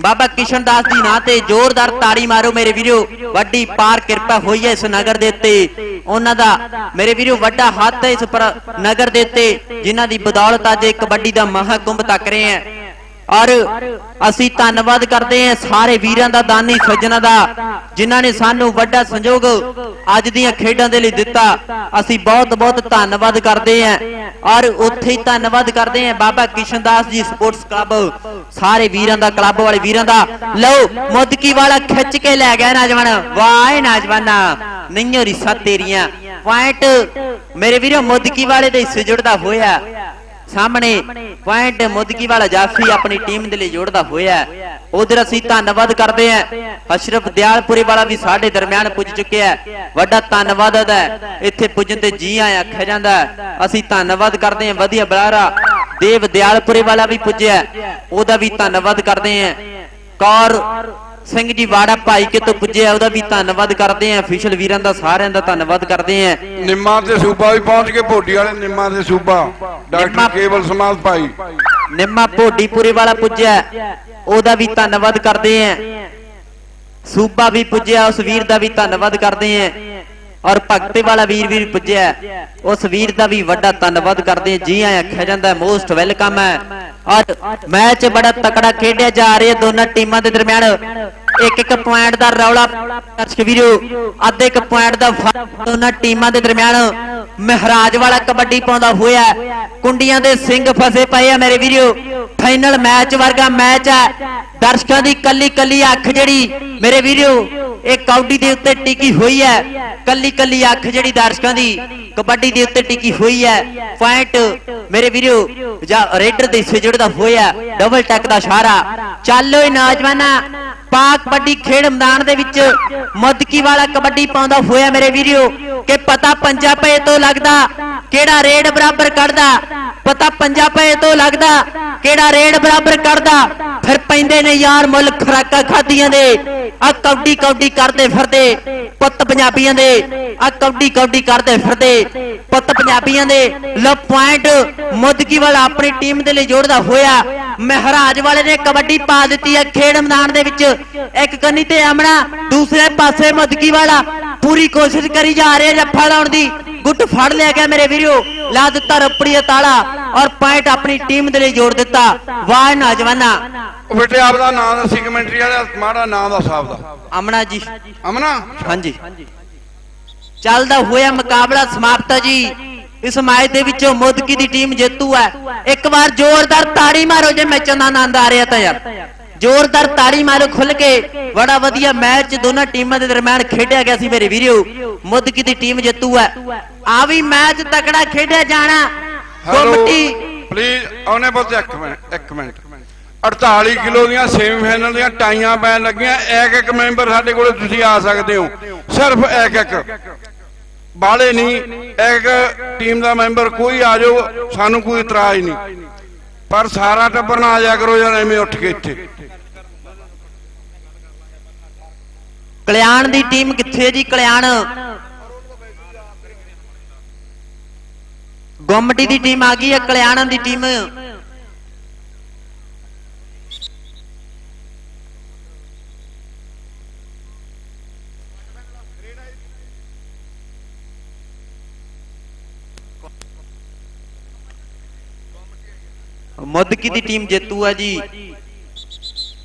ਬਾਬਾ ਕਿਸ਼ਨ ਦਾਸ ਦੀ ਨਾਂ ਤੇ ਜ਼ੋਰਦਾਰ ਤਾੜੀ ਮਾਰੋ ਮੇਰੇ ਵੀਰੋ। ਵੱਡੀ ਪਾਰ ਕਿਰਪਾ ਹੋਈ ਹੈ ਇਸ ਨਗਰ ਦੇ ਉੱਤੇ। ਉਹਨਾਂ ਦਾ ਮੇਰੇ ਵੀਰੋ, ਵੱਡਾ ਹੱਥ ਹੈ ਇਸ ਨਗਰ ਦੇ ਉੱਤੇ, ਜਿਨ੍ਹਾਂ ਦੀ ਬਦੌਲਤ ਅੱਜ ਕਬੱਡੀ ਦਾ ਮਹਾਕੁੰਭ ਤੱਕ ਰਹੇ ਹੈ। ਔਰ ਅਸੀਂ ਧੰਨਵਾਦ ਕਰਦੇ ਹਾਂ ਸਾਰੇ ਵੀਰਾਂ ਦਾ, ਦਾਨੀ ਸੱਜਣਾ ਦਾ, ਜਿਨ੍ਹਾਂ ਨੇ ਸਾਨੂੰ ਵੱਡਾ ਸੰਯੋਗ ਅੱਜ ਦੀਆਂ ਖੇਡਾਂ ਦੇ ਲਈ ਦਿੱਤਾ। ਅਸੀਂ ਬਹੁਤ ਬਹੁਤ ਧੰਨਵਾਦ ਕਰਦੇ ਹਾਂ। ਔਰ ਉੱਥੇ ਹੀ ਧੰਨਵਾਦ ਕਰਦੇ ਹਾਂ ਬਾਬਾ ਕਿਸ਼ਨ ਦਾਸ ਜੀ ਸਪੋਰਟਸ ਕਲੱਬ, ਸਾਰੇ ਵੀਰਾਂ ਦਾ, ਕਲੱਬ ਵਾਲੇ ਵੀਰਾਂ ਦਾ। ਲਓ, ਮੁੱਦਕੀ ਵਾਲਾ ਖਿੱਚ ਕੇ ਲੈ ਗਿਆ ਨੌਜਵਾਨ। ਵਾਹ ਨੌਜਵਾਨਾ ਨਹੀਂ ਰਿਸਾ ਤੇਰੀਆਂ। ਪੁਆਇੰਟ ਮੇਰੇ ਵੀਰੋ, ਮੁੱਦਕੀ ਵਾਲੇ ਦੇ ਹਿੱਸੇ ਜੁੜਦਾ ਹੋਇਆ। ਸਾਹਮਣੇ ਪੁਆਇੰਟ ਮੁਦਕੀ ਵਾਲਾ ਜਾਫੀ ਆਪਣੀ ਟੀਮ ਦੇ ਲਈ ਜੋੜਦਾ ਹੋਇਆ ਉਧਰ ਅਸੀਂ ਧੰਨਵਾਦ ਕਰਦੇ ਹਾਂ। ਅਸ਼ਰਫ ਦਿਆਲਪੁਰੀ ਵਾਲਾ ਵੀ ਸਾਡੇ ਦਰਮਿਆਨ ਪੁੱਜ ਚੁੱਕਿਆ ਹੈ। ਵੱਡਾ ਧੰਨਵਾਦ ਅਦਾ ਹੈ। ਇੱਥੇ ਪੁੱਜਣ ਤੇ ਜੀ ਆਇਆ ਆਖਿਆ ਜਾਂਦਾ। ਅਸੀਂ ਧੰਨਵਾਦ ਕਰਦੇ ਹਾਂ। ਵਧੀਆ ਬਲਾਰਾ ਦੇਵ ਦਿਆਲਪੁਰੀ ਵਾਲਾ ਵੀ ਪੁੱਜਿਆ। ਉਹਦਾ ਵੀ ਧੰਨਵਾਦ ਕਰਦੇ ਹਾਂ। ਕੌਰ ਸਿੰਘ ਜੀ ਵਾੜਾ ਭਾਈ ਕੇ ਤੋਂ ਪੁੱਜਿਆ ਉਹਦਾ ਵੀ ਧੰਨਵਾਦ ਕਰਦੇ ਹਾਂ। ਅਫੀਸ਼ਲ ਵੀਰਾਂ ਦਾ ਸਾਰਿਆਂ ਦਾ ਧੰਨਵਾਦ ਕਰਦੇ ਹਾਂ। ਨਿੰਮਾ ਤੇ ਸੂਬਾ ਵੀ ਪਹੁੰਚ ਕੇ ਭੋਡੀ ਵਾਲੇ ਨਿੰਮਾ ਤੇ ਸੂਬਾ। ਡਾਕਟਰ ਕੇਵਲ ਸਮਾਲ ਭਾਈ। ਨਿੰਮਾ ਭੋਡੀਪੁਰੇ ਵਾਲਾ ਪੁੱਜਿਆ। ਉਹਦਾ ਵੀ ਧੰਨਵਾਦ ਕਰਦੇ ਆਂ ਸੂਬਾ ਵੀ ਪੁੱਜਿਆ ਉਸ ਵੀਰ ਦਾ ਵੀ ਧੰਨਵਾਦ ਕਰਦੇ ਆਂ ਔਰ ਭਗਤੇ ਵਾਲਾ ਵੀਰ ਵੀ ਪੁੱਜਿਆ। ਉਸ ਵੀਰ ਦਾ ਵੀ ਵੱਡਾ ਧੰਨਵਾਦ ਕਰਦੇ ਆਂ ਜੀ ਆਇਆਂ ਆਖਿਆ ਜਾਂਦਾ ਮੋਸਟ ਵੈਲਕਮ ਹੈ। ਔਰ ਮੈਚ ਬੜਾ ਤਕੜਾ ਖੇਡਿਆ ਜਾ ਰਿਹਾ ਦੋਨਾਂ ਟੀਮਾਂ ਦੇ ਦਰਮਿਆਨ। ਇੱਕ ਇੱਕ ਪੁਆਇੰਟ ਦਾ ਰੌਲਾ ਦਰਸ਼ਕ ਵੀਰੋ, ਅੱਧੇ ਇੱਕ ਪੁਆਇੰਟ ਦਾ ਦੋਨਾਂ ਟੀਮਾਂ ਦੇ ਦਰਮਿਆਨ ਮਹਾਰਾਜ ਵਾਲਾ ਕਬੱਡੀ ਪਾਉਂਦਾ ਹੋਇਆ ਕੁੰਡੀਆਂ ਦੇ ਸਿੰਘ ਫਸੇ ਪਏ ਆ ਮੇਰੇ ਵੀਰੋ। ਫਾਈਨਲ ਮੈਚ ਵਰਗਾ ਮੈਚ ਹੈ ਦਰਸ਼ਕਾਂ ਦੀ ਕੱਲੀ ਕੱਲੀ ਅੱਖ ਜਿਹੜੀ ਮੇਰੇ ਵੀਰੋ, ਇਹ ਕੌਡੀ ਦੇ ਉੱਤੇ ਟਿਕੀ ਹੋਈ ਹੈ। ਕੱਲੀ ਕੱਲੀ ਅੱਖ ਜਿਹੜੀ ਦਰਸ਼ਕਾਂ ਦੀ ਕਬੱਡੀ ਦੇ ਉੱਤੇ ਟਿਕੀ ਹੋਈ ਹੈ। ਪੁਆਇੰਟ ਮੇਰੇ ਵੀਰੋ, ਜਾਂ ਰੇਡਰ ਦੇ ਹਿੱਸੇ ਜੁੜਦਾ ਹੋਇਆ ਡਬਲ ਟੈਕ ਦਾ ਇਸ਼ਾਰਾ। ਚੱਲੋ ਓਏ ਨੌਜਵਾਨਾਂ ਪਾਕ ਕਬੱਡੀ ਖੇਡ ਮੈਦਾਨ ਦੇ ਵਿੱਚ ਮੁੱਦਕੀ ਵਾਲਾ ਕਬੱਡੀ ਪਾਉਂਦਾ ਹੋਇਆ ਮੇਰੇ ਵੀਰੋ, ਕਿ ਪਤਾ ਪੰਜਾ ਪਏ ਤੋਂ ਲੱਗਦਾ ਕਿਹੜਾ ਰੇਡ ਬਰਾਬਰ ਕੱਢਦਾ, ਪਤਾ ਪੰਜਾ ਪਏ ਤੋਂ ਲੱਗਦਾ ਕਿਹੜਾ ਰੇਡ ਬਰਾਬਰ ਕੱਢਦਾ, ਫਿਰ ਪੈਂਦੇ ਨੇ ਯਾਰ ਮੁੱਲ ਖਰਾਕਾ ਖਾਦੀਆਂ ਦੇ ਆ ਕੌਡੀ ਕੌਡੀ ਕਰਦੇ ਫਿਰਦੇ, ਪੁੱਤ ਪੰਜਾਬੀਆਂ ਦੇ ਆ ਕੌਡੀ ਕੌਡੀ ਕਰਦੇ ਫਿਰਦੇ, ਪੁੱਤ ਪੰਜਾਬੀਆਂ ਦੇ ਲੋ ਪੁਆਇੰਟ ਮੁੱਦਕੀ ਵਾਲਾ ਆਪਣੀ ਟੀਮ ਦੇ ਲਈ ਜੋੜਦਾ ਹੋਇਆ ਮਹਾਰਾਜ ਵਾਲੇ ਨੇ ਕਬੱਡੀ ਪਾ ਦਿੱਤੀ ਹੈ ਖੇਡ ਮੈਦਾਨ ਦੇ ਵਿੱਚ। ਇੱਕ ਕੰਨੀ ਤੇ ਆਮਣਾ ਦੂਸਰੇ ਪਾਸੇ ਮੁੱਦਕੀ ਵਾਲਾ। ਪੂਰੀ ਕੋਸ਼ਿਸ਼ ਕਰੀ ਜਾ ਰਿਹਾ ਜੱਫਾ ਲਾਉਣ ਦੀ। ਗੁੱਟ ਫੜ ਲਿਆ ਗਿਆ ਮੇਰੇ ਵੀਰੋ। ਲਾ ਦਿੱਤਾ ਰੱਪੜੀ ਦਾ ਤਾਲਾ ਔਰ ਪੁਆਇੰਟ ਆਪਣੀ ਟੀਮ ਦੇ ਲਈ ਜੋੜ ਦਿੱਤਾ। ਵਾਹ ਨੌਜਵਾਨਾ। ਬੇਟੇ ਆਪਦਾ ਨਾਮ ਦੱਸੀ ਕਮੈਂਟਰੀ ਵਾਲਾ ਮਾੜਾ ਨਾਮ ਦਾ ਸਾਹਿਬ ਦਾ ਆਮਣਾ ਜੀ। ਅਮਨਾ ਹਾਂਜੀ। ਚੱਲਦਾ ਹੋਇਆ ਮੁਕਾਬਲਾ ਸਮਾਪਤ ਜੀ। ਇਸ ਮੈਚ ਦੇ ਵਿੱਚੋਂ ਮੁਦਕੀ ਦੀ ਟੀਮ ਜੇਤੂ ਹੈ। ਇੱਕ ਵਾਰ ਜ਼ੋਰਦਾਰ ਤਾੜੀ ਮਾਰੋ ਜੇ ਮੈਚਾਂ ਦਾ ਆਨੰਦ ਆ ਰਿਹਾ ਤਾਂ ਯਾਰ। ਜ਼ੋਰਦਾਰ ਤਾੜੀ ਮਾਰੋ ਖੁੱਲ ਕੇ। ਬੜਾ ਵਧੀਆ ਮੈਚ ਦੋਨਾਂ ਟੀਮਾਂ ਦੇ ਦਰਮਿਆਨ ਖੇਡਿਆ ਗਿਆ ਸੀ ਮੇਰੇ ਵੀਰੋ। ਮੁਦਕੀ ਦੀ ਟੀਮ ਜੇਤੂ ਹੈ। ਆ ਵੀ ਮੈਚ ਤਕੜਾ ਖੇਡਿਆ ਜਾਣਾ। ਕਮੇਟੀ ਪਲੀਜ਼ ਆਉਣੇ ਪੁੱਤ ਇੱਕ ਮਿੰਟ ਇੱਕ ਮਿੰਟ। 48 ਕਿਲੋ ਦੀਆਂ ਸੈਮੀਫਾਈਨਲ ਦੀਆਂ ਟਾਈਆਂ ਪੈਣ ਲੱਗੀਆਂ। ਇੱਕ ਇੱਕ ਮੈਂਬਰ ਸਾਡੇ ਕੋਲੇ ਤੁਸੀਂ ਆ ਸਕਦੇ ਹੋ। ਸਿਰਫ ਇੱਕ ਇੱਕ। ਬਾਲੇ ਨਹੀਂ, ਇੱਕ ਟੀਮ ਦਾ ਮੈਂਬਰ ਕੋਈ ਆ ਜਾਓ, ਸਾਨੂੰ ਕੋਈ ਇਤਰਾਜ਼ ਨਹੀਂ। ਪਰ ਸਾਰਾ ਟੱਬਰ ਨਾ ਆ ਜਾ ਕਰੋ ਯਾਰ, ਐਵੇਂ ਉੱਠ ਕੇ ਇੱਥੇ। ਕਲਿਆਣ ਦੀ ਟੀਮ ਕਿੱਥੇ ਜੀ, ਕਲਿਆਣ? ਗੁੰਮਟੀ ਦੀ ਟੀਮ ਆ ਗਈ ਹੈ, ਕਲਿਆਣ ਦੀ ਟੀਮ। ਮੁੱਦਕੀ ਦੀ ਟੀਮ ਜੇਤੂ ਹੈ ਜੀ।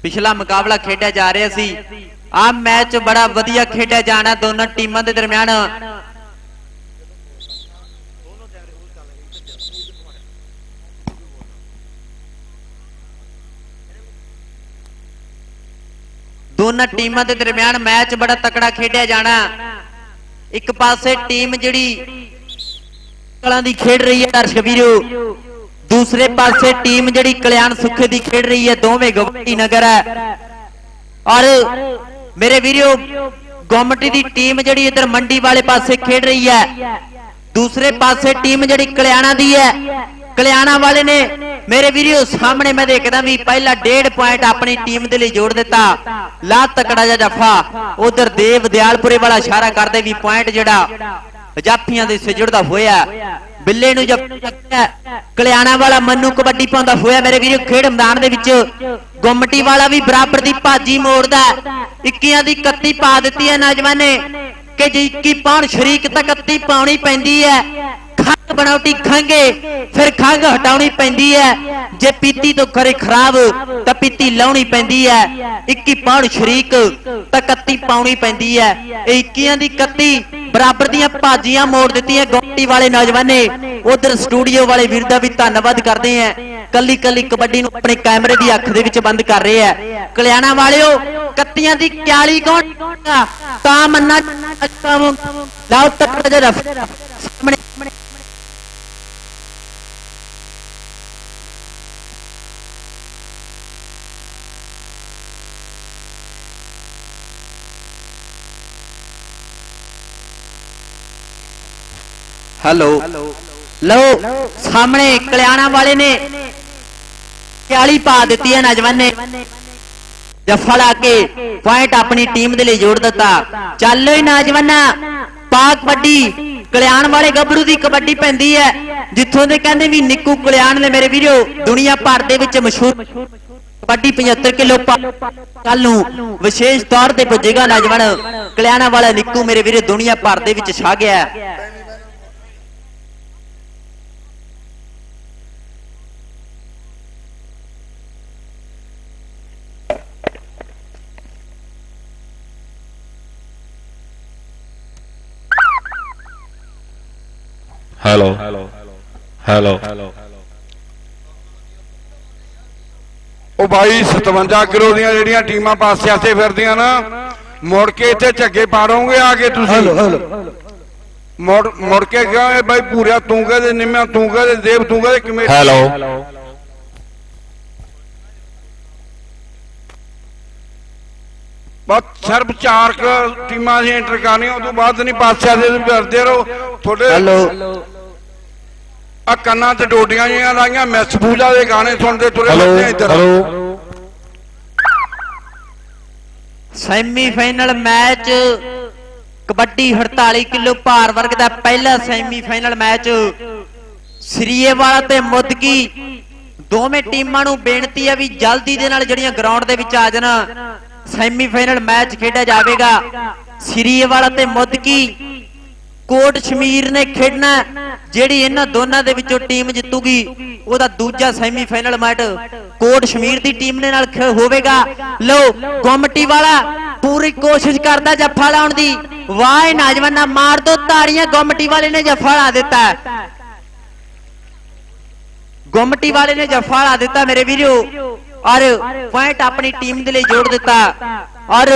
ਪਿਛਲਾ ਮੁਕਾਬਲਾ ਖੇਡਿਆ ਜਾ ਰਿਹਾ ਸੀ। ਆ ਮੈਚ ਬੜਾ ਵਧੀਆ ਖੇਡਿਆ ਜਾਣਾ ਦੋਨਾਂ ਟੀਮਾਂ ਦੇ ਦਰਮਿਆਨ। ਦੋਨਾਂ ਟੀਮਾਂ ਦੇ ਦਰਮਿਆਨ ਮੈਚ ਬੜਾ ਤਕੜਾ ਖੇਡਿਆ ਜਾਣਾ। ਇੱਕ ਪਾਸੇ ਟੀਮ ਜਿਹੜੀ ਕਲਾਂ ਦੀ ਖੇਡ ਰਹੀ ਹੈ ਦਰਸ਼ਕ ਵੀਰੋ। ਦੂਸਰੇ ਪਾਸੇ ਟੀਮ ਜਿਹੜੀ ਕਲਿਆਣ ਸੁੱਖੇ ਦੀ ਖੇਡ ਰਹੀ ਹੈ ਦੋਵੇਂ ਗਵਟੀ ਨਗਰ ਹੈ ਔਰ ਮੇਰੇ ਵੀਰੋ ਗਵਮਟੀ ਦੀ ਟੀਮ ਜਿਹੜੀ ਇਧਰ ਮੰਡੀ ਵਾਲੇ ਪਾਸੇ ਖੇਡ ਰਹੀ ਹੈ ਦੂਸਰੇ ਪਾਸੇ ਟੀਮ ਜਿਹੜੀ ਕਲਿਆਣਾ ਦੀ ਹੈ ਕਲਿਆਣਾ ਵਾਲੇ ਨੇ ਮੇਰੇ ਵੀਰੋ ਸਾਹਮਣੇ ਮੈਂ ਦੇਖਦਾ ਵੀ ਪਹਿਲਾ 1.5 ਪੁਆਇੰਟ ਆਪਣੀ ਟੀਮ ਦੇ ਲਈ ਜੋੜ ਦਿੱਤਾ ਲਾ ਤਕੜਾ ਜਿਹਾ ਜਫਾ ਉਧਰ ਦੇਵ ਦਿਆਲਪੁਰੇ ਵਾਲਾ ਇਸ਼ਾਰਾ ਕਰਦੇ ਵੀ ਪੁਆਇੰਟ ਜਿਹੜਾ ਜਾਫੀਆਂ ਦੇ ਹਿੱਸੇ ਜੁੜਦਾ ਹੋਇਆ ਬਿੱਲੇ ਨੂੰ ਜੱਫਾ ਕਲਿਆਣਾ ਵਾਲਾ ਮੰਨੂ ਕਬੱਡੀ ਪਾਉਂਦਾ ਹੋਇਆ ਮੇਰੇ ਵੀਰੋ, ਖੇਡ ਮੈਦਾਨ ਦੇ ਵਿੱਚ। ਗੁੰਮਟੀ ਵਾਲਾ ਵੀ ਬਰਾਬਰ ਦੀ ਭਾਜੀ ਮੋੜਦਾ। 21 ਦੀ 31 ਪਾ ਦਿੱਤੀ ਹੈ ਨੌਜਵਾਨ। ਕਿ ਜੇ 21 ਪਾਉਣ, ਸ਼ਰੀਕ ਤਾਂ 31 ਪਾਉਣੀ ਪੈਂਦੀ ਹੈ। ਖੰਗ ਬਣਾਉਟੀ ਖੰਗੇ ਫਿਰ ਖੰਗ ਹਟਾਉਣੀ ਪੈਂਦੀ ਹੈ। ਜੇ ਪੀਤੀ ਤੋਂ ਕਰੇ ਖਰਾਬ, ਤਾਂ ਪੀਤੀ ਲਾਉਣੀ ਪੈਂਦੀ ਹੈ। 21 ਪਾਉਣ, ਸ਼ਰੀਕ ਤਾਂ 31 ਪਾਉਣੀ ਪੈਂਦੀ ਹੈ। ਇਹ 21 ਦੀ 31 ਬਰਾਬਰ ਦੀਆਂ ਭਾਜੀਆਂ ਮੋੜ ਦਿੱਤੀਆਂ ਗੋਟੀ ਵਾਲੇ ਨੌਜਵਾਨ। ਨੇ ਉਧਰ ਸਟੂਡੀਓ ਵਾਲੇ ਵੀਰ ਦਾ ਵੀ ਧੰਨਵਾਦ ਕਰਦੇ ਆ। ਕੱਲੀ ਕੱਲੀ ਕਬੱਡੀ ਨੂੰ ਆਪਣੇ ਕੈਮਰੇ ਦੀ ਅੱਖ ਦੇ ਵਿੱਚ ਬੰਦ ਕਰ ਰਹੇ ਆ। ਕਲਿਆਣਾ ਵਾਲਿਓ, ਕੱਤੀਆਂ ਦੀ 41 ਕੌਣ ਤਾਂ ਮੰਨਾ ਲਾਓ ਤੱਕ ਦੇ ਸਾਹਮਣੇ। ਹੈਲੋ। ਲਓ, ਸਾਹਮਣੇ ਕਲਿਆਣਾ ਵਾਲੇ ਨੇ 40 ਪਾ ਦਿੱਤੀ ਹੈ ਨੌਜਵਾਨ। ਨੇ ਜਫਾ ਲਾ ਕੇ ਪੁਆਇੰਟ ਆਪਣੀ ਟੀਮ ਦੇ ਲਈ ਜੋੜ ਦਿੱਤਾ। ਚੱਲੋ ਹੀ ਨੌਜਵਾਨਾ, ਪਾਕ ਕਬੱਡੀ ਕਲਿਆਣ ਵਾਲੇ ਗੱਭਰੂ ਦੀ ਕਬੱਡੀ ਪੈਂਦੀ ਹੈ, ਜਿੱਥੋਂ ਦੇ ਕਹਿੰਦੇ ਵੀ ਨਿੱਕੂ ਕਲਿਆਣ ਨੇ ਮੇਰੇ ਵੀਰੋ, ਦੁਨੀਆ ਭਰ ਦੇ ਵਿੱਚ ਮਸ਼ਹੂਰ ਕਬੱਡੀ 75 ਕਿਲੋ ਕੱਲ ਨੂੰ ਵਿਸ਼ੇਸ਼ ਤੌਰ ਤੇ ਪੁੱਜੇਗਾ ਨੌਜਵਾਨ ਕਲਿਆਣਾ ਵਾਲਾ ਨਿੱਕੂ ਮੇਰੇ ਵੀਰੇ, ਦੁਨੀਆ ਭਰ ਦੇ ਵਿੱਚ ਛਾ ਗਿਆ ਹੈਲੋ ਹੈਲੋ ਉਹ ਬਾਈ 57 ਕਿਲੋ ਦੀਆਂ ਜਿਹੜੀਆਂ ਟੀਮਾਂ ਪਾਸੇ ਆਸੇ ਫਿਰਦੀਆਂ ਨਾ ਮੁੜ ਕੇ ਇੱਥੇ ਝੱਗੇ ਪਾੜੋਗੇ ਆ ਕੇ ਤੁਸੀਂ? ਹੈਲੋ ਹੈਲੋ ਮੁੜ ਮੁੜ ਕੇ ਕਹਾਂਗੇ ਬਾਈ ਪੂਰਿਆ ਤੂੰ ਕਹਦੇ ਨਿੰਮਿਆ ਤੂੰ ਕਹਦੇ ਦੇਵ ਤੂੰ ਕਹਦੇ ਕਿਵੇਂ? ਹੈਲੋ ਬਸ ਸਿਰਫ ਚਾਰ ਕੁ ਟੀਮਾਂ ਅਸੀਂ ਐਂਟਰ ਕਰਨੀਆਂ ਉਸ ਤੋਂ ਬਾਅਦ ਨਹੀਂ ਪਾਸੇ ਆਸੇ ਤੁਸੀਂ ਫਿਰਦੇ ਰਹੋ। ਤੁਹਾਡੇ ਹੈਲੋ ਆ ਕੰਨਾਂ 'ਚ ਡੋਡੀਆਂ ਜੀਆਂ ਲਾਈਆਂ ਮਿਸ ਪੂਜਾ ਦੇ ਗਾਣੇ ਸੁਣਦੇ ਤੁਰੇ ਇੱਧਰ। Hello semifinal match kabaddi 48 kilo ਭਾਰ ਵਰਗ ਦਾ ਪਹਿਲਾ ਸੈਮੀਫਾਈਨਲ ਮੈਚ। ਸਰੀਏ ਵਾਲਾ ਤੇ ਮੁੱਦਕੀ ਦੋਵੇਂ ਟੀਮਾਂ ਨੂੰ ਬੇਨਤੀ ਹੈ ਵੀ ਜਲਦੀ ਦੇ ਨਾਲ ਜਿਹੜੀਆਂ ਗਰਾਊਂਡ ਦੇ ਵਿੱਚ ਆ ਜਾਣ। ਸੈਮੀਫਾਈਨਲ ਮੈਚ ਖੇਡਿਆ ਜਾਵੇਗਾ। ਸਰੀਏ ਵਾਲਾ ਤੇ ਮੁੱਦਕੀ ਕੋਟ ਸ਼ਮੀਰ ਨੇ ਖੇਡਣਾ ਜਿਹੜੀ ਇਹਨਾਂ ਦੋਨਾਂ ਦੇ ਵਿੱਚੋਂ ਟੀਮ ਜਿੱਤੂਗੀ, ਉਹਦਾ ਦੂਜਾ ਸੈਮੀਫਾਈਨਲ ਮੈਚ ਕੋਟ ਸ਼ਮੀਰ ਦੀ ਟੀਮ ਦੇ ਨਾਲ ਖ- ਹੋਵੇਗਾ। ਲਓ, ਗੁੰਮਟੀ ਵਾਲਾ ਪੂਰੀ ਕੋਸ਼ਿਸ਼ ਕਰਦਾ ਜੱਫਾ ਲਾਉਣ ਦੀ। ਵਾਹ ਨੌਜਵਾਨਾ ਮਾਰ ਦੋ ਤਾੜੀਆਂ ਗੁੰਮਟੀ ਵਾਲੇ ਨੇ ਜੱਫਾ ਲਾ ਦਿੱਤਾ। ਹੈ। ਗੁੰਮਟੀ ਵਾਲੇ ਨੇ ਜੱਫਾ ਲਾ ਦਿੱਤਾ ਮੇਰੇ ਵੀਰੋ। ਔਰ ਪੁਆਇੰਟ ਆਪਣੀ ਟੀਮ ਦੇ ਲਈ ਜੋੜ ਦਿੱਤਾ। ਔਰ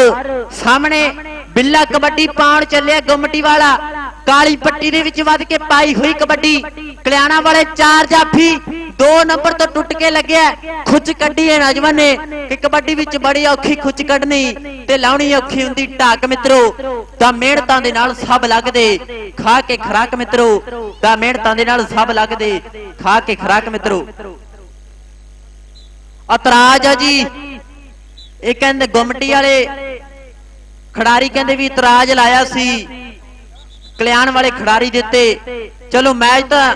ਸਾਹਮਣੇ ਬਿੱਲਾ ਕਬੱਡੀ ਪਾਉਣ ਚੱਲਿਆ ਗੁੰਮਟੀ ਵਾਲਾ। ਕਾਲੀ ਪੱਟੀ ਦੇ ਵਿੱਚ ਵੱਧ ਕੇ ਪਾਈ ਹੋਈ ਕਬੱਡੀ। ਕਲਿਆਣਾ ਵਾਲੇ ਚਾਰ ਜਾਫੀ ਦੋ ਨੰਬਰ ਤੋਂ ਟੁੱਟ ਕੇ ਲੱਗਿਆ। ਖੁੱਚ ਕੱਢੀ ਹੈ ਨੌਜਵਾਨ ਨੇ ਕਿ ਕਬੱਡੀ ਵਿੱਚ ਬੜੀ ਔਖੀ ਖੁੱਚ ਕੱਢਣੀ ਤੇ ਲਾਉਣੀ ਔਖੀ ਹੁੰਦੀ ਢਾਕ ਮਿੱਤਰੋ। ਤਾਂ ਮਿਹਨਤਾਂ ਦੇ ਨਾਲ ਸਭ ਲੱਗਦੇ, ਖਾ ਕੇ ਖਰਾਕ ਮਿੱਤਰੋ। ਤਾਂ ਮਿਹਨਤਾਂ ਦੇ ਨਾਲ ਸਭ ਲੱਗਦੇ, ਖਾ ਕੇ ਖਰਾਕ ਮਿੱਤਰੋ। ਇਤਰਾਜ਼ ਆ ਜੀ। ਇਹ ਕਹਿੰਦੇ ਗੁਮਟੀ ਵਾਲੇ। ਖਿਡਾਰੀ ਕਹਿੰਦੇ ਵੀ ਇਤਰਾਜ਼ ਲਾਇਆ ਸੀ। ਕਲਿਆਣ ਵਾਲੇ ਖਿਡਾਰੀ ਦਿੱਤੇ। ਚਲੋ ਮੈਚ ਤਾਂ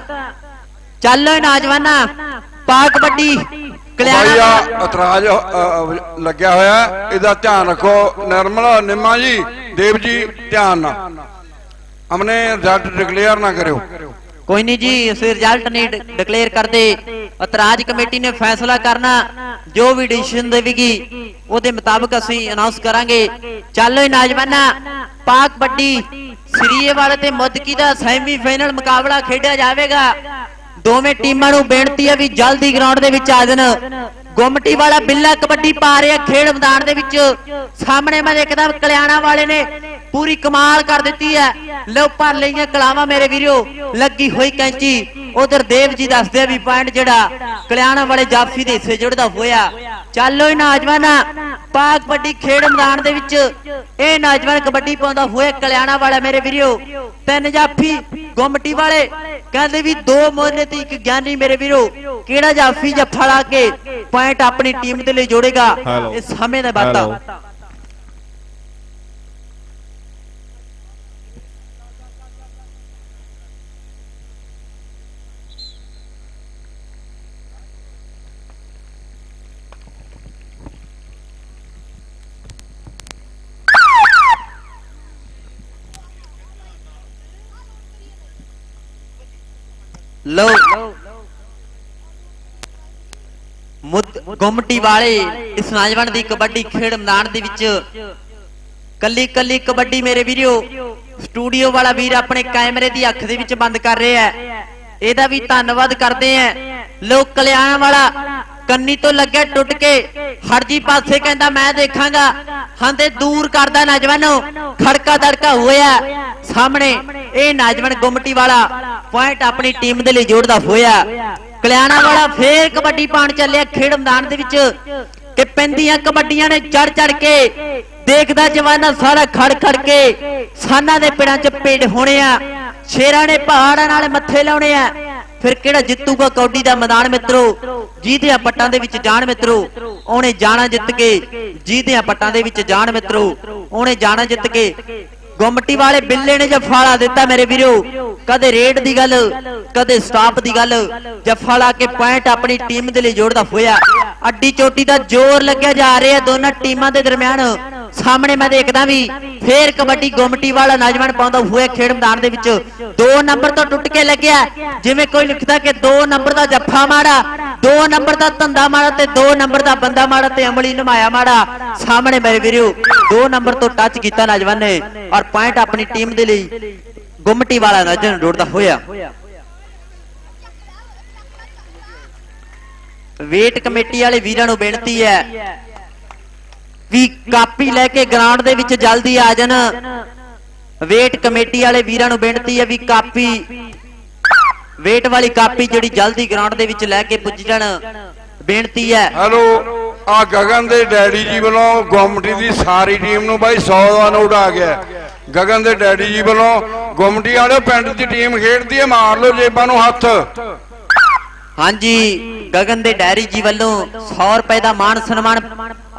ਚੱਲ ਨੌਜਵਾਨਾ। ਪਾ ਕਬੱਡੀ ਕਲਿਆਣ ਇਤਰਾਜ਼ ਲੱਗਿਆ ਹੋਇਆ ਇਹਦਾ ਧਿਆਨ ਰੱਖੋ। ਨਿਰਮਲ ਨਿੰਮਾ ਜੀ ਦੇਵ ਜੀ ਧਿਆਨ ਨਾਲ। ਹਮਨੇ ਰਿਜ਼ਲਟ ਡਿਕਲੇਅਰ ਨਾ ਕਰਿਓ। ਕੋਈ ਨਹੀਂ ਜੀ ਅਸੀਂ ਰਿਜ਼ਲਟ ਨਹੀਂ ਡਿਕਲੇਅਰ ਕਰਦੇ ਇਤਰਾਜ਼ ਕਮੇਟੀ ਨੇ ਫੈਸਲਾ ਕਰਨਾ ਜੋ ਵੀ ਡਿਸੀਜਨ ਦੇਵੇਗੀ ਉਹਦੇ ਮੁਤਾਬਕ ਅਸੀਂ ਅਨਾਉਂਸ ਕਰਾਂਗੇ। ਚੱਲੋ ਨੌਜਵਾਨਾ ਪਾਕ ਕਬੱਡੀ ਸਰੀਏ ਵਾਲੇ ਤੇ ਮੁੱਦਕੀ ਦਾ ਸੈਮੀਫਾਈਨਲ ਮੁਕਾਬਲਾ ਖੇਡਿਆ ਜਾਵੇਗਾ। ਦੋਵੇਂ ਟੀਮਾਂ ਨੂੰ ਬੇਨਤੀ ਹੈ ਵੀ ਜਲਦੀ ਗਰਾਊਂਡ ਦੇ ਵਿੱਚ ਆ ਜਾਣ। ਗੁੰਮਟੀ ਵਾਲਾ ਬਿੱਲਾ ਕਬੱਡੀ ਪਾ ਰਿਹਾ ਖੇਡ ਮੈਦਾਨ ਦੇ ਵਿੱਚ। ਸਾਹਮਣੇ ਮੈਂ ਦੇਖਦਾ ਕਲਿਆਣਾ ਵਾਲੇ ਨੇ ਪੂਰੀ ਕਮਾਲ ਕਰ ਦਿੱਤੀ ਹੈ। ਲਓ ਭਰ ਲਈਆਂ ਕਲਾਵਾਂ ਮੇਰੇ ਵੀਰੋ, ਲੱਗੀ ਹੋਈ ਕੈਂਚੀ। ਉਧਰ ਦੇਵ ਜੀ ਦੱਸਦੇ ਆ ਵੀ ਪੁਆਇੰਟ ਜਿਹੜਾ ਕਲਿਆਣਾ ਵਾਲੇ ਜਾਫੀ ਦੇ ਹਿੱਸੇ ਜੁੜਦਾ ਹੋਇਆ। ਚੱਲੋ ਹੀ ਨੌਜਵਾਨਾ ਪਾਕ ਕਬੱਡੀ ਖੇਡ ਮੈਦਾਨ ਦੇ ਵਿੱਚ। ਇਹ ਨੌਜਵਾਨ ਕਬੱਡੀ ਪਾਉਂਦਾ ਹੋਇਆ ਕਲਿਆਣਾ ਵਾਲਾ ਮੇਰੇ ਵੀਰੋ। ਤਿੰਨ ਜਾਫੀ, ਗੁੰਮਟੀ ਵਾਲੇ। ਕਹਿੰਦੇ ਵੀ ਦੋ ਮੋਨੇ ਤੇ ਇੱਕ ਗਿਆਨੀ ਮੇਰੇ ਵੀਰੋ। ਕਿਹੜਾ ਜਾਫੀ ਜੱਫਾ ਲਾ ਕੇ पॉइंट अपनी टीम के लिए जोड़ेगा। इस समय ने बाता लो ਗੁੰਮਟੀ ਵਾਲੇ ਇਸ ਨੌਜਵਾਨ ਦੀ ਕਬੱਡੀ ਖੇਡ ਮੈਦਾਨ ਦੇ ਵਿੱਚ। ਕੱਲੀ ਕੱਲੀ ਕਬੱਡੀ ਮੇਰੇ ਵੀਰੋ, ਸਟੂਡੀਓ ਵਾਲਾ ਵੀਰ ਆਪਣੇ ਕੈਮਰੇ ਦੀ ਅੱਖ ਦੇ ਵਿੱਚ ਬੰਦ ਕਰ ਰਿਹਾ ਹੈ। ਇਹਦਾ ਵੀ ਧੰਨਵਾਦ ਕਰਦੇ ਆ ਲੋਕ ਕਲਿਆਣ ਵਾਲਾ ਕੰਨੀ ਤੋਂ ਲੱਗਿਆ ਟੁੱਟ ਕੇ ਹਰਜੀ ਪਾਸੇ ਕਹਿੰਦਾ, ਮੈਂ ਦੇਖਾਂਗਾ। ਹੰਦੇ ਦੂਰ ਕਰਦਾ ਨੌਜਵਾਨੋ ਖੜਕਾ ਦੜਕਾ ਹੋਇਆ ਸਾਹਮਣੇ। ਇਹ ਨੌਜਵਾਨ ਗੁੰਮਟੀ ਵਾਲਾ ਪੁਆਇੰਟ ਆਪਣੀ ਟੀਮ ਦੇ ਲਈ ਜੋੜਦਾ ਹੋਇਆ। ਕਲਿਆਣਾ ਵਾਲਾ ਫੇਰ ਕਬੱਡੀ ਪਾਣ ਚੱਲਿਆ ਖੇਡ ਮੈਦਾਨ ਦੇ ਵਿੱਚ, ਕਿ ਪੈਂਦੀਆਂ ਕਬੱਡੀਆਂ ਨੇ ਚੜ ਚੜ ਕੇ ਦੇਖਦਾ ਜਵਾਨਾ ਸਾਰਾ ਖੜ ਖੜ ਕੇ ਸਾਨਾਂ ਦੇ ਪਿੜਾਂ 'ਚ ਪਿੰਡ ਹੋਣੇ ਆ, ਸ਼ੇਰਾਂ ਨੇ ਪਹਾੜਾਂ ਨਾਲ ਮੱਥੇ ਲਾਉਣੇ ਆ। ਫਿਰ ਕਿਹੜਾ ਜਿੱਤੂਗਾ ਕੌਡੀ ਦਾ ਮੈਦਾਨ ਮਿੱਤਰੋ? ਜੀਤਿਆਂ ਪੱਟਾਂ ਦੇ ਵਿੱਚ ਜਾਣ ਮਿੱਤਰੋ, ਉਹਨੇ ਜਾਣਾ ਜਿੱਤ ਕੇ ਜੀਤਿਆਂ ਪੱਟਾਂ ਦੇ ਵਿੱਚ ਜਾਣ ਮਿੱਤਰੋ, ਉਹਨੇ ਜਾਣਾ ਜਿੱਤ ਕੇ ਗੁੰਮਟੀ ਵਾਲੇ ਬਿੱਲੇ ਨੇ ਜਫਾਲਾ ਦਿੱਤਾ ਮੇਰੇ ਵੀਰੋ, ਕਦੇ ਰੇਟ ਦੀ ਗੱਲ, ਕਦੇ ਸਟਾਪ ਦੀ ਗੱਲ ਜਫਾ ਲਾ ਕੇ ਪੁਆਇੰਟ ਆਪਣੀ ਟੀਮ ਦੇ ਲਈ ਜੋੜਦਾ ਹੋਇਆ। ਅੱਡੀ ਚੋਟੀ ਦਾ ਜ਼ੋਰ ਲੱਗਿਆ ਜਾ ਰਿਹਾ ਦੋਨਾਂ ਟੀਮਾਂ ਦੇ ਦਰਮਿਆਨ। ਸਾਹਮਣੇ ਮੈਂ ਦੇਖਦਾ ਵੀ ਫੇਰ ਕਬੱਡੀ ਗੁੰਮਟੀ ਵਾਲਾ ਨੌਜਵਾਨ ਪਾਉਂਦਾ ਹੋਇਆ ਖੇਡ ਮੈਦਾਨ ਦੇ ਵਿੱਚ। 2 ਨੰਬਰ ਤੋਂ ਟੁੱਟ ਕੇ ਲੱਗਿਆ। ਜਿਵੇਂ ਕੋਈ ਲਿਖਦਾ ਕਿ 2 ਨੰਬਰ ਦਾ ਜੱਫਾ ਮਾੜਾ 2 ਨੰਬਰ ਦਾ ਧੰਦਾ ਮਾੜਾ ਤੇ 2 ਨੰਬਰ ਦਾ ਬੰਦਾ ਮਾੜਾ ਤੇ ਅਮਲੀ ਨਮਾਇਆ ਮਾੜਾ ਸਾਹਮਣੇ ਮੇਰੇ ਵੀਰੋ 2 ਨੰਬਰ ਤੋਂ ਟੱਚ ਕੀਤਾ ਨੌਜਵਾਨ ਨੇ ਔਰ ਪੁਆਇੰਟ ਆਪਣੀ ਟੀਮ ਦੇ ਲਈ ਗੁੰਮਟੀ ਵਾਲਾ ਨੌਜਵਾਨ ਜੋੜਦਾ ਹੋਇਆ। ਵੇਟ ਕਮੇਟੀ ਵਾਲੇ ਵੀਰਾਂ ਨੂੰ ਬੇਨਤੀ ਹੈ ਵੀ ਕਾਪੀ ਲੈ ਕੇ ਗਰਾਊਂਡ ਦੇ ਵਿੱਚ ਜਲਦੀ ਆ ਜਾਣ। ਵੇਟ ਕਮੇਟੀ ਵਾਲੇ ਵੀਰਾਂ ਨੂੰ ਬੇਨਤੀ ਹੈ ਵੀ ਕਾਪੀ ਵੇਟ ਵਾਲੀ ਕਾਪੀ ਜਿਹੜੀ ਜਲਦੀ ਗਰਾਊਂਡ ਦੇ ਵਿੱਚ ਲੈ ਕੇ ਪੁੱਜ ਜਾਣ। ਬੇਨਤੀ ਹੈ। ਹੈਲੋ ਆ ਗਗਨ ਦੇ ਡੈਡੀ ਜੀ ਵੱਲੋਂ ਗੁੰਮਟੀ ਦੀ ਸਾਰੀ ਟੀਮ ਨੂੰ ਬਾਈ 100 ਦਾ ਨੋਟ ਆ ਗਿਆ। ਗਗਨ ਦੇ ਡੈਡੀ ਜੀ ਵੱਲੋਂ ਗੁੰਮਟੀ ਵਾਲੇ ਪਿੰਡ ਦੀ ਟੀਮ ਖੇਡਦੀ ਹੈ, ਮਾਰ ਲਓ ਜੇਬਾਂ ਨੂੰ ਹੱਥ। ਹਾਂਜੀ, ਗਗਨ ਦੇ ਡੈਰੀ ਜੀ ਵੱਲੋਂ 100 ਰੁਪਏ ਦਾ ਮਾਣ ਸਨਮਾਨ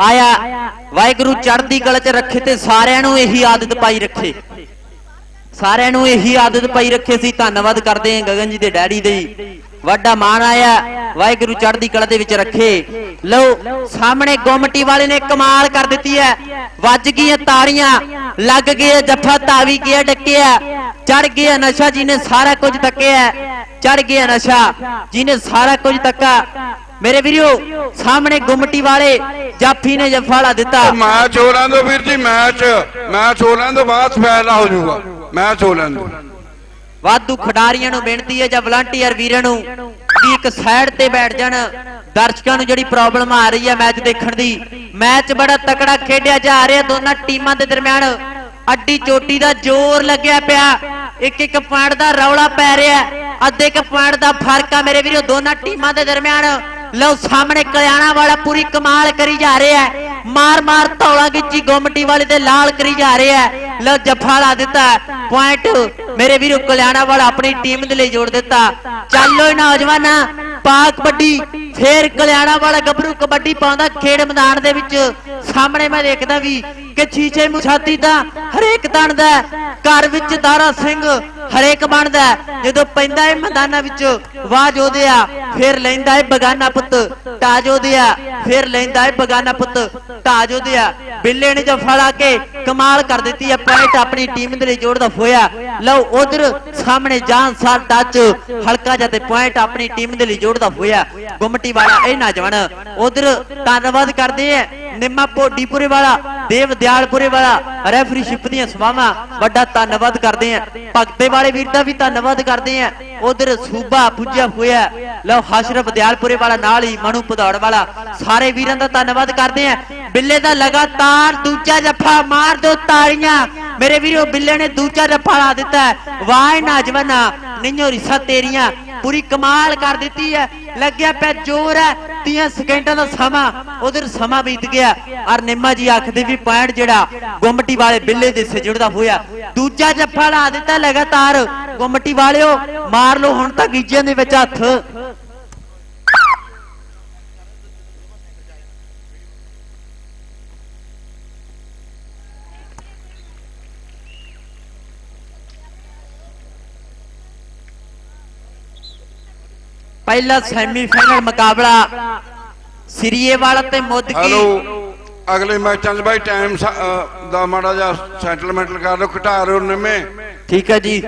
ਆਇਆ। ਵਾਹਿਗੁਰੂ ਚੜ੍ਹਦੀ ਕਲਾ 'ਚ ਰੱਖੇ ਤੇ ਸਾਰਿਆਂ ਨੂੰ ਇਹੀ ਆਦਤ ਪਾਈ ਰੱਖੇ। ਸਾਰਿਆਂ ਨੂੰ ਇਹੀ ਆਦਤ ਪਾਈ ਰੱਖੇ ਸੀ। ਧੰਨਵਾਦ ਕਰਦੇ ਹਾਂ ਗਗਨ ਜੀ ਦੇ ਡੈਰੀ ਦੇ ਵੱਡਾ ਮਾਣ ਆਇਆ। ਵਾਹਿਗੁਰੂ ਚੜ੍ਹਦੀ ਕਲਾ ਦੇ ਵਿੱਚ ਰੱਖੇ। ਲਓ, ਸਾਹਮਣੇ ਗੁੰਮਟੀ ਵਾਲੇ ਨੇ ਕਮਾਲ ਕਰ ਦਿੱਤੀ ਹੈ। ਵੱਜ ਗਈਆਂ ਤਾੜੀਆਂ, ਲੱਗ ਗਏ ਜੱਫਾ ਤਾਵੀ ਗਿਆ, ਡੱਕਿਆ। ਚੜ ਗਿਆ ਨਸ਼ਾ ਜੀ ਸਾਰਾ ਕੁਝ ਤੱਕਿਆ ਚੜ ਗਿਆ ਨਸ਼ਾ, ਜਿਹਨੇ ਸਾਰਾ ਕੁਝ ਤੱਕਾ ਮੇਰੇ ਵੀਰੋ, ਸਾਹਮਣੇ ਗੁੰਮਟੀ ਵਾਲੇ ਜਾਫੀ ਨੇ ਜਫਾਲਾ ਦਿੱਤਾ। ਮੈਚ ਹੋ ਲੈਣ ਦਿਓ ਵੀਰ ਜੀ ਮੈਚ ਮੈਚ ਹੋ ਲੈਣ ਤੋਂ ਬਾਅਦ ਫੈਸਲਾ ਹੋ ਜਾਊਗਾ। ਮੈਚ ਹੋ ਲੈਣ ਦਿਓ ਵਾਧੂ ਖਿਡਾਰੀਆਂ ਨੂੰ ਬੇਨਤੀ ਹੈ ਜਾਂ ਵਲੰਟੀਅਰ ਵੀਰਾਂ ਨੂੰ ਕਿ ਇੱਕ ਸਾਈਡ ਤੇ ਬੈਠ ਜਾਣ। ਦਰਸ਼ਕਾਂ ਨੂੰ ਜਿਹੜੀ ਪ੍ਰੋਬਲਮ ਆ ਰਹੀ ਹੈ ਮੈਚ ਦੇਖਣ ਦੀ। ਮੈਚ ਬੜਾ ਤਕੜਾ ਖੇਡਿਆ ਜਾ ਰਿਹਾ ਦੋਨਾਂ ਟੀਮਾਂ ਦੇ ਦਰਮਿਆਨ। ਅੱਡੀ ਚੋਟੀ ਦਾ ਜ਼ੋਰ ਲੱਗਿਆ ਪਿਆ। ਇੱਕ ਇੱਕ ਪੁਆਇੰਟ ਦਾ ਰੌਲਾ ਪੈ ਰਿਹਾ ਅੱਧੇ ਇੱਕ ਪੁਆਇੰਟ ਦਾ ਫ਼ਰਕ ਆ ਮੇਰੇ ਵੀਰੋ, ਦੋਨਾਂ ਟੀਮਾਂ ਦੇ ਦਰਮਿਆਨ। ਲਓ, ਸਾਹਮਣੇ ਕਲਿਆਣਾ ਵਾਲਾ ਪੂਰੀ ਕਮਾਲ ਕਰੀ ਜਾ ਰਿਹਾ ਹੈ। ਮਾਰ ਮਾਰ ਧੌਲਾ ਗਿੱਚੀ ਗੁੰਮਟੀ ਵਾਲੇ ਤੇ ਲਾਲ ਕਰੀ ਜਾ ਰਿਹਾ ਹੈ। ਲਓ, ਜੱਫਾ ਲਾ ਦਿੱਤਾ। ਪੁਆਇੰਟ ਮੇਰੇ ਵੀਰੋ, ਕਲਿਆਣਾ ਵਾਲਾ ਆਪਣੀ ਟੀਮ ਦੇ ਲਈ ਜੋੜ ਦਿੱਤਾ। ਚੱਲੋ ਨੌਜਵਾਨਾ ਪਾ ਕਬੱਡੀ। ਫੇਰ ਕਲਿਆਣਾ ਵਾਲਾ ਗੱਭਰੂ ਕਬੱਡੀ ਪਾਉਂਦਾ ਖੇਡ ਮੈਦਾਨ ਦੇ ਵਿੱਚ। ਸਾਹਮਣੇ ਮੈਂ ਦੇਖਦਾ ਵੀ ਕਿ ਛੀਛੇ ਮੁਛਾਤੀ ਦਾ ਹਰੇਕ ਤਣਦਾ ਘਰ ਵਿੱਚ ਦਾਰਾ ਸਿੰਘ ਹਰੇਕ ਬਣਦਾ ਜਦੋਂ ਪੈਂਦਾ ਏ ਮੈਦਾਨਾਂ ਵਿੱਚ ਆਵਾਜ਼ ਉਹਦੇ ਆ, ਫੇਰ ਲੈਂਦਾ ਹੈ ਬਗਾਨਾ ਪੁੱਤ ਤਾਜ ਉਹਦੇ ਆ, ਫੇਰ ਲੈਂਦਾ ਹੈ ਬਗਾਨਾ ਪੁੱਤ ਤਾਜ ਉਹਦੇ ਆ। ਬਿੱਲੇ ਨੇ ਜੋ ਫੜਾ ਕੇ ਕਮਾਲ ਕਰ ਦਿੱਤੀ ਹੈ ਪੁਆਇੰਟ ਆਪਣੀ ਟੀਮ ਦੇ ਲਈ ਜੋੜਦਾ ਹੋਇਆ। ਲਓ, ਉਧਰ ਸਾਹਮਣੇ ਜਾਨ ਸਾਲ ਟੱਚ, ਹਲਕਾ ਜਿਹਾ ਤੇ ਪੁਆਇੰਟ ਆਪਣੀ ਟੀਮ ਦੇ ਲਈ ਜੋੜਦਾ ਹੋਇਆ। ਗੁੰਮਟੀ ਵਾਲਾ, ਇਹ ਨੌਜਵਾਨ, ਉਧਰ ਧੰਨਵਾਦ ਕਰਦੇ ਆ ਨਿੰਮਾ ਪੋਡੀਪੁਰੇ ਵਾਲਾ, ਦੇਵ ਦਿਆਲਪੁਰੇ ਵਾਲਾ, ਰੈਫਰੀ ਸ਼ਿਪ ਦੀਆਂ ਸਵਾਵਾਂ, ਵੱਡਾ ਧੰਨਵਾਦ ਕਰਦੇ ਆ ਭਗਤੇ ਵਾਲੇ ਵੀਰ ਦਾ ਵੀ ਧੰਨਵਾਦ ਕਰਦੇ ਆ ਉਧਰ ਸੂਬਾ ਪੁੱਜਿਆ ਹੋਇਆ ਲਓ ਹਸ਼ਰਫ ਦਿਆਲਪੁਰੇ ਵਾਲਾ ਨਾਲ ਹੀ ਮਨੂ ਪਧੌੜ ਵਾਲਾ। ਸਾਰੇ ਵੀਰਾਂ ਦਾ ਧੰਨਵਾਦ ਕਰਦੇ ਆ ਬਿੱਲੇ ਦਾ ਲਗਾਤਾਰ ਦੂਜਾ ਜੱਫਾ ਮਾਰ ਦੋ ਤਾੜੀਆਂ। ਮੇਰੇ ਵੀਰੋ, ਬਿੱਲੇ ਨੇ ਦੂਜਾ ਜੱਫਾ ਲਾ ਦਿੱਤਾ ਹੈ। ਵਾਹ ਨੌਜਵਾਨਾ, ਨਿੰਨੋ ਰਿਸਾ ਤੇਰੀਆਂ। ਪੂਰੀ ਕਮਾਲ ਕਰ ਦਿੱਤੀ ਹੈ। ਲੱਗਿਆ ਪਿਆ ਜ਼ੋਰ ਹੈ। 30 ਸਕਿੰਟਾਂ ਦਾ ਸਮਾਂ, ਉਧਰ ਸਮਾਂ ਬੀਤ ਗਿਆ। ਔਰ ਨਿੰਮਾ ਜੀ ਆਖਦੇ ਵੀ ਪੁਆਇੰਟ ਜਿਹੜਾ ਗੁੰਮਟੀ ਵਾਲੇ ਬਿੱਲੇ ਦੇ ਸੇ ਹੋਇਆ। ਦੂਜਾ ਜੱਫਾ ਲਾ ਦਿੱਤਾ ਲਗਾਤਾਰ। ਗੁੰਮਟੀ ਵਾਲਿਓ, ਮਾਰ ਲਓ, ਹੁਣ ਤਾਂ ਗੀਜਿਆਂ ਦੇ ਵਿੱਚ ਹੱਥ। ਪਹਿਲਾ ਸੈਮੀਫਾਈਨਲ ਮੁਕਾਬਲਾ ਸਿਰੀਏ ਵਾਲਾ ਤੇ ਮੁੱਦਕੀ ਹੈਲੋ ਅਗਲੇ ਮੈਚਾਂ 'ਚ ਬਾਈ ਟਾਈਮ ਦਾ ਮਾੜਾ ਜਿਹਾ ਸੈਟਲਮੈਂਟ ਕਰ ਲਓ ਘਟਾ ਰਹੇ ਹੋ ਨਿੰਮੇ ਠੀਕ ਹੈ ਜੀ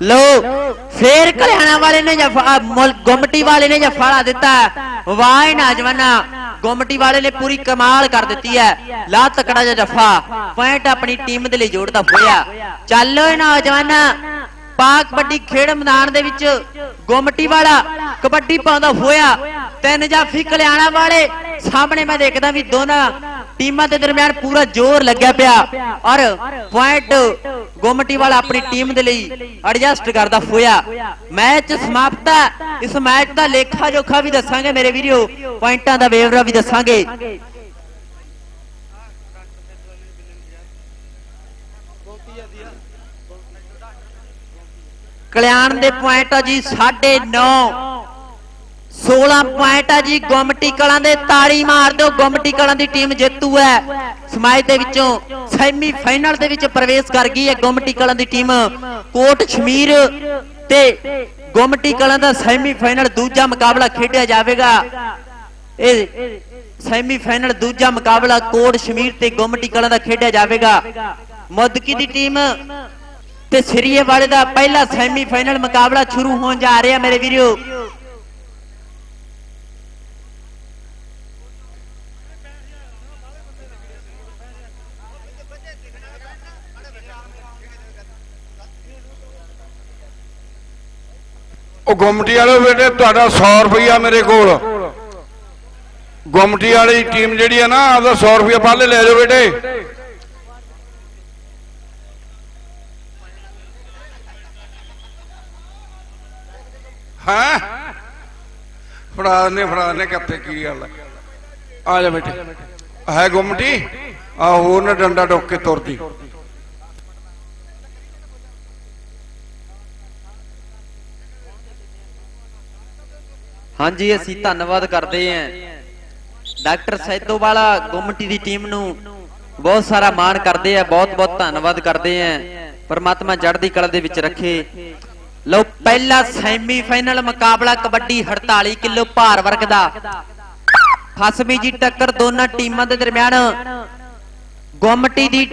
ਲੋ ਫੇਰ ਕਲਿਆਣਾ ਵਾਲੇ ਨੇ ਜਫਾ ਗੁੰਮਟੀ ਵਾਲੇ ਨੇ ਜਫਾਲਾ ਦਿੱਤਾ ਵਾਹ ਨੌਜਵਾਨਾ ਗੁੰਮਟੀ ਵਾਲੇ ਨੇ ਪੂਰੀ ਕਮਾਲ ਕਰ ਦਿੱਤੀ ਹੈ ਲਾ ਤਕੜਾ ਜਿਹਾ ਜਫਾ ਪੁਆਇੰਟ ਆਪਣੀ ਟੀਮ ਦੇ ਲਈ ਜੋੜਦਾ ਹੋਇਆ ਚੱਲ ਓਏ ਨੌਜਵਾਨਾ ਪਾਕ ਕਬੱਡੀ ਖੇਡ ਮੈਦਾਨ ਦੇ ਵਿੱਚ ਗੁੰਮਟੀ ਵਾਲਾ ਕਬੱਡੀ ਪਾਉਂਦਾ ਹੋਇਆ, ਤਿੰਨ ਜਾਫੀ ਕਲਿਆਣਾ ਵਾਲੇ ਸਾਹਮਣੇ ਮੈਂ ਦੇਖਦਾ ਵੀ ਦੋਨਾਂ ਟੀਮਾਂ ਦੇ ਦਰਮਿਆਨ ਪੂਰਾ ਜ਼ੋਰ ਲੱਗਿਆ ਪਿਆ ਔਰ ਪੁਆਇੰਟ ਗੋਮਟੀ ਵਾਲਾ ਆਪਣੀ ਟੀਮ ਦੇ ਲਈ ਐਡਜਸਟ ਕਰਦਾ ਹੋਇਆ। ਮੈਚ ਸਮਾਪਤ ਹੈ। ਇਸ ਮੈਚ ਦਾ ਲੇਖਾ ਜੋਖਾ ਵੀ ਦੱਸਾਂਗੇ। ਮੇਰੇ ਵੀਰੋ, ਪੁਆਇੰਟਾਂ ਦਾ ਵੇਵਰਾ ਵੀ ਦੱਸਾਂਗੇ। ਕਲਿਆਣ ਦੇ ਪੁਆਇੰਟ ਆ ਜੀ 9.5 16 ਪੁਆਇੰਟ ਆ ਜੀ ਗੁੰਮਟੀ ਕਲਾਂ ਦੇ ਤਾੜੀ ਮਾਰ ਦਿਓ ਗੁੰਮਟੀ ਕਲਾਂ ਦੀ ਟੀਮ ਜੇਤੂ ਹੈ। ਸਮਾਜ ਦੇ ਵਿੱਚੋਂ ਸੈਮੀ ਫਾਈਨਲ ਦੇ ਵਿੱਚ ਪ੍ਰਵੇਸ਼ ਕਰ ਗਈ ਹੈ ਗੁੰਮਟੀ ਕਲਾਂ ਦੀ ਟੀਮ। ਕੋਟ ਸ਼ਮੀਰ ਤੇ ਗੁੰਮਟੀ ਕਲਾਂ ਦਾ ਸੈਮੀ ਫਾਈਨਲ ਦੂਜਾ ਮੁਕਾਬਲਾ ਖੇਡਿਆ ਜਾਵੇਗਾ। ਇਹ ਸੈਮੀ ਫਾਈਨਲ ਦੂਜਾ ਮੁਕਾਬਲਾ ਕੋਟ ਸ਼ਮੀਰ ਤੇ ਗੁੰਮਟੀ ਕਲਾਂ ਦਾ ਖੇਡਿਆ ਜਾਵੇਗਾ। ਮੁੱਦਕੀ ਦੀ ਟੀਮ ਤੇ ਸਿਰੀਏ ਵਾਲੇ ਦਾ ਪਹਿਲਾ ਸੈਮੀ ਮੁਕਾਬਲਾ ਸ਼ੁਰੂ ਹੋਣ ਜਾ ਰਿਹਾ ਮੇਰੇ ਵੀਰੋ। ਉਹ ਗੁੰਮਟੀ ਵਾਲੇ ਬੇਟੇ, ਤੁਹਾਡਾ 100 ਰੁਪਇਆ ਮੇਰੇ ਕੋਲ। ਗੁੰਮਟੀ ਵਾਲੀ ਟੀਮ ਜਿਹੜੀ ਹੈ ਨਾ, ਆਪਦਾ 100 ਰੁਪਇਆ ਪਹਿਲੇ ਲੈ ਜਾਓ ਬੇਟੇ। ਹਾਂ? ਫੜਾ ਨੇ ਫੜਾ ਨੇ ਕਿੱਥੇ ਕੀ ਗੱਲ ਆ? ਜਾ ਬੇਟੇ। ਹੈ ਗੁੰਮਟੀ? ਆ ਹੋਰ ਨਾ ਡੰਡਾ ਡੋਕ ਕੇ ਤੁਰਦੀ। ਹਾਂਜੀ, ਅਸੀਂ ਧੰਨਵਾਦ ਕਰਦੇ ਹਾਂ। ਡਾਕਟਰ ਸੈਦੋਵਾਲਾ ਗੁੰਮਟੀ ਦੀ ਟੀਮ ਨੂੰ ਬਹੁਤ ਸਾਰਾ ਮਾਣ ਕਰਦੇ ਆ ਬਹੁਤ ਬਹੁਤ ਧੰਨਵਾਦ ਕਰਦੇ ਆ ਪਰਮਾਤਮਾ ਜੜਦੀ ਕਲਾ ਦੇ ਵਿੱਚ ਰੱਖੇ। ਲਓ ਪਹਿਲਾ ਸੈਮੀ ਫਾਈਨਲ ਮੁਕਾਬਲਾ ਕਬੱਡੀ 48 ਕਿਲੋ ਭਾਰ ਵਰਗ ਦਾ। ਖਸਮੀ ਜੀ ਟੱਕਰ ਦੋਨਾਂ ਟੀਮਾਂ ਦੇ ਦਰਮਿਆਨ। ਗੁੰਮਟੀ ਦੀ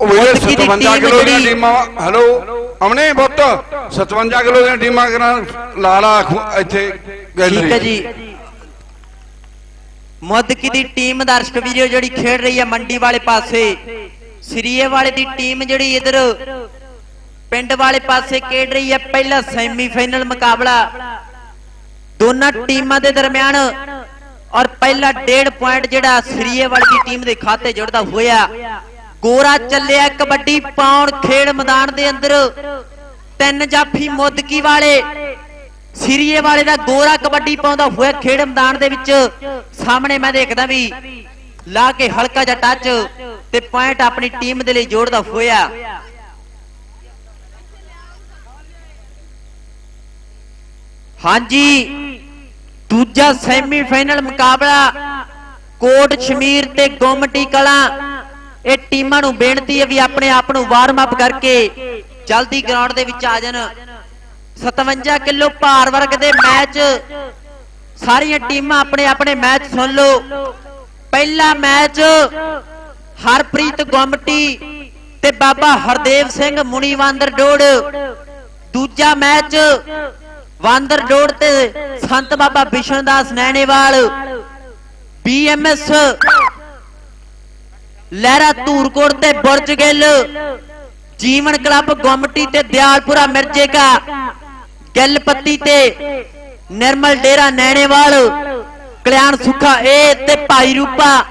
ਵੀਰੇ ਦੀ 57 ਟੀਮ ਕਿਲੋ ਦੀਆਂ ਟੀਮਾਂ ਹੈਲੋ ਅਮਨੇ ਪੁੱਤ 57 ਕਿਲੋ ਦੀਆਂ ਟੀਮਾਂ ਕਰਾਂ ਲਾ ਲਾ ਖੁ- ਇੱਥੇ ਗੈਲਰੀ। ਠੀਕ ਹੈ ਜੀ। ਮੁੱਦਕੀ ਦੀ ਟੀਮ ਦਰਸ਼ਕ ਵੀਡੀਓ ਜਿਹੜੀ ਖੇਡ ਰਹੀ ਹੈ ਮੰਡੀ ਵਾਲੇ ਪਾਸੇ। ਸਰੀਏ ਵਾਲੇ ਦੀ ਟੀਮ ਜਿਹੜੀ ਇਧਰ ਪਿੰਡ ਵਾਲੇ ਪਾਸੇ ਖੇਡ ਰਹੀ ਹੈ ਪਹਿਲਾ ਸੈਮੀ ਮੁਕਾਬਲਾ। ਦੋਨਾਂ ਟੀਮਾਂ ਦੇ ਦਰਮਿਆਨ ਔਰ ਪਹਿਲਾ 1.5 ਪੁਆਇੰਟ ਜਿਹੜਾ ਸਰੀਏ ਵਾਲੀ ਦੀ ਟੀਮ ਦੇ ਖਾਤੇ ਜੁੜਦਾ ਹੋਇਆ। ਗੋਰਾ ਚੱਲਿਆ ਕਬੱਡੀ ਪਾਉਣ ਖੇਡ ਮੈਦਾਨ ਦੇ ਅੰਦਰ। ਤਿੰਨ ਜਾਫੀ ਮੁੱਦਕੀ ਵਾਲੇ, ਸਿਰੀਏ ਵਾਲੇ ਦਾ ਗੋਰਾ ਕਬੱਡੀ ਪਾਉਂਦਾ ਹੋਇਆ ਖੇਡ ਮੈਦਾਨ ਦੇ ਵਿੱਚ। ਸਾਹਮਣੇ ਮੈਂ ਦੇਖਦਾ ਵੀ ਲਾ ਕੇ ਹਲਕਾ ਜਿਹਾ ਟੱਚ ਤੇ ਪੁਆਇੰਟ ਆਪਣੀ ਟੀਮ ਦੇ ਲਈ ਜੋੜਦਾ ਹੋਇਆ। ਹਾਂਜੀ। ਦੂਜਾ ਸੈਮੀ ਫਾਈਨਲ ਮੁਕਾਬਲਾ ਕੋਟ ਸ਼ਮੀਰ ਤੇ ਗੁੰਮਟੀ ਕਲਾਂ। ਇਹ ਟੀਮਾਂ ਨੂੰ ਬੇਨਤੀ ਹੈ ਵੀ ਆਪਣੇ ਆਪ ਨੂੰ ਵਾਰਮ ਅਪ ਕਰਕੇ ਜਲਦੀ ਗਰਾਊਂਡ ਦੇ ਵਿੱਚ ਆ ਜਾਣ। 57 ਕਿਲੋ ਭਾਰ ਵਰਗ ਦੇ ਮੈਚ। ਸਾਰੀਆਂ ਟੀਮਾਂ ਆਪਣੇ ਆਪਣੇ ਮੈਚ ਸੁਣ ਲਓ। ਪਹਿਲਾ ਮੈਚ ਹਰਪ੍ਰੀਤ ਗੋਮਟੀ ਤੇ ਬਾਬਾ ਹਰਦੇਵ ਸਿੰਘ ਮੁਨੀ ਵਾਂਦਰ ਡੋੜ। ਦੂਜਾ ਮੈਚ ਵਾਂਦਰ ਡੋੜ ਤੇ ਸੰਤ ਬਾਬਾ ਬਿਸ਼ਨਦਾਸ ਨੈਣੇਵਾਲ ਬੀਐਮਐਸ ਲਹਿਰਾ ਧੂਰਕੋਟ ਤੇ ਬੁਰਜ ਗਿੱਲ, ਜੀਵਨ ਕਲੱਬ ਗੁੰਮਟੀ ਤੇ ਦਿਆਲਪੁਰਾ ਮਿਰਜੇਗਾ, ਗਿੱਲਪੱਤੀ ਤੇ ਨਿਰਮਲ ਡੇਰਾ ਨੈਣੇਵਾਲ, ਕਲਿਆਣ ਸੁਖਾ ਏ ਤੇ ਭਾਈ ਰੂਪਾ,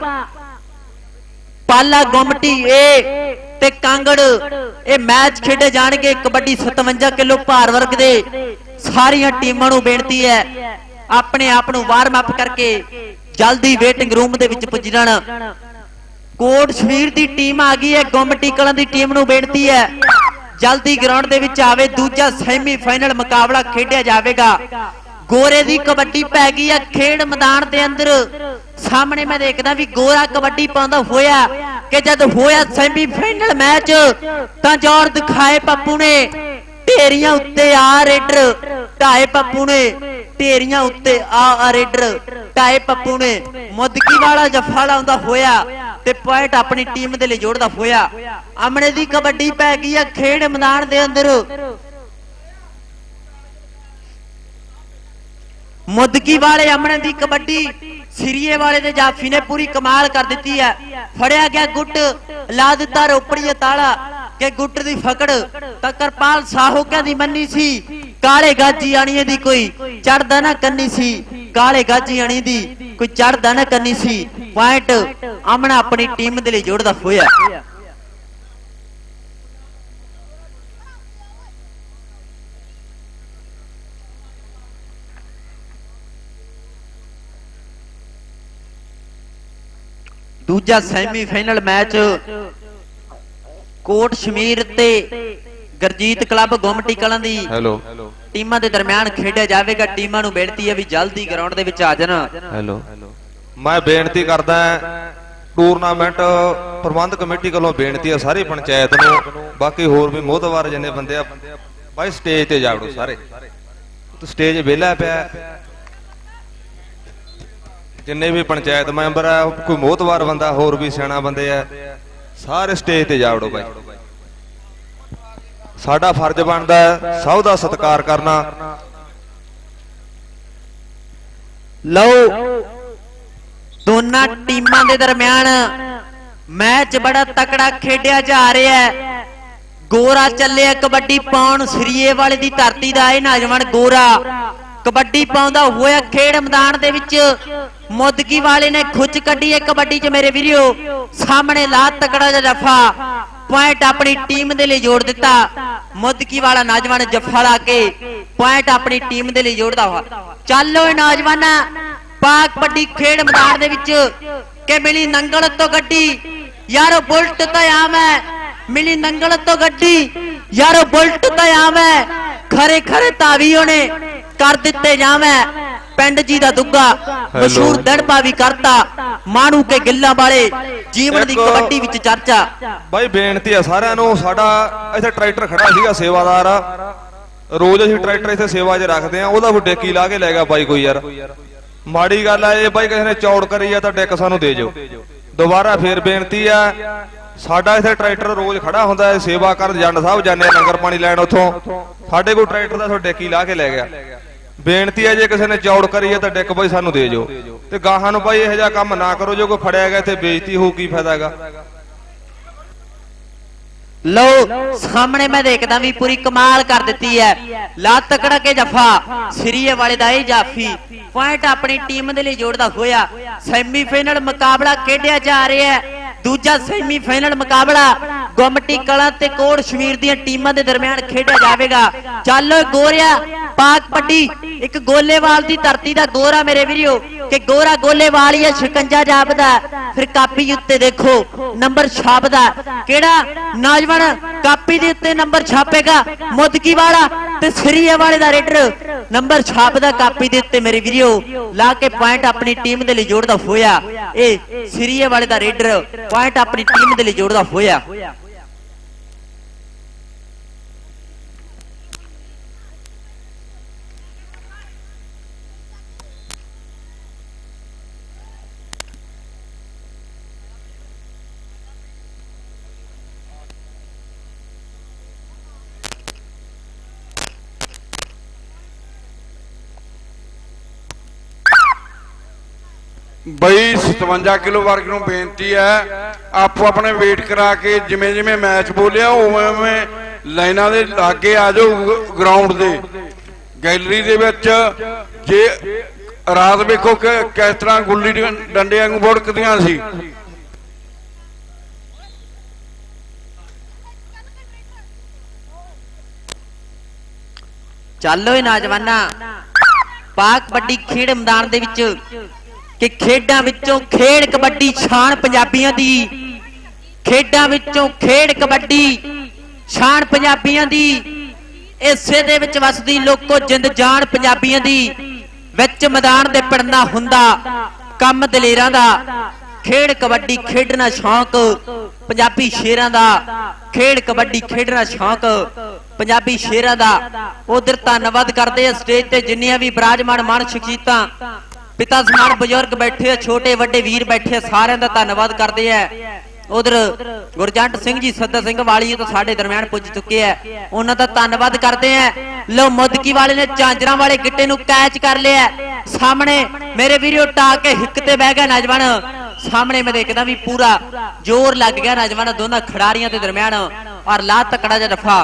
ਪਾਲਾ ਗੁੰਮਟੀ ਏ ਤੇ ਕਾਂਗੜ, ਇਹ ਮੈਚ ਖੇਡੇ ਜਾਣਗੇ ਕਬੱਡੀ 57 ਕਿਲੋ ਭਾਰ ਵਰਗ ਦੇ। ਸਾਰੀਆਂ ਟੀਮਾਂ ਨੂੰ ਬੇਨਤੀ ਹੈ, ਆਪਣੇ ਆਪ ਨੂੰ ਵਾਰਮ ਅਪ ਕਰਕੇ ਜਲਦੀ ਵੇਟਿੰਗ ਰੂਮ ਦੇ ਵਿੱਚ ਪੁੱਜ ਜਾਣ ਕੋਟ ਸ਼ਮੀਰ ਦੀ ਟੀਮ ਆ ਗਈ ਹੈ ਗੁੰਮਟੀ ਕਲਾਂ ਦੀ ਟੀਮ ਨੂੰ ਬੇਨਤੀ ਹੈ, ਜਲਦੀ ਗਰਾਊਂਡ ਦੇ ਵਿੱਚ ਆਵੇ, ਦੂਜਾ ਸੈਮੀ ਫਾਈਨਲ ਮੁਕਾਬਲਾ ਖੇਡਿਆ ਜਾਵੇਗਾ। ਗੋਰੇ ਦੀ ਕਬੱਡੀ ਪੈ ਗਈ ਹੈ, ਖੇਡ ਮੈਦਾਨ ਦੇ ਅੰਦਰ। ਸਾਹਮਣੇ ਮੈਂ ਦੇਖਦਾ ਵੀ ਗੋਰਾ ਕਬੱਡੀ ਪਾਉਂਦਾ ਹੋਇਆ, ਕਿ ਜਦ ਹੋਇਆ ਸੈਮੀ ਫਾਈਨਲ ਮੈਚ ਤਾਂ ਜ਼ੋਰ ਦਿਖਾਏ ਪੱਪੂ ਨੇ। ਢੇਰੀਆਂ ਉੱਤੇ ਆ ਰੇਡਰ ਢਾਏ ਪੱਪੂ ਨੇ। ਢੇਰੀਆਂ ਉੱਤੇ ਆ ਰੇਡਰ ਢਾਏ ਪੱਪੂ ਨੇ। ਮੁੱਦਕੀ ਵਾਲਾ ਜਫਾ ਲਾਉਂਦਾ ਹੋਇਆ ਤੇ ਪੁਆਇੰਟ ਆਪਣੀ ਟੀਮ ਦੇ ਲਈ ਜੋੜਦਾ ਹੋਇਆ। ਅਮਨੇ ਦੀ ਕਬੱਡੀ ਪੈ ਗਈ ਆ ਖੇਡ ਮੈਦਾਨ ਦੇ ਅੰਦਰ। ਮੁੱਦਕੀ ਵਾਲੇ ਅਮਨੇ ਦੀ ਕਬੱਡੀ ਸਿਰੀਏ ਵਾਲੇ ਦੇ ਜਾਫੀ ਨੇ ਪੂਰੀ ਕਮਾਲ ਕਰ ਦਿੱਤੀ ਹੈ ਫੜਿਆ ਗਿਆ ਗੁੱਟ, ਲਾ ਦਿੱਤਾ ਰੋਪੜੀ ਤਾਲਾ। ਕਿ ਗੁੱਟ ਦੀ ਫਕੜ ਤਾਂ ਕਰਪਾਲ ਸਾਹੋਕਿਆਂ ਦੀ ਮੰਨੀ ਸੀ, ਕਾਲੇ ਗਾਜੀ ਆਣੀਏ ਦੀ ਕੋਈ ਚੜਦਾ ਨਾ ਕੰਨੀ ਸੀ, ਕਾਲੇ ਗਾਜੀ ਆਣੀ ਦੀ ਕੋਈ ਚੜਦਾ ਨਾ ਕੰਨੀ ਸੀ। ਪੁਆਇੰਟ ਅਮਨਾ ਆਪਣੀ ਟੀਮ ਦੇ ਲਈ ਜੋੜਦਾ ਹੋਇਆ। ਦੂਜਾ ਸੈਮੀਫਾਈਨਲ ਮੈਚ ਕੋਟ ਸ਼ਮੀਰ ਤੇ ਗਰਜੀਤ ਕਲੱਬ ਗੁੰਮਟੀ ਕਲਾਂ ਦੀ ਹੈਲੋ। ਟੀਮਾਂ ਦੇ ਦਰਮਿਆਨ ਖੇਡਿਆ ਜਾਵੇਗਾ। ਟੀਮਾਂ ਨੂੰ ਬੇਨਤੀ ਹੈ ਵੀ ਜਲਦੀ ਗਰਾਊਂਡ ਦੇ ਵਿੱਚ ਆ ਜਾਣ। ਹੈਲੋ। ਮੈਂ ਬੇਨਤੀ ਕਰਦਾ ਟੂਰਨਾਮੈਂਟ ਪ੍ਰਬੰਧ ਕਮੇਟੀ ਵੱਲੋਂ ਬੇਨਤੀ ਹੈ ਸਾਰੀ ਪੰਚਾਇਤ ਨੂੰ ਬਾਕੀ ਹੋਰ ਵੀ ਮੋਹਤਵਾਰ ਜਿੰਨੇ ਬੰਦੇ ਆ ਬਾਈ ਸਟੇਜ ਤੇ ਜਾਵੜੋ ਸਾਰੇ। ਤੇ ਸਟੇਜ ਵਿਹਲਾ ਪਿਆ। ਜਿੰਨੇ ਵੀ ਪੰਚਾਇਤ ਮੈਂਬਰ ਆ ਕੋਈ ਮੋਹਤਵਾਰ ਬੰਦਾ ਹੋਰ ਵੀ ਸਿਆਣਾ ਬੰਦੇ ਆ ਸਾਰੇ ਸਟੇਜ ਤੇ ਜਾਵੜੋ ਬਾਈ। ਸਾਡਾ ਫਰਜ਼ ਬਣਦਾ ਹੈ ਸਭ ਦਾ ਸਤਿਕਾਰ ਕਰਨਾ। ਲਓ, ਦੋਨਾਂ ਟੀਮਾਂ ਦੇ ਦਰਮਿਆਨ ਮੈਚ ਬੜਾ ਤਕੜਾ ਖੇਡਿਆ ਜਾ ਰਿਹਾ ਹੈ। ਗੋਰਾ ਚੱਲਿਆ ਕਬੱਡੀ ਪਾਉਣ ਸਰੀਏ ਵਾਲੇ ਦੀ ਧਰਤੀ ਦਾ ਇਹ ਨੌਜਵਾਨ ਗੋਰਾ। ਕਬੱਡੀ ਪਾਉਂਦਾ ਹੋਇਆ ਖੇਡ ਮੈਦਾਨ ਦੇ ਵਿੱਚ ਮੁੱਦਕੀ ਵਾਲੇ ਨੇ ਖੁੱਚ ਕੱਢੀ ਹੈ ਕਬੱਡੀ 'ਚ ਮੇਰੇ ਵੀਰੋ ਸਾਹਮਣੇ ਲਾ ਤਕੜਾ ਜਿਹਾ ਜਫਾ ਪੁਆਇੰਟ ਆਪਣੀ ਟੀਮ ਦੇ ਲਈ ਜੋੜ ਦਿੱਤਾ ਮੁੱਦਕੀ ਵਾਲਾ ਨੌਜਵਾਨ ਜਫਾ ਲਾ ਕੇ ਪੁਆਇੰਟ ਆਪਣੀ ਟੀਮ ਦੇ ਲਈ ਜੋੜਦਾ ਹੋਇਆ ਚੱਲ ਓਏ ਨੌਜਵਾਨਾ ਪਾਕ ਵੱਡੀ ਖੇਡ ਮੈਦਾਨ ਦੇ ਵਿੱਚ ਕਿ ਮਿਲੀ ਨੰਗਲ ਤੋਂ ਗੱਡੀ ਯਾਰੋ ਬੁਲਟ ਤਾਂ ਆਮ ਹੈ ਮਿਲੀ ਨੰਗਲ ਤੋਂ ਗੱਡੀ ਯਾਰੋ ਬੁਲਟ ਤਾਂ ਆਮ ਹੈ ਖਰੇ ਖਰੇ ਤਾਵੀ ਉਹਨੇ ਕਰ ਦਿੱਤੇ ਜਾਵੇਂ। ਪਿੰਡ ਜੀ ਦਾ ਦੁੱਗਾ ਮਸ਼ਹੂਰ ਦੜਪਾ ਵੀ ਕਰਤਾ। ਮਾਣੂ ਕੇ ਗਿੱਲਾਂ ਵਾਲੇ ਜੀਵਨ ਦੀ ਕਬੱਡੀ ਵਿੱਚ ਚਰਚਾ। ਬਾਈ ਬੇਨਤੀ ਆ ਸਾਰਿਆਂ ਨੂੰ ਸਾਡਾ ਇੱਥੇ ਟਰੈਕਟਰ ਖੜਾ ਸੀਗਾ ਸੇਵਾਦਾਰ। ਰੋਜ਼ ਅਸੀਂ ਟਰੈਕਟਰ ਇੱਥੇ ਸੇਵਾ 'ਚ ਰੱਖਦੇ ਆ ਉਹਦਾ ਕੋਈ ਡੇਕੀ ਲਾ ਕੇ ਲੈ ਗਿਆ ਬਾਈ ਕੋਈ ਯਾਰ। ਮਾੜੀ ਗੱਲ ਆ ਇਹ ਬਾਈ ਕਿਸੇ ਨੇ ਚੌੜ ਕਰੀ ਆ ਤਾਂ ਡੈਕ ਸਾਨੂੰ ਦੇ ਜਾਓ ਦੁਬਾਰਾ ਫੇਰ ਬੇਨਤੀ ਆ ਸਾਡਾ ਇੱਥੇ ਟਰੈਕਟਰ ਰੋਜ਼ ਖੜਾ ਹੁੰਦਾ ਹੈ ਸੇਵਾ ਕਰਨ ਜੰਡ ਸਾਹਿਬ ਜਾਂਦੇ ਆ ਲੰਗਰ ਪਾਣੀ ਲੈਣ ਉੱਥੋਂ। ਸਾਡੇ ਕੋਲ ਟਰੈਕਟਰ ਦਾ ਤੁਹਾਡੇ ਡੇਕੀ ਲਾ ਕੇ ਲੈ ਗਿਆ। ਬੇਨਤੀ ਹੈ ਜੇ ਕਿਸੇ ਨੇ ਚੌੜ ਕਰੀ ਆ ਤਾਂ ਡੈਕ ਬਾਈ ਸਾਨੂੰ ਦੇ ਜਾਓ। ਤੇ ਗਾਹਾਂ ਨੂੰ ਬਾਈ ਇਹੋ ਜਿਹਾ ਕੰਮ ਨਾ ਕਰੋ, ਜੋ ਕੋਈ ਫੜਿਆ ਗਿਆ ਇੱਥੇ ਬੇਇੱਜ਼ਤੀ ਹੋਊ, ਕੀ ਫਾਇਦਾ ਹੈਗਾ? ਲਓ, ਸਾਹਮਣੇ ਮੈਂ ਦੇਖਦਾ ਵੀ ਪੂਰੀ ਕਮਾਲ ਕਰ ਦਿੱਤੀ ਹੈ। ਲੱਤ ਤਕੜਾ ਕੇ ਜਫਾ ਸਿਰੀਏ ਵਾਲੇ ਦਾ ਇਹ ਜਾਫੀ। ਪੁਆਇੰਟ ਆਪਣੀ ਟੀਮ ਦੇ ਲਈ ਜੋੜਦਾ ਹੋਇਆ। ਸੈਮੀਫਾਈਨਲ ਮੁਕਾਬਲਾ ਖੇਡਿਆ ਜਾ ਰਿਹਾ ਹੈ। ਦੂਜਾ ਸੈਮੀਫਾਈਨਲ ਮੁਕਾਬਲਾ ਗੁੰਮਟੀ ਕਲਾਂ ਤੇ ਕੋੜ ਸ਼ਮੀਰ ਦੀਆਂ ਟੀਮਾਂ ਦੇ ਦਰਮਿਆਨ ਖੇਡਿਆ ਜਾਵੇਗਾ। ਚੱਲ ਓਏ ਗੋਰਿਆ, ਪਾਕ ਪੱਟੀ, ਇੱਕ ਗੋਲੇਵਾਲ ਦੀ ਧਰਤੀ ਦਾ ਗੋਰਾ ਮੇਰੇ ਵੀਰੋ, ਕਿ ਗੋਰਾ ਗੋਲੇਵਾਲ ਹੀ ਸ਼ਿਕੰਜਾ ਜਾਪਦਾ ਫਿਰ ਕਾਪੀ ਉੱਤੇ ਦੇਖੋ, ਨੰਬਰ ਛਾਪਦਾ ਕਿਹੜਾ? ਨੌਜਵਾਨ ਕਾਪੀ ਦੇ ਉੱਤੇ ਨੰਬਰ ਛਾਪੇਗਾ, ਮੁੱਦਕੀ ਵਾਲਾ ਤੇ ਸਰੀਏ ਵਾਲੇ ਦਾ ਰੇਡਰ। ਨੰਬਰ ਛਾਪਦਾ ਕਾਪੀ ਦੇ ਉੱਤੇ ਮੇਰੇ ਵੀਰੋ, ਲਾ ਕੇ ਪੁਆਇੰਟ ਆਪਣੀ ਟੀਮ ਦੇ ਲਈ ਜੋੜਦਾ ਹੋਇਆ। ਇਹ ਸਰੀਏ ਵਾਲੇ ਦਾ ਰੇਡਰ ਪੁਆਇੰਟ ਆਪਣੀ ਟੀਮ ਦੇ ਲਈ ਜੋੜਦਾ ਹੋਇਆ। ਬਈ 57 ਕਿਲੋ ਵਰਗ ਨੂੰ ਬੇਨਤੀ ਹੈ, ਆਪੋ ਆਪਣੇ ਵੇਟ ਕਰਾ ਕੇ ਜਿਵੇਂ ਜਿਵੇਂ ਮੈਚ ਬੋਲਿਆ, ਉਵੇਂ ਉਵੇਂ ਲਾਈਨਾਂ ਦੇ ਲਾਗੇ ਆ ਜਾਓ ਗਰਾਊਂਡ ਦੇ। ਗੈਲਰੀ ਦੇ ਵਿੱਚ ਜੇ ਰਾਤ ਵੇਖੋ ਕਿ ਕਿਸ ਤਰ੍ਹਾਂ ਗੁੱਲੀ ਡੰਡੇ ਵਾਂਗੂ ਬੁੜਕਦੀਆਂ ਸੀ। ਚੱਲ ਓਏ ਨੌਜਵਾਨਾ, ਪਾਕ ਵੱਡੀ ਖੇਡ ਮੈਦਾਨ ਦੇ ਵਿੱਚ ਕਿ ਖੇਡਾਂ ਵਿੱਚੋਂ ਖੇਡ ਕਬੱਡੀ ਛਾਣ ਪੰਜਾਬੀਆਂ ਦੀ। ਖੇਡਾਂ ਵਿੱਚੋਂ ਖੇਡ ਕਬੱਡੀ ਸ਼ਾਨ ਪੰਜਾਬੀਆਂ ਦੀ। ਇਸੇ ਦੇ ਵਿੱਚ ਵਸਦੀ ਲੋਕੋ ਜਿੰਦ ਜਾਨ ਪੰਜਾਬੀਆਂ ਦੀ। ਵਿੱਚ ਮੈਦਾਨ ਦੇ ਪੜਨਾ ਹੁੰਦਾ, ਕੰਮ ਦਲੇਰਾਂ ਦਾ। ਖੇਡ ਕਬੱਡੀ ਖੇਡਣਾ ਸ਼ੌਂਕ ਪੰਜਾਬੀ ਸ਼ੇਰਾਂ ਦਾ। ਖੇਡ ਕਬੱਡੀ ਖੇਡਣਾ ਸ਼ੌਂਕ ਪੰਜਾਬੀ ਸ਼ੇਰਾਂ ਦਾ। ਉਧਰ ਧੰਨਵਾਦ ਕਰਦੇ ਆ ਸਟੇਜ ਤੇ ਜਿੰਨੀਆਂ ਵੀ ਬਰਾਜਮਾਨ ਮਾਨ ਸ਼ਖਸੀਅਤਾਂ। ਪਿਤਾ ਸਮਾਨ ਬਜ਼ੁਰਗ ਬੈਠੇ ਆ, ਛੋਟੇ ਵੱਡੇ ਵੀਰ ਬੈਠੇ ਆ, ਸਾਰਿਆਂ ਦਾ ਧੰਨਵਾਦ ਕਰਦੇ ਆ। ਉਧਰ ਗੁਰਜੰਟ ਸਿੰਘ ਜੀ ਸੱਦਾ ਸਿੰਘ ਵਾਲੀ ਤੋਂ ਸਾਡੇ ਦਰਮਿਆਨ ਪੁੱਜ ਚੁੱਕੇ ਆ। ਉਹਨਾਂ ਦਾ ਧੰਨਵਾਦ ਕਰਦੇ ਆ। ਲੋ ਮੁਦਕੀ ਵਾਲੇ ਨੇ ਚਾਂਜਰਾਂ ਵਾਲੇ ਗਿੱਟੇ ਨੂੰ ਕੈਚ ਕਰ ਲਿਆ। ਸਾਹਮਣੇ ਮੇਰੇ ਵੀਰੋ ਟਾ ਕੇ ਹਿੱਕ ਤੇ ਬਹਿ ਗਿਆ ਨੌਜਵਾਨ। ਸਾਹਮਣੇ ਮੈਂ ਦੇਖਦਾ ਵੀ ਪੂਰਾ ਜ਼ੋਰ ਲੱਗ ਗਿਆ ਨੌਜਵਾਨ, ਦੋਨਾਂ ਖਿਡਾਰੀਆਂ ਦੇ ਦਰਮਿਆਨ। ਔਰ ਲਾ ਤਕੜਾ ਜਿਹਾ ਰਫਾ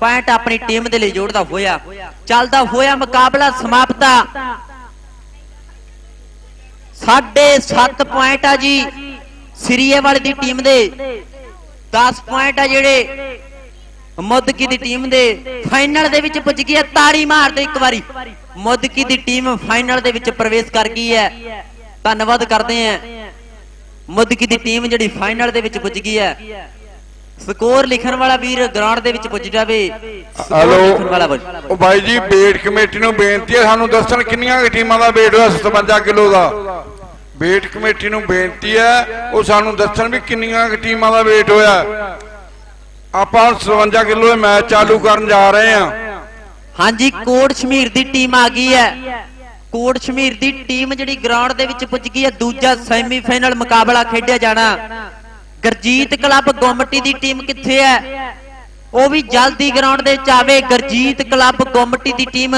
ਪੁਆਇੰਟ ਆਪਣੀ ਟੀਮ ਦੇ ਲਈ ਜੋੜਦਾ ਹੋਇਆ। ਚੱਲਦਾ ਹੋਇਆ ਮੁਕਾਬਲਾ ਸਮਾਪਤਾ ਸਾਢੇ 7 ਪੁਆਇੰਟ ਆ ਜੀ ਸਿਰੀਏ ਵਾਲੇ ਦੀ ਟੀਮ ਦੇ। 10 ਪੁਆਇੰਟ ਆ ਜਿਹੜੇ ਮੁੱਦਕੀ ਦੀ ਟੀਮ ਦੇ। ਫਾਈਨਲ ਦੇ ਵਿੱਚ ਪੁੱਜ ਗਈ ਹੈ, ਤਾੜੀ ਮਾਰ ਦਿਓ ਇੱਕ ਵਾਰੀ। ਮੁੱਦਕੀ ਦੀ ਟੀਮ ਫਾਈਨਲ ਦੇ ਵਿੱਚ ਪ੍ਰਵੇਸ਼ ਕਰ ਗਈ ਹੈ। ਧੰਨਵਾਦ ਕਰਦੇ ਹਾਂ। ਮੁੱਦਕੀ ਦੀ ਟੀਮ ਜਿਹੜੀ ਫਾਈਨਲ ਦੇ ਵਿੱਚ ਪੁੱਜ ਗਈ ਹੈ। ਸਕੋਰ ਲਿਖਣ ਵਾਲਾ ਵੀਰ ਗਰਾਊਂਡ ਦੇ ਵਿੱਚ ਪੁੱਜ ਜਾਵੇ। ਹਲੋ। ਉਹ ਬਾਈ ਜੀ ਵੇਟ ਕਮੇਟੀ ਨੂੰ ਬੇਨਤੀ ਹੈ ਸਾਨੂੰ ਦੱਸਣ ਕਿੰਨੀਆਂ ਟੀਮਾਂ ਦਾ ਵੇਟ ਹੋਇਆ 57 ਕਿਲੋ ਦਾ। ਵੇਟ ਕਮੇਟੀ ਨੂੰ ਬੇਨਤੀ ਹੈ ਉਹ ਸਾਨੂੰ ਦੱਸਣ ਵੀ ਕਿੰਨੀਆਂ ਟੀਮਾਂ ਦਾ ਵੇਟ ਹੋਇਆ। ਆਪਾਂ ਹੁਣ 57 ਕਿਲੋ ਦੇ ਮੈਚ ਚਾਲੂ ਕਰਨ ਜਾ ਰਹੇ ਹਾਂ। ਹਾਂਜੀ ਕੋਟ ਸ਼ਮੀਰ ਦੀ ਟੀਮ ਆ ਗਈ ਹੈ। ਕੋਟ ਸ਼ਮੀਰ ਦੀ ਟੀਮ ਜਿਹੜੀ ਗਰਾਊਂਡ ਦੇ ਵਿੱਚ ਪੁੱਜ ਗਈ ਹੈ ਦੂਜਾ ਸੈਮੀਫਾਈਨਲ ਮੁਕਾਬਲਾ ਖੇਡਿਆ ਜਾਣਾ। ਗਰਜੀਤ ਕਲੱਬ ਗੁੰਮਟੀ ਦੀ ਟੀਮ ਕਿੱਥੇ ਹੈ? ਉਹ ਵੀ ਜਲਦੀ ਗਰਾਊਂਡ ਦੇ ਵਿੱਚ ਆਵੇ। ਗਰਜੀਤ ਕਲੱਬ ਗੁੰਮਟੀ ਦੀ ਟੀਮ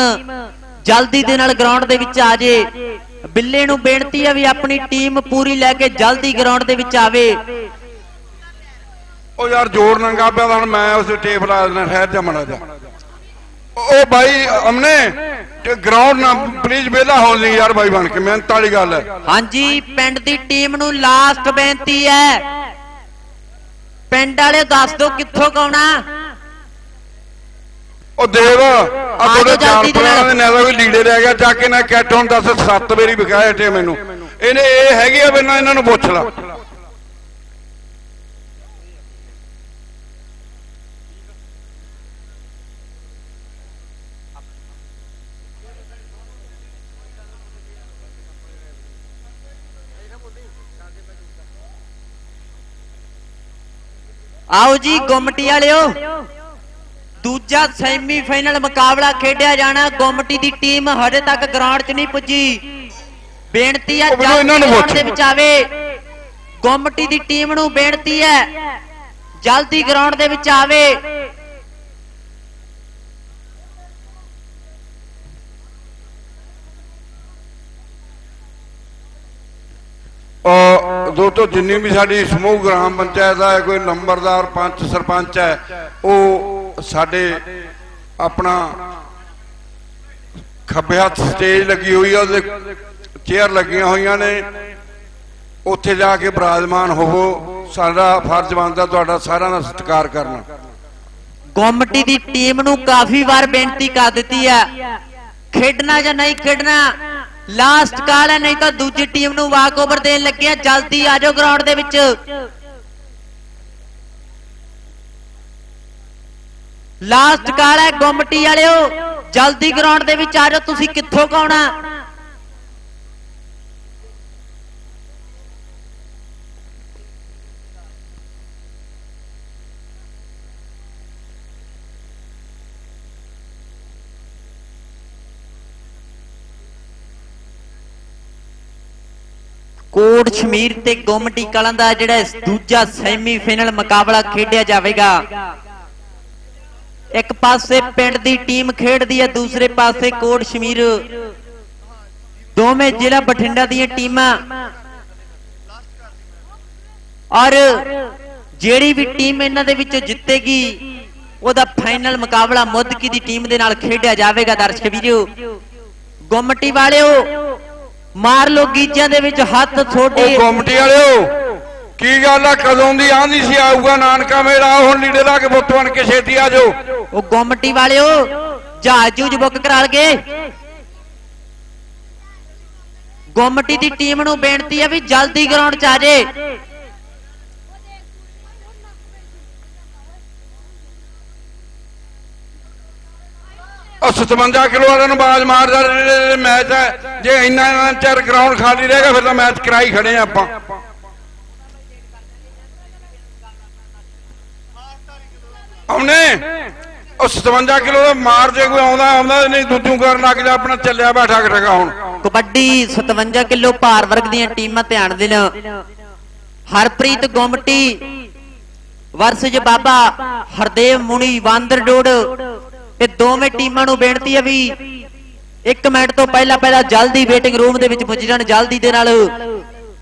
ਜਲਦੀ ਦੇ ਨਾਲ ਗਰਾਊਂਡ ਦੇ ਵਿੱਚ ਆ ਜੇ। ਬਿੱਲੇ ਨੂੰ ਬੇਨਤੀ ਹੈ ਵੀ ਆਪਣੀ ਟੀਮ ਪੂਰੀ ਲੈ ਕੇ ਜਲਦੀ ਗਰਾਊਂਡ ਦੇ ਵਿੱਚ ਆਵੇ। ਉਹ ਯਾਰ ਜੋੜ ਨੰਗਾ ਪਿਆ ਹੁਣ ਮੈਂ ਉਸ ਟੇਪ ਲਾ ਦੇਣਾ ਠਹਿਰ ਜਾ ਮੜਾ ਜਾ ਉਹ ਬਾਈ ਅਮਨੇ ਤੇ ਗਰਾਊਂਡ ਨਾ ਪਲੀਜ਼ ਵਿਹਲਾ ਹੋ ਲਈ ਯਾਰ ਬਾਈ ਬਣ ਕੇ ਮਿਹਨਤ ਵਾਲੀ ਗੱਲ ਹੈ। ਹਾਂਜੀ ਪਿੰਡ ਦੀ ਟੀਮ ਨੂੰ ਲਾਸਟ ਬੇਨਤੀ ਹੈ। ਪਿੰਡ ਵਾਲੇ ਦੱਸ ਦਿਓ ਕਿੱਥੋਂ ਕਾਉਣਾ ਉਹ ਦੇਵ ਆ ਤੁਹਾਡੇ ਚਾਰ ਦੇ ਨਾਲ। ਕੋਈ ਲੀੜੇ ਰਹਿ ਗਿਆ ਜਾ ਕੇ ਨਾ ਕੈਟ ਹੁਣ ਦੱਸ ਸੱਤ ਵਾਰੀ ਵਿਖਾਏ ਤੇ ਮੈਨੂੰ ਇਹਨੇ ਇਹ ਹੈਗੀ ਆ ਬਿਨਾਂ ਇਹਨਾਂ ਨੂੰ ਪੁੱਛ ਲਾ। ਆਓ ਜੀ ਗੁੰਮਟੀ ਵਾਲਿਓ। ਦੂਜਾ ਸੈਮੀਫਾਈਨਲ ਮੁਕਾਬਲਾ ਖੇਡਿਆ ਜਾਣਾ। ਗੁੰਮਟੀ ਦੀ ਟੀਮ ਹਜੇ ਤੱਕ ਗਰਾਊਂਡ 'ਚ ਨਹੀਂ ਪੁੱਜੀ। ਬੇਨਤੀ ਹੈ ਜਲਦੀ ਦੇ ਵਿੱਚ ਆਵੇ ਗੁੰਮਟੀ ਦੀ ਟੀਮ ਨੂੰ ਬੇਨਤੀ ਹੈ ਜਲਦੀ ਗਰਾਊਂਡ ਦੇ ਵਿੱਚ ਆਵੇ। ਦੋਸਤੋ ਜਿੰਨੀ ਵੀ ਸਾਡੀ ਸਮੂਹ ਗ੍ਰਾਮ ਪੰਚਾਇਤ ਹੈ, ਕੋਈ ਨੰਬਰਦਾਰ ਪੰਚ, ਸਰਪੰਚ ਹੈ, ਉਹ ਸਾਡੇ ਆਪਣਾ ਖੱਬੇ ਹੱਥ ਸਟੇਜ ਲੱਗੀ ਹੋਈ ਹੈ ਉਹਦੇ ਚੇਅਰ ਲੱਗੀਆਂ ਹੋਈਆਂ ਨੇ। ਉੱਥੇ ਜਾ ਕੇ ਬਰਾਜਮਾਨ ਹੋਵੋ। ਸਾਡਾ ਫਰਜ਼ ਬਣਦਾ ਤੁਹਾਡਾ ਸਾਰਿਆਂ ਦਾ ਸਤਿਕਾਰ ਕਰਨਾ। ਗੁੰਮਟੀ ਦੀ ਟੀਮ ਨੂੰ ਕਾਫੀ ਵਾਰ ਬੇਨਤੀ ਕਰ ਦਿੱਤੀ ਹੈ। ਖੇਡਣਾ ਜਾਂ ਨਹੀਂ ਖੇਡਣਾ ਲਾਸਟ ਕਾਲ ਹੈ ਨਹੀਂ ਤਾਂ ਦੂਜੀ ਟੀਮ ਨੂੰ ਵਾਕ ਓਵਰ ਦੇਣ ਲੱਗਿਆ ਜਲਦੀ ਆ ਜਾਓ ਗਰਾਊਂਡ ਦੇ ਵਿੱਚ। ਲਾਸਟ ਕਾਲ ਹੈ ਗੁੰਮਟੀ ਵਾਲਿਓ। ਜਲਦੀ ਗਰਾਊਂਡ ਦੇ ਵਿੱਚ ਆ ਜਾਓ। ਤੁਸੀਂ ਕਿੱਥੋਂ ਕਾਉਣਾ ਕੋਟ ਸ਼ਮੀਰ ਤੇ ਗੋਮਟੀ ਕਲਾਂ ਦਾ ਜਿਹੜਾ ਇਸ ਦੂਜਾ ਸੈਮੀਫਾਈਨਲ ਮੁਕਾਬਲਾ ਖੇਡਿਆ ਜਾਵੇਗਾ। ਇੱਕ ਪਾਸੇ ਪਿੰਡ ਦੀ ਟੀਮ ਖੇਡਦੀ ਹੈ, ਦੂਸਰੇ ਪਾਸੇ ਕੋਟ ਸ਼ਮੀਰ। ਦੋਵੇਂ ਜ਼ਿਲ੍ਹਾ ਬਠਿੰਡਾ ਦੀਆਂ ਟੀਮਾਂ। ਔਰ ਜਿਹੜੀ ਵੀ ਟੀਮ ਇਹਨਾਂ ਦੇ ਵਿੱਚੋਂ ਜਿੱਤੇਗੀ, ਉਹਦਾ ਫਾਈਨਲ ਮੁਕਾਬਲਾ ਮੁੱਦਕੀ ਦੀ ਟੀਮ ਦੇ ਨਾਲ ਖੇਡਿਆ ਜਾਵੇਗਾ, ਦਰਸ਼ਕ ਵੀਰੋ। ਗੁੰਮਟੀ ਵਾਲਿਓ ਮਾਰ ਲੋ ਗੀਜਾਂ ਦੇ ਵਿੱਚ ਹੱਥ ਉਹ ਤੁਹਾਡੇ। ਕਮੇਟੀ ਵਾਲਿਓ ਕੀ ਗੱਲ ਆ? ਕਦੋਂ ਦੀ ਆਂਦੀ ਸੀ ਆਊਗਾ ਨਾਨਕਾ ਮੇਰਾ ਹੁਣ ਲੀੜੇ ਲਾ ਕੇ ਬੁੱਤ ਬਣ ਕੇ ਛੇਤੀ ਆ ਜਾਓ। ਉਹ ਗੁੰਮਟੀ ਵਾਲਿਓ ਜਹਾਜ਼ ਜੂਜ ਬੁੱਕ ਕਰਾ ਲਗੇ ਗੁੰਮਟੀ ਦੀ ਟੀਮ ਨੂੰ ਬੇਨਤੀ ਹੈ ਵੀ ਜਲਦੀ ਗਰਾਊਂਡ 'ਚ ਆ ਜੇ। ਉਹ 57 ਕਿਲੋ ਵਾਲਿਆਂ ਨੂੰ ਬਾਜ਼ ਮਾਰਦਾ ਮੈਚ ਹੈ। ਜੇ ਇੰਨਾ ਚਿਰ ਗਰਾਊਂਡ ਖਾਲੀ ਰਹੇਗਾ ਫਿਰ ਤਾਂ ਮੈਚ ਕਰਾਈ ਖੜੇ ਆ ਆਪਾਂ। ਆਉਨੇ ਉਹ 57 ਕਿਲੋ ਦਾ ਮਾਰ ਜੇ ਕੋਈ ਆਉਂਦਾ ਆਉਂਦਾ ਨਹੀਂ, ਦੂਜੂ ਕਰਨ ਲੱਗ ਜਾ, ਆਪਣਾ ਚੱਲਿਆ ਬੈਠਾ ਟਕਾ ਹੁਣ। ਕਬੱਡੀ 57 ਕਿਲੋ ਭਾਰ ਵਰਗ ਦੀਆਂ ਟੀਮਾਂ ਧਿਆਨ ਦੇਣ ਹਰਪ੍ਰੀਤ ਗੁੰਮਟੀ ਵਰਸਜ ਬਾਬਾ, ਹਰਦੇਵ ਮੁਨੀ ਵਾਂਦਰ ਡੋੜ ਇਹ ਦੋਵੇਂ ਟੀਮਾਂ ਨੂੰ ਬੇਨਤੀ ਹੈ ਵੀ 1 ਮਿੰਟ ਤੋਂ ਪਹਿਲਾਂ ਪਹਿਲਾਂ ਜਲਦੀ ਵੇਟਿੰਗ ਰੂਮ ਦੇ ਵਿੱਚ ਪੁੱਜ ਜਾਣ ਜਲਦੀ ਦੇ ਨਾਲ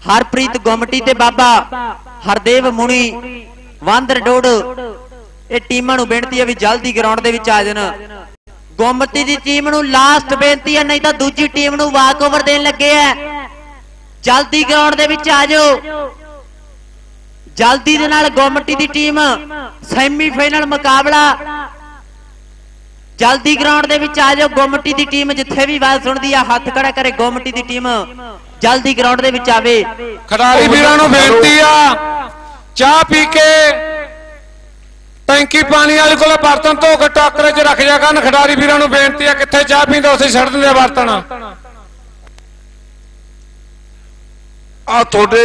ਹਰਪ੍ਰੀਤ ਗੁੰਮਟੀ ਤੇ ਬਾਬਾ ਹਰਦੇਵ ਮੁਨੀ, ਵਾਂਦਰ ਡੋੜ ਇਹ ਟੀਮਾਂ ਨੂੰ ਬੇਨਤੀ ਹੈ ਵੀ ਜਲਦੀ ਗਰਾਊਂਡ ਦੇ ਵਿੱਚ ਆ ਜਾਣ। ਗੁੰਮਟੀ ਦੀ ਟੀਮ ਨੂੰ ਲਾਸਟ ਬੇਨਤੀ ਹੈ, ਨਹੀਂ ਤਾਂ ਦੂਜੀ ਟੀਮ ਨੂੰ ਵਾਕ ਓਵਰ ਦੇਣ ਲੱਗੇ ਆ ਜਲਦੀ ਗਰਾਊਂਡ ਦੇ ਵਿੱਚ ਆ ਜਾਓ। ਜਲਦੀ ਦੇ ਨਾਲ ਗੁੰਮਟੀ ਦੀ ਟੀਮ ਸੈਮੀਫਾਈਨਲ ਮੁਕਾਬਲਾ ਜਲਦੀ ਗਰਾਊਂਡ ਦੇ ਵਿੱਚ ਆ ਜਾਓ, ਗੋਮਟੀ ਦੀ ਟੀਮ ਜਿੱਥੇ ਵੀ ਆਵਾਜ਼ ਸੁਣਦੀ ਆ, ਹੱਥ ਖੜਾ ਕਰੇ, ਗੋਮਟੀ ਦੀ ਟੀਮ। ਜਲਦੀ ਗਰਾਊਂਡ ਦੇ ਵਿੱਚ ਆਵੇ। ਖਿਡਾਰੀ ਵੀਰਾਂ ਨੂੰ ਬੇਨਤੀ ਆ, ਚਾਹ ਪੀ ਕੇ ਟੈਂਕੀ ਪਾਣੀ ਵਾਲੇ ਕੋਲ ਬਰਤਨ ਧੋ ਕੇ ਟਾਕਰੇ 'ਚ ਰੱਖ ਜਾ ਕਰਨ। ਖਿਡਾਰੀ ਵੀਰਾਂ ਨੂੰ ਬੇਨਤੀ ਆ, ਕਿੱਥੇ ਚਾਹ ਪੀਂਦੇ, ਉੱਥੇ ਛੱਡ ਦਿੰਦੇ ਬਰਤਨ। ਆ ਤੁਹਾਡੇ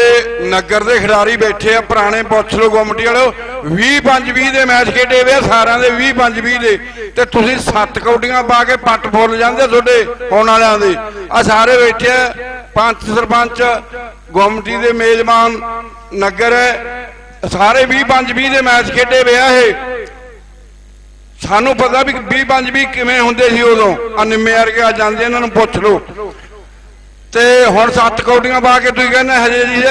ਨਗਰ ਦੇ ਖਿਡਾਰੀ ਬੈਠੇ ਆ, ਪੁਰਾਣੇ ਪੁੱਛ ਲੋ ਗੁੰਮਟੀ ਵਾਲੋ 20 5 20 ਦੇ ਮੈਚ ਖੇਡੇ ਵੇ ਸਾਰਿਆਂ ਦੇ 20 5 20 ਦੇ। ਤੇ ਤੁਸੀਂ ਸੱਤ ਕੌਡੀਆਂ ਪਾ ਕੇ ਪੱਟ ਫੁੱਲ ਜਾਂਦੇ ਤੁਹਾਡੇ ਹੋਣ ਵਾਲਿਆਂ ਦੇ। ਆ ਸਾਰੇ ਬੈਠੇ ਆ, ਪੰਚ ਸਰਪੰਚ ਗੁੰਮਟੀ ਦੇ ਮੇਜ਼ਬਾਨ ਨਗਰ ਹੈ, ਸਾਰੇ 20 5 20 ਦੇ ਮੈਚ ਖੇਡੇ ਹੋਏ ਆ ਇਹ। ਸਾਨੂੰ ਪਤਾ ਵੀ 20 5 20 ਕਿਵੇਂ ਹੁੰਦੇ ਸੀ ਉਦੋਂ। ਆ ਨਿੰਮੇ ਵਰਗੇ ਆ ਜਾਂਦੇ, ਇਹਨਾਂ ਨੂੰ ਪੁੱਛ ਲਓ। ਤੇ ਹੁਣ ਸੱਤ ਕੌਡੀਆਂ ਪਾ ਕੇ ਤੁਸੀਂ ਕਹਿੰਦੇ ਹਜੇ ਜੀ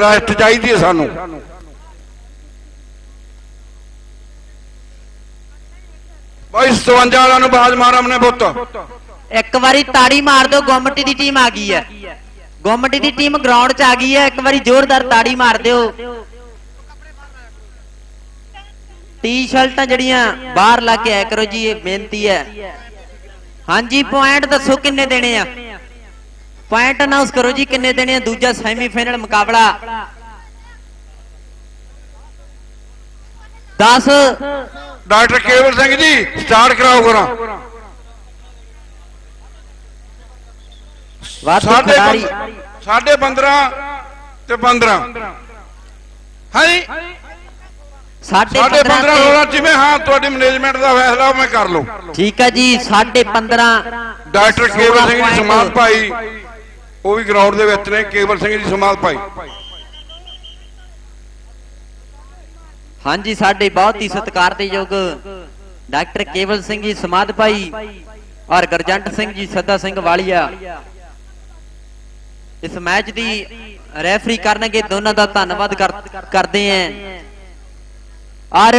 ਰੈਸਟ ਚਾਹੀਦੀ ਹੈ ਸਾਨੂੰ। ਬਾਈ 57 ਵਾਲਿਆਂ ਨੂੰ ਬਾਜ ਮਾਰ ਆਪਣੇ ਪੁੱਤ। ਇੱਕ ਵਾਰੀ ਤਾੜੀ ਮਾਰ ਦਿਓ ਗੁੰਮਟੀ ਦੀ ਟੀਮ ਆ ਗਈ ਹੈ। ਗੁੰਮਟੀ ਦੀ ਟੀਮ ਗਰਾਊਂਡ 'ਚ ਆ ਗਈ ਹੈ, ਇੱਕ ਵਾਰੀ ਜ਼ੋਰਦਾਰ ਤਾੜੀ ਮਾਰ ਦਿਓ। ਟੀ-ਸ਼ਰਟਾਂ ਜਿਹੜੀਆਂ ਬਾਹਰ ਲਾ ਕੇ ਆਇਆ ਕਰੋ ਜੀ, ਇਹ ਬੇਨਤੀ ਹੈ। ਹਾਂਜੀ ਪੁਆਇੰਟ ਦੱਸੋ ਕਿੰਨੇ ਦੇਣੇ ਆ? ਪੁਆਇੰਟ ਅਨਾਉਂਸ ਕਰੋ ਜੀ ਕਿੰਨੇ ਦੇਣੇ ਆ ਦੂਜਾ ਸੈਮੀਫਾਈਨਲ ਮੁਕਾਬਲਾ 10 ਡਾਕਟਰ ਕੇਵਲ ਸਿੰਘ ਜੀ ਸਟਾਰਟ ਕਰਾਓ ਕਰਾਂ ਵਾਧੂ ਸਾਡੇ ਖਿਡਾਰੀ ਸਾਡੇ 15 ਤੇ 15 ਹਾਂਜੀ ਸਾਢੇ ਸਾਡੇ 15 15 16 ਜਿਵੇਂ ਹਾਂ ਤੁਹਾਡੀ ਮੈਨੇਜਮੈਂਟ ਦਾ ਫੈਸਲਾ ਉਵੇਂ ਕਰ ਲਓ ਠੀਕ ਹੈ ਜੀ ਸਾਢੇ 15 ਡਾਕਟਰ ਕੇਵਲ ਸਿੰਘ ਜੀ ਸਮਾਧ ਭਾਈ ਉਹ ਵੀ ਗਰਾਊਂਡ ਦੇ ਵਿੱਚ ਨੇ, ਕੇਵਲ ਸਿੰਘ ਜੀ ਸਮਾਧ ਭਾਈ। ਹਾਂਜੀ, ਸਾਡੇ ਬਹੁਤ ਹੀ ਸਤਿਕਾਰਯੋਗ ਡਾਕਟਰ ਕੇਵਲ ਸਿੰਘ ਜੀ ਸਮਾਧ ਭਾਈ ਔਰ ਗਰਜੰਟ ਸਿੰਘ ਜੀ ਸੱਦਾ ਸਿੰਘ ਵਾਲੀਆ। ਇਸ ਮੈਚ ਦੀ ਰੈਫਰੀ ਕਰਨਗੇ, ਦੋਨਾਂ ਦਾ ਧੰਨਵਾਦ ਕਰਦੇ ਆਂ ਔਰ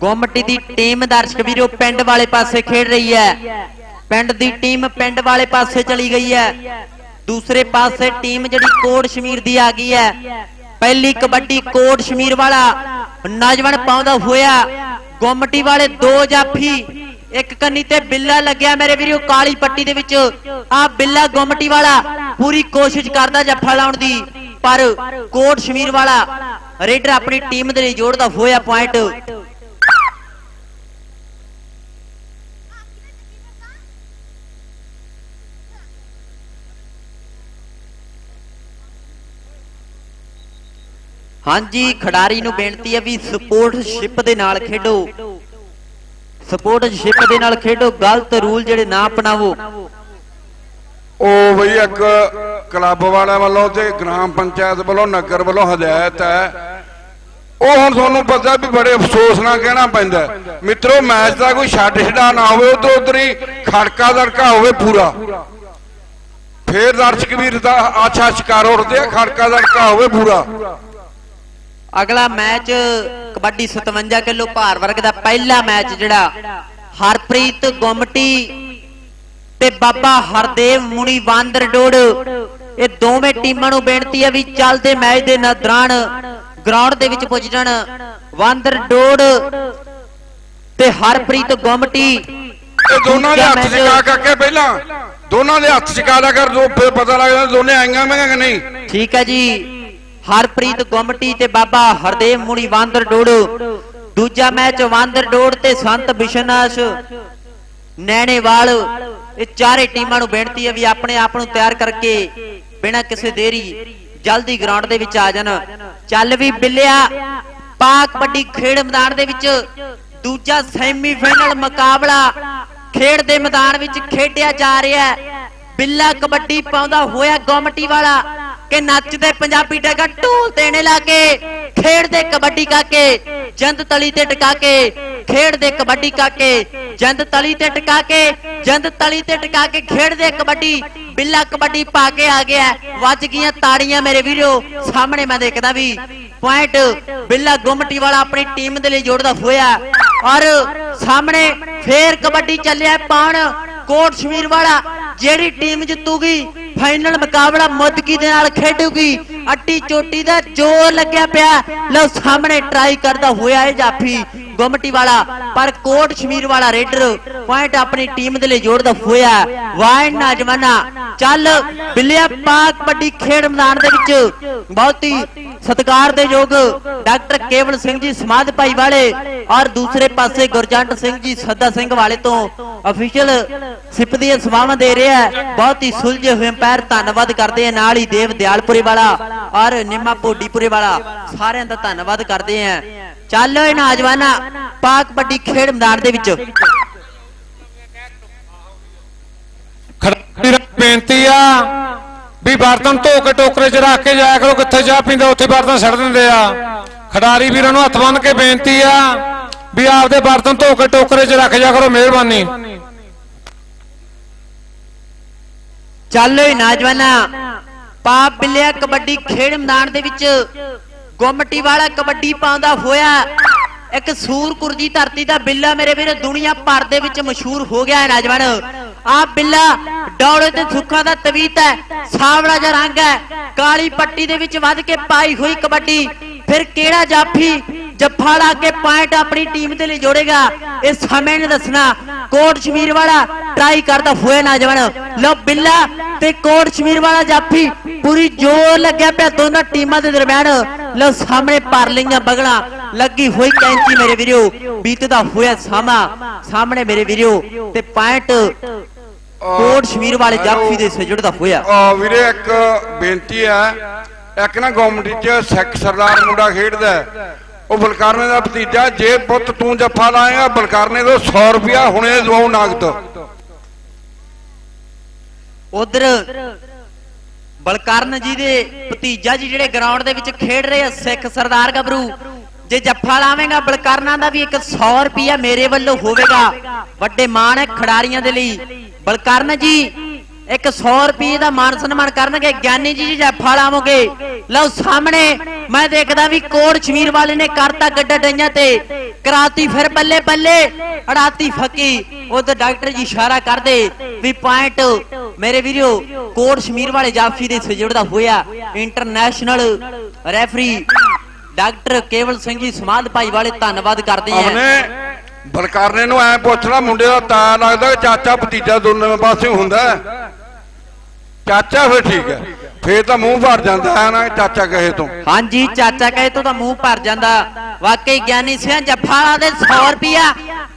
ਗੋਮਟੀ ਦੀ ਟੀਮ ਦਰਸ਼ਕ ਵੀਰੋ, ਪਿੰਡ ਵਾਲੇ ਪਾਸੇ ਖੇਡ ਰਹੀ ਹੈ। ਪਿੰਡ ਦੀ ਟੀਮ ਪਿੰਡ ਵਾਲੇ ਪਾਸੇ ਚਲੀ ਗਈ ਹੈ। ਦੂਸਰੇ ਪਾਸੇ ਟੀਮ ਜਿਹੜੀ ਕੋਟ ਸ਼ਮੀਰ ਦੀ ਆ ਗਈ ਹੈ। ਪਹਿਲੀ ਕਬੱਡੀ ਕੋਟ ਸ਼ਮੀਰ ਵਾਲਾ ਨੌਜਵਾਨ ਪਾਉਂਦਾ ਹੋਇਆ। ਗੁੰਮਟੀ ਵਾਲੇ ਦੋ ਜਾਫੀ, ਇੱਕ ਕੰਨੀ ਤੇ ਬਿੱਲਾ ਲੱਗਿਆ ਮੇਰੇ ਵੀਰੋ ਕਾਲੀ ਪੱਟੀ ਦੇ ਵਿੱਚ। ਆ ਬਿੱਲਾ ਗੁੰਮਟੀ ਵਾਲਾ ਪੂਰੀ ਕੋਸ਼ਿਸ਼ ਕਰਦਾ ਜੱਫਾ ਲਾਉਣ ਦੀ, ਪਰ ਕੋਟ ਸ਼ਮੀਰ ਵਾਲਾ ਰੇਡਰ ਆਪਣੀ ਟੀਮ ਦੇ ਲਈ ਜੋੜਦਾ ਹੋਇਆ ਪੁਆਇੰਟ ਹਾਂਜੀ, ਖਿਡਾਰੀ ਨੂੰ ਬੇਨਤੀ ਹੈ ਵੀ ਸਪੋਰਟਸ਼ਿਪ ਦੇ ਨਾਲ ਖੇਡੋ। ਸਪੋਰਟਸ਼ਿਪ ਦੇ ਨਾਲ ਖੇਡੋ, ਗਲਤ ਰੂਲ ਜਿਹੜੇ ਨਾ ਅਪਣਾਵੋ। ਉਹ ਬਈ ਇੱਕ ਕਲੱਬ ਵਾਲਿਆਂ ਵੱਲੋਂ ਤੇ ਗ੍ਰਾਮ ਪੰਚਾਇਤ ਵੱਲੋਂ, ਨਗਰ ਵੱਲੋਂ ਹਦਾਇਤ ਹੈ। ਉਹ ਹੁਣ ਤੁਹਾਨੂੰ ਪਤਾ ਵੀ ਬੜੇ ਅਫਸੋਸ ਨਾਲ ਕਹਿਣਾ ਪੈਂਦਾ ਹੈ। ਮਿੱਤਰੋ, ਮੈਚ ਦਾ ਕੋਈ ਛੱਡ ਛਡਾ ਨਾ ਹੋਵੇ ਉਧਰ ਉਧਰ ਹੀ ਖੜਕਾ ਦੜਕਾ ਹੋਵੇ ਪੂਰਾ। ਫੇਰ ਦਰਸ਼ਕ ਵੀਰ ਦਾ ਆਛਾ ਸ਼ਿਕਾਰ ਉੱਠਦੇ ਆ, ਖੜਕਾ ਦੜਕਾ ਹੋਵੇ ਪੂਰਾ। ਅਗਲਾ ਮੈਚ ਕਬੱਡੀ 57 ਕਿਲੋ ਭਾਰ ਵਰਗ ਦਾ ਪਹਿਲਾ ਮੈਚ ਜਿਹੜਾ ਹਰਪ੍ਰੀਤ ਗੁੰਮਟੀ ਤੇ ਬਾਬਾ ਹਰਦੇਵ ਮੁਨੀ ਵਾਂਦਰ ਡੋੜ ਇਹ ਦੋਵੇਂ ਟੀਮਾਂ ਨੂੰ ਬੇਨਤੀ ਹੈ ਵੀ ਚੱਲਦੇ ਮੈਚ ਦੇ ਦੌਰਾਨ ਗਰਾਊਂਡ ਦੇ ਵਿੱਚ ਪੁੱਜ ਜਾਣ। ਵਾਂਦਰ ਡੋੜ ਤੇ ਹਰਪ੍ਰੀਤ ਗੁੰਮਟੀ ਇਹ ਦੋਨਾਂ ਦੇ ਹੱਥ ਚਕਾ ਕਰਕੇ ਪਹਿਲਾਂ ਦੋਨਾਂ ਦੇ ਹੱਥ ਚਕਾ ਲਿਆ ਕਰ ਪਤਾ ਲੱਗਦਾ ਦੋਨੇ ਆਈਆਂ ਮੈਂ ਕਿ ਨਹੀਂ। ਠੀਕ ਹੈ ਜੀ। ਹਰਪ੍ਰੀਤ ਗੁੰਮਟੀ ਤੇ ਬਾਬਾ ਹਰਦੇਵ ਮੁਨੀ ਵਾਂਦਰ ਡੋੜ। ਦੂਜਾ ਮੈਚ ਵਾਂਦਰ ਡੋੜ ਤੇ ਸੰਤ ਬਿਸ਼ਨਾਸ਼ ਨੈਣੇਵਾਲ ਇਹ ਚਾਰੇ ਟੀਮਾਂ ਨੂੰ ਬੇਨਤੀ ਹੈ ਵੀ ਆਪਣੇ ਆਪ ਨੂੰ ਤਿਆਰ ਕਰਕੇ ਬਿਨਾਂ ਕਿਸੇ ਦੇਰੀ ਜਲਦੀ ਗਰਾਊਂਡ ਦੇ ਵਿੱਚ ਆ ਜਾਣ। ਚੱਲ ਵੀ ਬਿੱਲਿਆ, ਪਾਕ ਕਬੱਡੀ ਖੇਡ ਮੈਦਾਨ ਦੇ ਵਿੱਚ ਦੂਜਾ ਸੈਮੀਫਾਈਨਲ ਮੁਕਾਬਲਾ ਖੇਡ ਦੇ ਮੈਦਾਨ ਵਿੱਚ ਖੇਡਿਆ ਜਾ ਰਿਹਾ ਹੈ। ਬਿੱਲਾ ਕਬੱਡੀ ਪਾਉਂਦਾ ਹੋਇਆ ਗੋਮਟੀ ਵਾਲਾ। ਕਿ ਨੱਚਦੇ ਪੰਜਾਬੀ ਟਗਾ ਢੋਲ ਦੇਣੇ ਲਾਗੇ ਖੇਡਦੇ ਕਬੱਡੀ ਕਾਕੇ ਜੰਦ ਤਲੀ ਤੇ ਟਿਕਾ ਕੇ, ਖੇਡਦੇ ਕਬੱਡੀ ਕਾ ਕੇ, ਜੰਦ ਤਲੀ ਤੇ ਟਿਕਾ ਕੇ, ਜੰਦ ਤਲੀ ਤੇ ਟਿਕਾ ਕੇ, ਖੇਡਦੇ ਕਬੱਡੀ, ਬਿੱਲਾ ਕਬੱਡੀ ਪਾ ਕੇ ਆ ਗਿਆ। ਵੱਜ ਗਈਆਂ ਤਾੜੀਆਂ ਮੇਰੇ ਵੀਰੋ, ਸਾਹਮਣੇ ਮੈਂ ਦੇਖਦਾ ਵੀ ਪੁਆਇੰਟ ਬਿੱਲਾ ਗੁੰਮਟੀ ਵਾਲਾ ਆਪਣੀ ਟੀਮ ਦੇ ਲਈ ਜੋੜਦਾ ਹੋਇਆ। ਔਰ ਸਾਹਮਣੇ ਫੇਰ ਕਬੱਡੀ ਚੱਲਿਆ ਪਾਉਣ ਕੋਟ ਸ਼ਮੀਰ ਵਾਲਾ, ਜਿਹੜੀ ਟੀਮ ਜਿੱਤੂਗੀ ਫਾਈਨਲ ਮੁਕਾਬਲਾ ਮੁੱਦਕੀ ਦੇ ਨਾਲ ਖੇਡੂਗੀ। ਅੱਟੀ ਚੋਟੀ ਦਾ ਜ਼ੋਰ ਲੱਗਿਆ ਪਿਆ। ਲਓ ਸਾਹਮਣੇ ਟਰਾਈ ਕਰਦਾ ਹੋਇਆ ਇਹ ਜਾਫੀ। ਗੁੰਮਟੀ ਵਾਲਾ, ਪਰ ਕੋਟ ਸ਼ਮੀਰ ਵਾਲਾ ਰੇਡਰ ਪੁਆਇੰਟ ਆਪਣੀ ਟੀਮ ਦੇ ਲਈ ਜੋੜਦਾ ਹੋਇਆ ਵਾਇਨ ਨੌਜਵਾਨਾ ਚੱਲ ਬਿੱਲਿਆ ਪਾਕ ਵੱਡੀ ਖੇਡ ਮੈਦਾਨ ਦੇ ਵਿੱਚ। ਬਹੁਤ ਹੀ ਸਤਿਕਾਰ ਦੇ ਯੋਗ ਡਾਕਟਰ ਕੇਵਲ ਸਿੰਘ ਜੀ, ਸਮਾਧ ਭਾਈ ਵਾਲੇ ਔਰ ਦੂਸਰੇ ਪਾਸੇ ਗੁਰਜੰਟ ਸਿੰਘ ਜੀ, ਸੱਦਾ ਸਿੰਘ ਵਾਲੇ ਤੋਂ ਅਫੀਸ਼ੀਅਲ ਸਿਪ ਦੀਆਂ ਸੇਵਾਵਾਂ ਦੇ ਰਿਹਾ ਬਹੁਤ ਹੀ ਸੁਲਝੇ ਹੋਏ ਅੰਪਾਇਰ ਧੰਨਵਾਦ ਕਰਦੇ ਆ। ਨਾਲ ਹੀ ਦੇਵ ਦਿਆਲਪੁਰੇ ਵਾਲਾ ਔਰ ਨਿੰਮਾ ਪੋਡੀਪੁਰੇ ਵਾਲਾ ਸਾਰਿਆਂ ਦਾ ਧੰਨਵਾਦ ਕਰਦੇ ਆ। ਚੱਲੋ ਇਹ ਨੌਜਵਾਨਾ ਪਾਕ ਵੱਡੀ ਖੇਡ ਮੈਦਾਨ ਦੇ ਵਿੱਚ। ਖੜਾਰੀ ਨੂੰ ਬੇਨਤੀ ਆ ਵੀ ਬਰਤਨ ਧੋ ਕੇ ਟੋਕਰੇ 'ਚ ਰੱਖ ਕੇ ਜਾਇਆ ਕਰੋ ਕਿੱਥੇ ਚਾਹ ਪੀਂਦਾ ਉੱਥੇ ਬਰਤਨ ਛੱਡ ਦਿੰਦੇ ਆ। ਖਿਡਾਰੀ ਵੀਰਾਂ ਨੂੰ ਹੱਥ ਬੰਨ ਕੇ ਬੇਨਤੀ ਆ ਵੀ ਆਪਦੇ ਬਰਤਨ ਧੋ ਕੇ ਟੋਕਰੇ 'ਚ ਰੱਖ ਜਾ ਕਰੋ ਮਿਹਰਬਾਨੀ। ਚੱਲੋ ਇਹ ਨੌਜਵਾਨਾ ਪਾਪ ਬਿੱਲਿਆ ਕਬੱਡੀ ਖੇਡ ਮੈਦਾਨ ਦੇ ਵਿੱਚ ਗੁੰਮਟੀ ਵਾਲਾ ਕਬੱਡੀ ਪਾਉਂਦਾ ਹੋਇਆ। ਇੱਕ ਸੂਰ ਕੁਰਜੀ ਧਰਤੀ ਦਾ ਬਿੱਲਾ ਮੇਰੇ ਵੀਰੇ, ਦੁਨੀਆ ਭਰ ਦੇ ਵਿੱਚ ਮਸ਼ਹੂਰ ਹੋ ਗਿਆ ਹੈ ਨੌਜਵਾਨ। ਆ ਬਿੱਲਾ ਡੌਲੇ ਤੇ ਸੁੱਖਾਂ ਦਾ ਤਵੀਤ ਹੈ, ਸਾਵਲਾ ਜਿਹਾ ਰੰਗ ਹੈ। ਕਾਲੀ ਪੱਟੀ ਦੇ ਵਿੱਚ ਵੱਧ ਕੇ ਪਾਈ ਹੋਈ ਕਬੱਡੀ। ਫਿਰ ਕਿਹੜਾ ਜਾਫੀ? ਜੱਫਾ ਲਾ ਕੇ ਪੁਆਇੰਟ ਆਪਣੀ ਟੀਮ ਦੇ ਲਈ ਜੋੜੇਗਾ ਇਹ ਸਮੇਂ ਨੇ ਦੱਸਣਾ। ਕੋਟ ਸ਼ਮੀਰ ਵਾਲਾ ਟਰਾਈ ਕਰਦਾ ਹੋਇਆ ਨੌਜਵਾਨ। ਲੋ ਬਿੱਲਾ ਤੇ ਕੋਟ ਸ਼ਮੀਰ ਵਾਲਾ ਜਾਫੀ ਪੂਰੀ ਜੋਰ ਲੱਗਿਆ ਪਿਆ ਦੋਨਾਂ ਟੀਮਾਂ ਦੇ ਦਰਮਿਆਨ। ਲੋ ਸਾਹਮਣੇ ਪਰ ਲਈਆਂ ਬਗਲਾ ਲੱਗੀ ਹੋਈ ਕੈਂਚੀ ਮੇਰੇ ਵੀਰੋ ਬੀਤਦਾ ਹੋਇਆ ਸਾਮਾ ਸਾਹਮਣੇ ਮੇਰੇ ਵੀਰੋ ਤੇ ਪੁਆਇੰਟ ਕੋਟ ਸ਼ਮੀਰ ਵਾਲੇ ਜਾਫੀ ਦੇ ਸਜੜਦਾ ਹੋਇਆ ਆ ਵੀਰੇ ਇੱਕ ਬੇਨਤੀ ਹੈ ਇੱਕ ਨਾ ਗੌਮਡੀ ਚ ਸਿੱਖ ਸਰਦਾਰ ਮੁੰਡਾ ਖੇਡਦਾ। ਉਹ ਬਲਕਾਰਨੇ ਦਾ ਭਤੀਜਾ, ਜੇ ਪੁੱਤ ਤੂੰ ਜੱਫਾ ਲਾਏਗਾ, ਬਲਕਾਰਨੇ ਤੋਂ 100 ਰੁਪਿਆ ਹੁਣੇ ਦਵਾਉ ਨਗਦ। ਉਧਰ ਬਲਕਰਨ ਜੀ ਦੇ ਭਤੀਜਾ ਜੀ ਜਿਹੜੇ ਗਰਾਊਂਡ ਦੇ ਵਿੱਚ ਖੇਡ ਰਹੇ ਆ, ਸਿੱਖ ਸਰਦਾਰ ਗੱਭਰੂ, ਜੇ ਜੱਫਾ ਲਾਵੇਂਗਾ, ਬਲਕਰਨਾਂ ਦਾ ਵੀ ਇੱਕ 100 ਰੁਪਿਆ ਮੇਰੇ ਵੱਲੋਂ ਹੋਵੇਗਾ। ਵੱਡੇ ਮਾਣ ਹੈ ਖਿਡਾਰੀਆਂ ਦੇ ਲਈ। ਬਲਕਰਨ ਜੀ ਇੱਕ 100 ਰੁਪਏ ਦਾ ਮਾਨ ਸਨਮਾਨ ਕਰਨਗੇ, ਗਿਆਨੀ ਜੀ ਜੀ ਜੱਫਾ ਲਾਵੋਗੇ ਲਓ ਸਾਹਮਣੇ ਮੈਂ ਦੇਖਦਾ ਵੀ ਕੋੜ ਸ਼ਮੀਰ ਵਾਲੇ ਨੇ ਕਰਤਾ ਗੱਡਾ ਡਈਆਂ ਤੇ। ਕਰਾਤੀ ਫਿਰ ਬੱਲੇ ਬੱਲੇ, ਅੜਾਤੀ ਫੱਕੀ। ਉਧਰ ਡਾਕਟਰ ਜੀ ਇਸ਼ਾਰਾ ਕਰਦੇ ਵੀ ਪੁਆਇੰਟ ਮੇਰੇ ਵੀਰੋ ਕੋੜ ਸ਼ਮੀਰ ਵਾਲੇ ਜਾਫੀ ਦੇ ਸਜੜਦਾ ਹੋਇਆ ਇੰਟਰਨੈਸ਼ਨਲ ਰੈਫਰੀ ਡਾਕਟਰ ਕੇਵਲ ਸਿੰਘ ਜੀ, ਸਮਾਧ ਭਾਈ ਵਾਲੇ ਧੰਨਵਾਦ ਕਰਦੇ ਆ। ਆਪਣੇ ਬਲਕਾਰਨੇ ਨੂੰ ਐ ਪੁੱਛਣਾ ਮੁੰਡੇ ਦਾ ਤਾਂ ਲੱਗਦਾ ਚਾਚਾ ਭਤੀਜਾ ਦੋਨੋਂ ਪਾਸੇ ਹੁੰਦਾ। ਚਾਚਾ ਫਿਰ ਠੀਕ ਹੈ। ਫੇਰ ਤਾਂ ਮੂੰਹ ਭਰ ਜਾਂਦਾ ਹੈ ਨਾ ਚਾਚਾ ਕਹੇ ਤੋਂ। ਹਾਂਜੀ, ਚਾਚਾ ਕਹੇ ਤੋਂ ਤਾਂ ਮੂੰਹ ਭਰ ਜਾਂਦਾ। ਵਾਕਈ ਗਿਆਨੀ ਸਿੰਘ ਜੱਫਾ ਦੇ 100 ਰੁਪਿਆ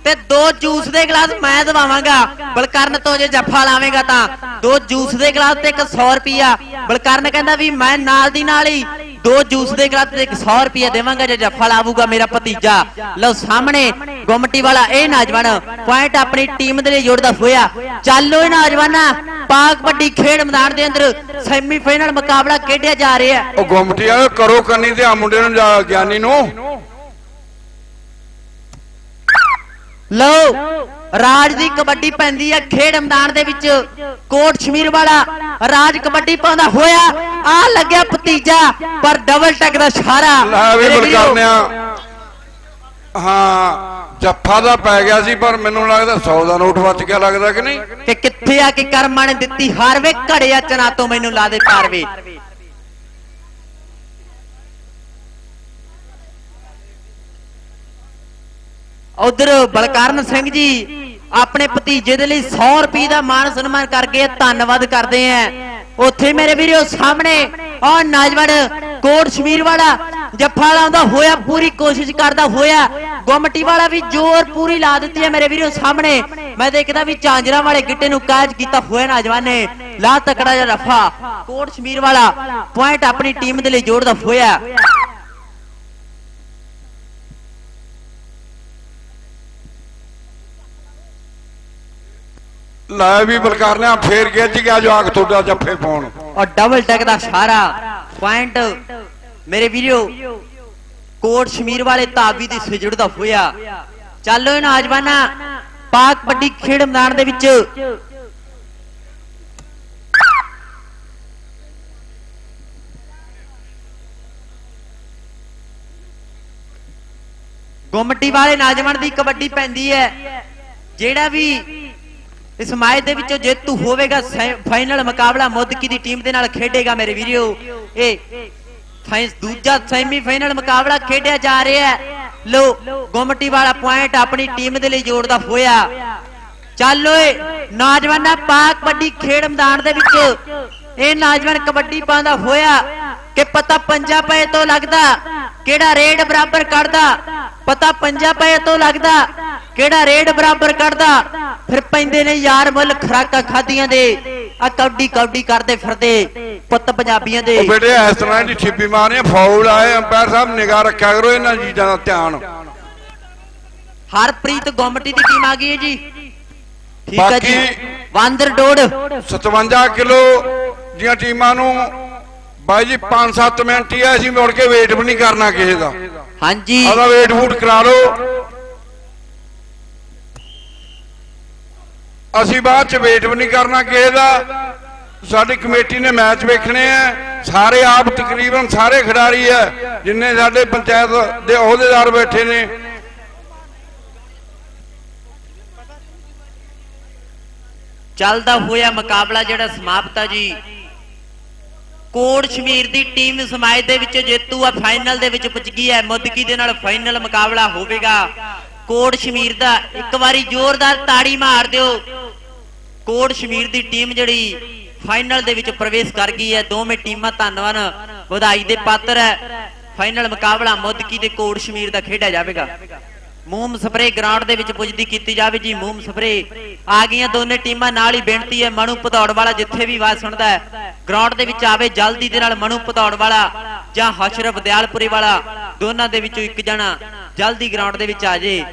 ਤੇ ਦੋ ਜੂਸ ਦੇ ਗਲਾਸ ਮੈਂ ਦਵਾਵਾਂਗਾ। ਬਲਕਰਨ ਤੋਂ ਜੇ ਜੱਫਾ ਲਾਵੇਂਗਾ ਤਾਂ। ਦੋ ਜੂਸ ਦੇ ਗਲਾਸ ਤੇ ਇੱਕ 100 ਰੁਪਿਆ ਬਲਕਰਨ ਕਹਿੰਦਾ ਵੀ ਮੈਂ ਨਾਲ ਦੀ ਨਾਲ ਹੀ ਦੋ ਜੂਸ ਦੇ ਗਲਾਸ ਤੇ ਇੱਕ 100 ਰੁਪਿਆ ਦੇਵਾਂਗਾ ਜੇ ਜੱਫਾ ਲਾਵੂਗਾ ਮੇਰਾ ਭਤੀਜਾ। ਲਓ ਸਾਹਮਣੇ ਗੁੰਮਟੀ ਵਾਲਾ ਇਹ ਨੌਜਵਾਨ ਪੁਆਇੰਟ ਆਪਣੀ ਟੀਮ ਦੇ ਲਈ ਜੋੜਦਾ ਹੋਇਆ। ਚੱਲੋ ਇਹ ਨੌਜਵਾਨਾ ਪਾਕ ਵੱਡੀ ਖੇਡ ਮੈਦਾਨ ਦੇ ਅੰਦਰ ਸੈਮੀਫਾਈਨਲ ਮੁਕਾਬਲਾ ਖੇਡਿਆ ਜਾ ਰਿਹਾ ਹੈ। ਉਹ ਗੁੰਮਟੀ ਆ ਕਰੋ ਕੰਨੀ ਤੇ ਆ ਮੁੰਡੇ ਨੂੰ ਜਾ- ਗਿਆਨੀ ਨੂੰ। ਲਓ ਰਾਜ ਦੀ ਕਬੱਡੀ ਪੈਂਦੀ ਹੈ ਖੇਡ ਮੈਦਾਨ ਦੇ ਵਿੱਚ। ਕੋਟ ਸ਼ਮੀਰ ਵਾਲਾ ਰਾਜ ਕਬੱਡੀ ਪਾਉਂਦਾ ਹੋਇਆ ਆ ਲੱਗਿਆ ਭਤੀਜਾ ਪਰ ਡਬਲ ਟੈਕ ਦਾ ਇਸ਼ਾਰਾ ਲੈ ਵੀ ਮੇਰੇ ਵੀਰੋ, ਬਲਕਾਰਨਿਆ ਹਾਂ ਜੱਫਾ ਦਾ ਪੈ ਗਿਆ ਸੀ ਪਰ ਮੈਨੂੰ ਲੱਗਦਾ 100 ਦਾ ਨੋਟ ਬਚ ਗਿਆ ਲੱਗਦਾ ਕਿ ਨਹੀਂ? ਕਿ ਕਿੱਥੇ ਆ ਕਿ ਕਰਮਾਂ ਨੇ ਦਿੱਤੀ ਹਾਰ ਵੇ ਘੜਿਆ ਚਨਾ ਤੋਂ ਮੈਨੂੰ ਲਾ ਦੇ ਪਾਰ ਵੇ ਉਧਰ ਬਲਕਰਨ ਸਿੰਘ ਜੀ, ਆਪਣੇ ਭਤੀਜੇ ਦੇ ਲਈ 100 ਰੁਪਏ ਦਾ ਮਾਨ ਸਨਮਾਨ ਕਰਕੇ ਧੰਨਵਾਦ ਕਰਦੇ ਆ। ਉੱਥੇ ਮੇਰੇ ਵੀਰੋ ਸਾਹਮਣੇ ਉਹ ਨੌਜਵਾਨ ਕੋਟ ਸ਼ਮੀਰ ਵਾਲਾ ਜੱਫਾ ਲਾਉਂਦਾ ਹੋਇਆ, ਪੂਰੀ ਕੋਸ਼ਿਸ਼ ਕਰਦਾ ਹੋਇਆ। ਗੁੰਮਟੀ ਵਾਲਾ ਵੀ ਜ਼ੋਰ ਪੂਰੀ ਲਾ ਦਿੱਤੀ ਹੈ ਮੇਰੇ ਵੀਰੋ ਸਾਹਮਣੇ। ਮੈਂ ਦੇਖਦਾ ਵੀ ਚਾਂਜਰਾ ਵਾਲੇ ਗਿੱਟੇ ਨੂੰ ਕਾਜ ਕੀਤਾ ਹੋਇਆ ਨੌਜਵਾਨ। ਨੇ ਲਾ ਤਕੜਾ ਜਿਹਾ ਰਫਾ। ਕੋਟ ਸ਼ਮੀਰ ਵਾਲਾ ਪੁਆਇੰਟ ਆਪਣੀ ਟੀਮ ਦੇ ਲਈ ਜੋੜਦਾ ਹੋਇਆ। ਲੈ ਵੀ ਬਲਕਾਰ ਨੇ ਫੇਰ ਗਿੱਜ ਗਿਆ ਜਵਾਕ ਤੁਹਾਡਾ ਜੱਫੇ ਪਾਉਣ ਔਰ ਡਬਲ ਟੈਕ ਦਾ ਇਸ਼ਾਰਾ ਪੁਆਇੰਟ ਮੇਰੇ ਵੀਰੋ, ਕੋਟ ਸ਼ਮੀਰ ਵਾਲੇ ਧਾਬੀ ਦੀ ਸਿਜੜ ਦਾ ਹੋਇਆ। ਚੱਲੋ ਇਹ ਨੌਜਵਾਨਾ, ਪਾਕ ਕਬੱਡੀ ਖੇਡ ਮੈਦਾਨ ਦੇ ਵਿੱਚ। ਗੁੰਮਟੀ ਵਾਲੇ ਨੌਜਵਾਨ ਦੀ ਕਬੱਡੀ ਪੈਂਦੀ ਹੈ। ਜਿਹੜਾ ਵੀ ਇਸ ਮੈਚ ਦੇ ਵਿੱਚੋਂ ਜੇਤੂ ਹੋਵੇਗਾ ਫਾਈਨਲ ਮੁਕਾਬਲਾ ਮੁੱਦਕੀ ਦੀ ਟੀਮ ਦੇ ਨਾਲ ਖੇਡੇਗਾ ਮੇਰੇ ਵੀਰੋ ਇਹ ਦੂਜਾ ਸੈਮੀ ਫਾਈਨਲ ਮੁਕਾਬਲਾ ਖੇਡਿਆ ਜਾ ਰਿਹਾ ਹੈ। ਲੋ, ਗੁੰਮਟੀ ਵਾਲਾ ਪੁਆਇੰਟ ਆਪਣੀ ਟੀਮ ਦੇ ਲਈ ਜੋੜਦਾ ਹੋਇਆ। ਚੱਲ ਓਏ, ਨੌਜਵਾਨਾਂ ਪਾਕ ਕਬੱਡੀ ਖੇਡ ਮੈਦਾਨ ਦੇ ਵਿੱਚ। ਇਹ ਨੌਜਵਾਨ ਕਬੱਡੀ ਪਾਉਂਦਾ ਹੋਇਆ ਕਿ ਪਤਾ ਪੰਜਾ ਪਏ ਤੋਂ ਲੱਗਦਾ। ਕਿਹੜਾ ਰੇਡ ਬਰਾਬਰ ਕਰਦਾ ਪਤਾ ਪੰਜਾ ਪਏ ਤੋਂ ਲੱਗਦਾ। ਕਿਹੜਾ ਰੇਡ ਬਰਾਬਰ ਕਰਦਾ ਫਿਰ ਪੈਂਦੇ ਨੇ ਯਾਰ ਮੁੱਲ ਖਰਾਕਾਂ ਖਾਦੀਆਂ ਦੇ। ਆ ਕੌਡੀ ਕੌਡੀ ਕਰਦੇ ਫਿਰਦੇ। ਪੁੱਤ ਪੰਜਾਬੀਆਂ ਦੇ। ਉਹ ਬੇਟੇ ਇਸ ਤਰ੍ਹਾਂ ਦੀ ਛਿੱਪੀ ਮਾਰਨੀ ਫਾਉਲ ਆਏ ਅੰਪਾਇਰ ਸਾਹਿਬ ਨਿਗਾਹ ਰੱਖਿਆ ਕਰੋ ਇਹਨਾਂ ਚੀਜ਼ਾਂ ਦਾ ਧਿਆਨ। ਹਰਪ੍ਰੀਤ ਗੁੰਮਟੀ ਦੀ ਟੀਮ ਆ ਗਈ ਹੈ ਜੀ। ਠੀਕ ਹੈ ਜੀ। ਵਾਂਦਰ ਡੋੜ 57 ਕਿਲੋ ਦੀਆਂ ਟੀਮਾਂ ਨੂੰ ਬਾਈ ਜੀ 5-7 ਮਿੰਟ ਹੀ ਆ ਅਸੀਂ ਮੁੜ ਕੇ ਵੇਟ ਵੀ ਨਹੀਂ ਕਰਨਾ ਕਿਸੇ ਦਾ। ਹਾਂਜੀ। ਆਦਾ ਵੇਟ ਵੂਟ ਕਰਾ ਲਓ। ਅਸੀਂ ਬਾਅਦ ਚ ਵੇਟ ਵੀ ਨਹੀਂ ਕਰਨਾ ਕਿਸੇ ਦਾ। ਸਾਡੀ ਕਮੇਟੀ ਨੇ ਮੈਚ ਵੇਖਣੇ ਆ। ਸਾਰੇ ਆਪ ਤਕਰੀਬਨ ਸਾਰੇ ਖਿਡਾਰੀ ਆ ਜਿੰਨੇ ਸਾਡੇ ਪੰਚਾਇਤ ਦੇ ਅਹੁਦੇਦਾਰ ਬੈਠੇ ਨੇ। ਚੱਲਦਾ ਹੋਇਆ ਮੁਕਾਬਲਾ ਜਿਹੜਾ ਸਮਾਪਤ ਆ ਜੀ। ਕੋੜ ਸ਼ਮੀਰ ਦੀ ਟੀਮ ਇਸ ਦੇ ਵਿੱਚ ਜੇਤੂ ਆ ਫਾਈਨਲ ਦੇ ਵਿੱਚ ਪੁੱਜ ਗਈ ਹੈ। ਮੁੱਦਕੀ ਦੇ ਨਾਲ ਫਾਈਨਲ ਮੁਕਾਬਲਾ ਹੋਵੇਗਾ। ਕੋਟ ਸ਼ਮੀਰ ਦਾ ਇੱਕ ਵਾਰੀ ਜ਼ੋਰਦਾਰ ਤਾੜੀ ਮਾਰ ਦਿਓ। ਕੋਟ ਸ਼ਮੀਰ ਦੀ ਟੀਮ ਜਿਹੜੀ ਫਾਈਨਲ ਦੇ ਵਿੱਚ ਪ੍ਰਵੇਸ਼ ਕਰ ਗਈ ਹੈ। ਦੋਵੇਂ ਟੀਮਾਂ ਧੰਨਵਾਦ ਵਧਾਈ ਦੇ ਪਾਤਰ ਹੈ। ਫਾਈਨਲ ਮੁਕਾਬਲਾ ਮੋਦਕੀ ਤੇ ਕੋੜ ਸ਼ਮੀਰ ਦਾ ਖੇਡਿਆ ਜਾਵੇਗਾ। ਮੂਮ ਸਪਰੇ ਗਰਾਊਂਡ ਦੇ ਵਿੱਚ ਪੁੱਜਦੀ ਕੀਤੀ ਜਾਵੇ ਜੀ ਮੂਮ ਸਪਰੇ ਆ ਗਈਆਂ ਦੋਨੇ ਟੀਮਾਂ, ਨਾਲ ਹੀ ਬੇਨਤੀ ਹੈ ਮਨੂ ਪਧੌੜ ਵਾਲਾ ਜਿੱਥੇ ਵੀ ਆਵਾਜ਼ ਸੁਣਦਾ ਹੈ ਗਰਾਊਂਡ ਦੇ ਵਿੱਚ ਆਵੇ, ਜਲਦੀ ਦੇ ਨਾਲ ਮਨੂ ਪਧੌੜ ਵਾਲਾ ਜਾਂ ਹਸ਼ਰਫ ਦਿਆਲਪੁਰੀ ਵਾਲਾ, ਦੋਨਾਂ ਦੇ ਵਿੱਚੋਂ ਇੱਕ ਜਣਾ ਜਲਦੀ ਗਰਾਊਂਡ ਦੇ ਵਿੱਚ ਆ ਜੇ।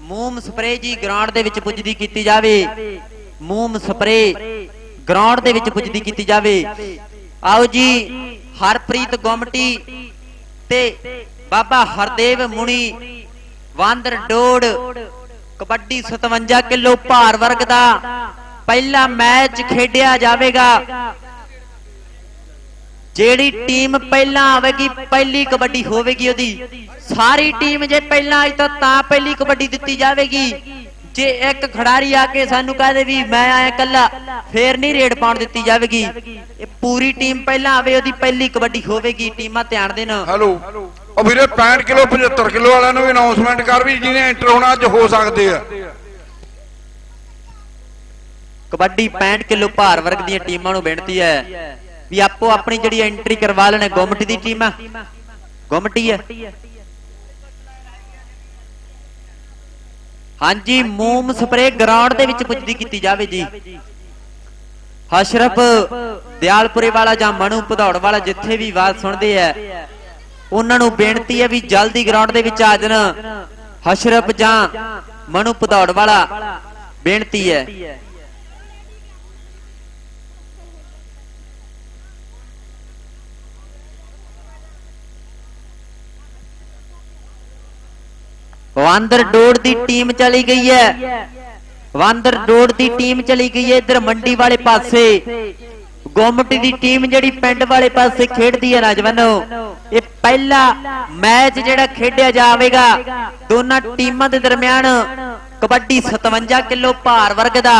ਮੂਮ ਸਪਰੇ ਜੀ ਗਰਾਊਂਡ ਦੇ ਵਿੱਚ ਪੁੱਜਦੀ ਕੀਤੀ ਜਾਵੇ। ਮੂਮ ਸਪਰੇ ਗਰਾਊਂਡ ਦੇ ਵਿੱਚ ਪੁੱਜਦੀ ਕੀਤੀ ਜਾਵੇ। ਆਓ ਜੀ, ਹਰਪ੍ਰੀਤ ਗੁੰਮਟੀ ਤੇ ਬਾਬਾ ਹਰਦੇਵ ਮੁਨੀ, ਵਾਂਦਰ ਡੋੜ, ਕਬੱਡੀ 57 ਕਿਲੋ ਭਾਰ ਵਰਗ ਦਾ ਪਹਿਲਾ ਮੈਚ ਖੇਡਿਆ ਜਾਵੇਗਾ। ਜਿਹੜੀ ਟੀਮ ਪਹਿਲਾਂ ਆਵੇਗੀ, ਪਹਿਲੀ ਕਬੱਡੀ ਹੋਵੇਗੀ ਉਹਦੀ। ਸਾਰੀ ਟੀਮ ਜੇ ਪਹਿਲਾਂ ਆਈ ਤਾਂ ਤਾਂ ਪਹਿਲੀ ਕਬੱਡੀ ਦਿੱਤੀ ਜਾਵੇਗੀ। ਜੇ ਇੱਕ ਖਿਡਾਰੀ ਆ ਕੇ ਸਾਨੂੰ ਕਹਦੇ ਵੀ ਮੈਂ ਆਇਆ ਕੱਲਾ ਫੇਰ ਨਹੀਂ ਰੇਡ ਪਾਉਣ ਦਿੱਤੀ ਜਾਵੇਗੀ। ਇਹ ਪੂਰੀ ਟੀਮ ਪਹਿਲਾਂ ਆਵੇ ਉਹਦੀ ਪਹਿਲੀ ਕਬੱਡੀ ਹੋਵੇਗੀ ਟੀਮਾਂ ਧਿਆਨ ਦੇਣ। ਹੈਲੋ। ਉਹ ਵੀਰੇ 65 ਕਿਲੋ 75 ਕਿਲੋ ਵਾਲਿਆਂ ਨੂੰ ਵੀ ਅਨਾਉਂਸਮੈਂਟ ਕਰ ਵੀ ਜਿਹਨੇ ਐਂਟਰ ਹੋਣਾ ਅੱਜ ਹੋ ਸਕਦੇ ਆ। ਕਬੱਡੀ 65 ਕਿਲੋ ਭਾਰ ਵਰਗ ਦੀਆਂ ਟੀਮਾਂ ਨੂੰ ਬੇਨਤੀ ਹੈ ਵੀ ਆਪੋ ਆਪਣੀ ਜਿਹੜੀ ਐਂਟਰੀ ਕਰਵਾ ਲੈਣ ਗੁੰਮਟੀ ਦੀ ਟੀਮ। ਆ ਗੁੰਮਟੀ ਹੈ। ਹਾਂਜੀ ਮੂਮ ਸਪਰੇ ਗਰਾਊਂਡ ਦੇ ਵਿੱਚ ਪੁੱਜਦੀ ਕੀਤੀ ਜਾਵੇ ਜੀ। ਹਸ਼ਰਫ ਦਿਆਲਪੁਰੇ ਵਾਲਾ ਜਾਂ ਮਨੂ ਭਦੌੜ ਵਾਲਾ ਜਿੱਥੇ ਵੀ ਆਵਾਜ਼ ਸੁਣਦੇ ਐ ਉਹਨਾਂ ਨੂੰ ਬੇਨਤੀ ਹੈ ਵੀ ਜਲਦੀ ਗਰਾਊਂਡ ਦੇ ਵਿੱਚ ਆ ਜਾਣ। ਹਸ਼ਰਫ ਜਾਂ ਮਨੂ ਭਦੌੜ ਵਾਲਾ, ਬੇਨਤੀ ਹੈ। ਵਾਂਦਰ ਡੋੜ ਦੀ ਟੀਮ ਚਲੀ ਗਈ ਹੈ। ਵਾਂਦਰ ਡੋੜ ਦੀ ਟੀਮ ਚਲੀ ਗਈ ਹੈ ਇਧਰ ਮੰਡੀ ਵਾਲੇ ਪਾਸੇ। ਗੋਮਟੀ ਦੀ ਟੀਮ ਜਿਹੜੀ ਪਿੰਡ ਵਾਲੇ ਪਾਸੇ ਖੇਡਦੀ ਹੈ ਰਾਜਵਨੋ ਇਹ ਪਹਿਲਾ ਮੈਚ ਜਿਹੜਾ ਖੇਡਿਆ ਜਾਵੇਗਾ। ਦੋਨਾਂ ਟੀਮਾਂ ਦੇ ਦਰਮਿਆਨ ਕਬੱਡੀ 57 ਕਿਲੋ ਭਾਰ ਵਰਗ ਦਾ।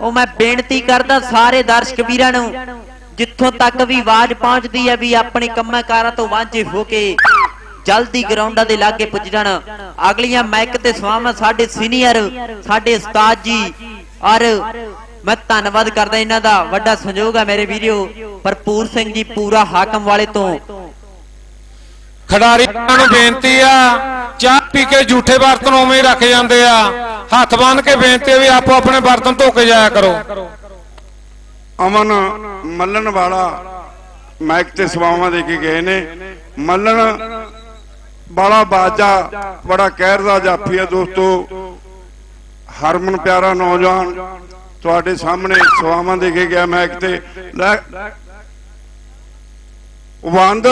ਉਹ ਮੈਂ ਬੇਨਤੀ ਕਰਦਾ ਸਾਰੇ ਦਰਸ਼ਕ ਵੀਰਾਂ ਨੂੰ ਜਿੱਥੋਂ ਤੱਕ ਵੀ ਆਵਾਜ਼ ਪਹੁੰਚਦੀ ਹੈ ਵੀ ਆਪਣੇ ਕੰਮਾਂ ਕਾਰਾਂ ਤੋਂ ਵਾਂਝੇ ਹੋ ਕੇ। ਜਲਦੀ ਗਰਾਊਂਡਾਂ ਦੇ ਲਾਗੇ ਪੁੱਜ ਜਾਣ ਅਗਲੀਆਂ ਮੈਕ ਤੇ ਸਵਾਵਾਂ ਸਾਡੇ ਸੀਨੀਅਰ ਸਾਡੇ ਉਸਤਾਦ ਜੀ। ਔਰ ਮੈਂ ਧੰਨਵਾਦ ਕਰਦਾ ਇਹਨਾਂ ਦਾ ਵੱਡਾ ਸੰਯੋਗ ਹੈ ਮੇਰੇ ਵੀਰੋ ਭਰਪੂਰ ਸਿੰਘ ਜੀ ਪੂਰਾ ਹਾਕਮ ਵਾਲੇ ਤੋਂ। ਖਿਡਾਰੀਆਂ ਨੂੰ ਬੇਨਤੀ ਆ ਚਾਹ ਪੀ ਕੇ ਝੂਠੇ ਬਰਤਨ ਉਵੇਂ ਹੀ ਰੱਖ ਜਾਂਦੇ ਆ। ਹੱਥ ਬੰਨ ਕੇ ਬੇਨਤੀ ਵੀ ਆਪੋ ਆਪਣੇ ਬਰਤਨ ਧੋ ਕੇ ਜਾਇਆ ਕਰੋ। ਅਮਨ ਮੱਲਣ ਵਾਲਾ ਮਾਈਕ ਤੇ ਸਵਾਵਾਂ ਦੇ ਕੇ ਗਏ ਨੇ। ਮੱਲਣ ਬਾਲਾ ਬਾਜਾ, ਬੜਾ ਕਹਿਰ ਦਾ ਜਾਫੀ ਹੈ ਦੋਸਤੋ। ਹਰਮਨ ਪਿਆਰਾ ਨੌਜਵਾਨ, ਤੁਹਾਡੇ ਸਾਹਮਣੇ ਸਵਾਵਾਂ ਦੇ ਕੇ ਗਿਆ ਮੈਚ ਤੇ। ਲੈ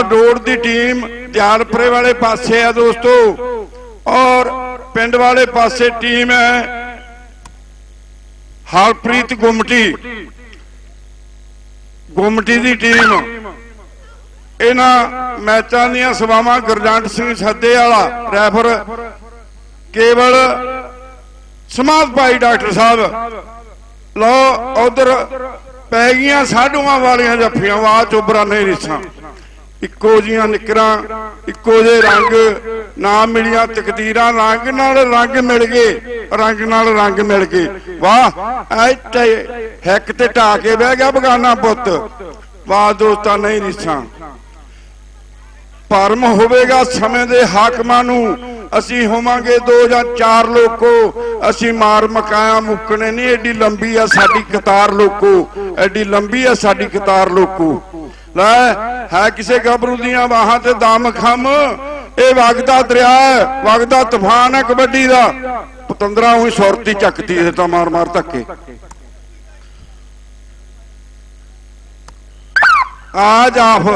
ਰੋਡ ਦੀ ਟੀਮ ਦਿਆਲਪੁਰੇ ਵਾਲੇ ਪਾਸੇ ਆ ਦੋਸਤੋ। ਔਰ ਪਿੰਡ ਵਾਲੇ ਪਾਸੇ ਟੀਮ ਹੈ ਹਰਪ੍ਰੀਤ ਗੁਮਟੀ। ਗੁਮਟੀ ਦੀ ਟੀਮ। ਇਹਨਾਂ ਮੈਚਾਂ ਦੀਆਂ ਸਵਾਵਾਂ ਗੁਰਜੰਟ ਸਿੰਘ ਸੱਦੇ ਵਾਲਾ, ਰੈਫਰ ਕੇਵਲ ਸਮਾਜ ਭਾਈ ਡਾਕਟਰ ਸਾਹਿਬ। ਲੋ ਉਧਰ ਪੈ ਗਈਆਂ ਸਾਡੂਆਂ ਵਾਲੀਆਂ ਜੱਫੀਆਂ ਵਾ ਚੋਬਰਾ ਨਹੀਂ ਰਿਸਾਂ। ਇੱਕੋ ਜੀਆਂ ਨਿਕਰਾਂ, ਇੱਕੋ ਜੇ ਰੰਗ ਨਾ ਮਿਲੀਆਂ ਤਕਦੀਰਾਂ, ਰੰਗ ਨਾਲ ਰੰਗ ਮਿਲ ਗਏ, ਰੰਗ ਨਾਲ ਰੰਗ ਮਿਲ ਗਏ। ਵਾਹ, ਐ ਹੈਕ ਤੇ ਢਾ ਕੇ ਬਹਿ ਗਿਆ ਬਗਾਨਾ ਪੁੱਤ। ਵਾਹ ਦੋਸਤਾਂ, ਨਹੀਂ ਰਿਸਾਂ। ਭਰਮ ਹੋਵੇਗਾ ਸਮੇਂ ਦੇ ਹਾਕਮਾਂ ਨੂੰ। ਅਸੀਂ ਹੋਵਾਂਗੇ ਦੋ ਜਾਂ ਚਾਰ ਲੋਕੋ। ਅਸੀਂ ਮਾਰ ਮਕਾਇਆ ਮੁੱਕਣੇ ਨਹੀਂ, ਐਡੀ ਲੰਬੀ ਆ ਸਾਡੀ ਕਤਾਰ ਲੋਕੋ। ਐਡੀ ਲੰਬੀ ਆ ਸਾਡੀ ਕਤਾਰ ਲੋਕੋ। ਲੈ, ਹੈ ਕਿਸੇ ਗੱਭਰੂ ਦੀਆਂ ਬਾਹਾਂ ਤੇ ਦਮ ਖਮ। ਇਹ ਵਗਦਾ ਦਰਿਆ ਹੈ, ਵਗਦਾ ਤੂਫਾਨ ਹੈ ਕਬੱਡੀ ਦਾ। ਪਤੰਦਰਾ ਉਹੀ ਸੁਰਤੀ ਚੱਕਦੀ ਇਹ ਤਾਂ ਮਾਰ ਮਾਰ ਧੱਕੇ। ਆ ਜਾਫ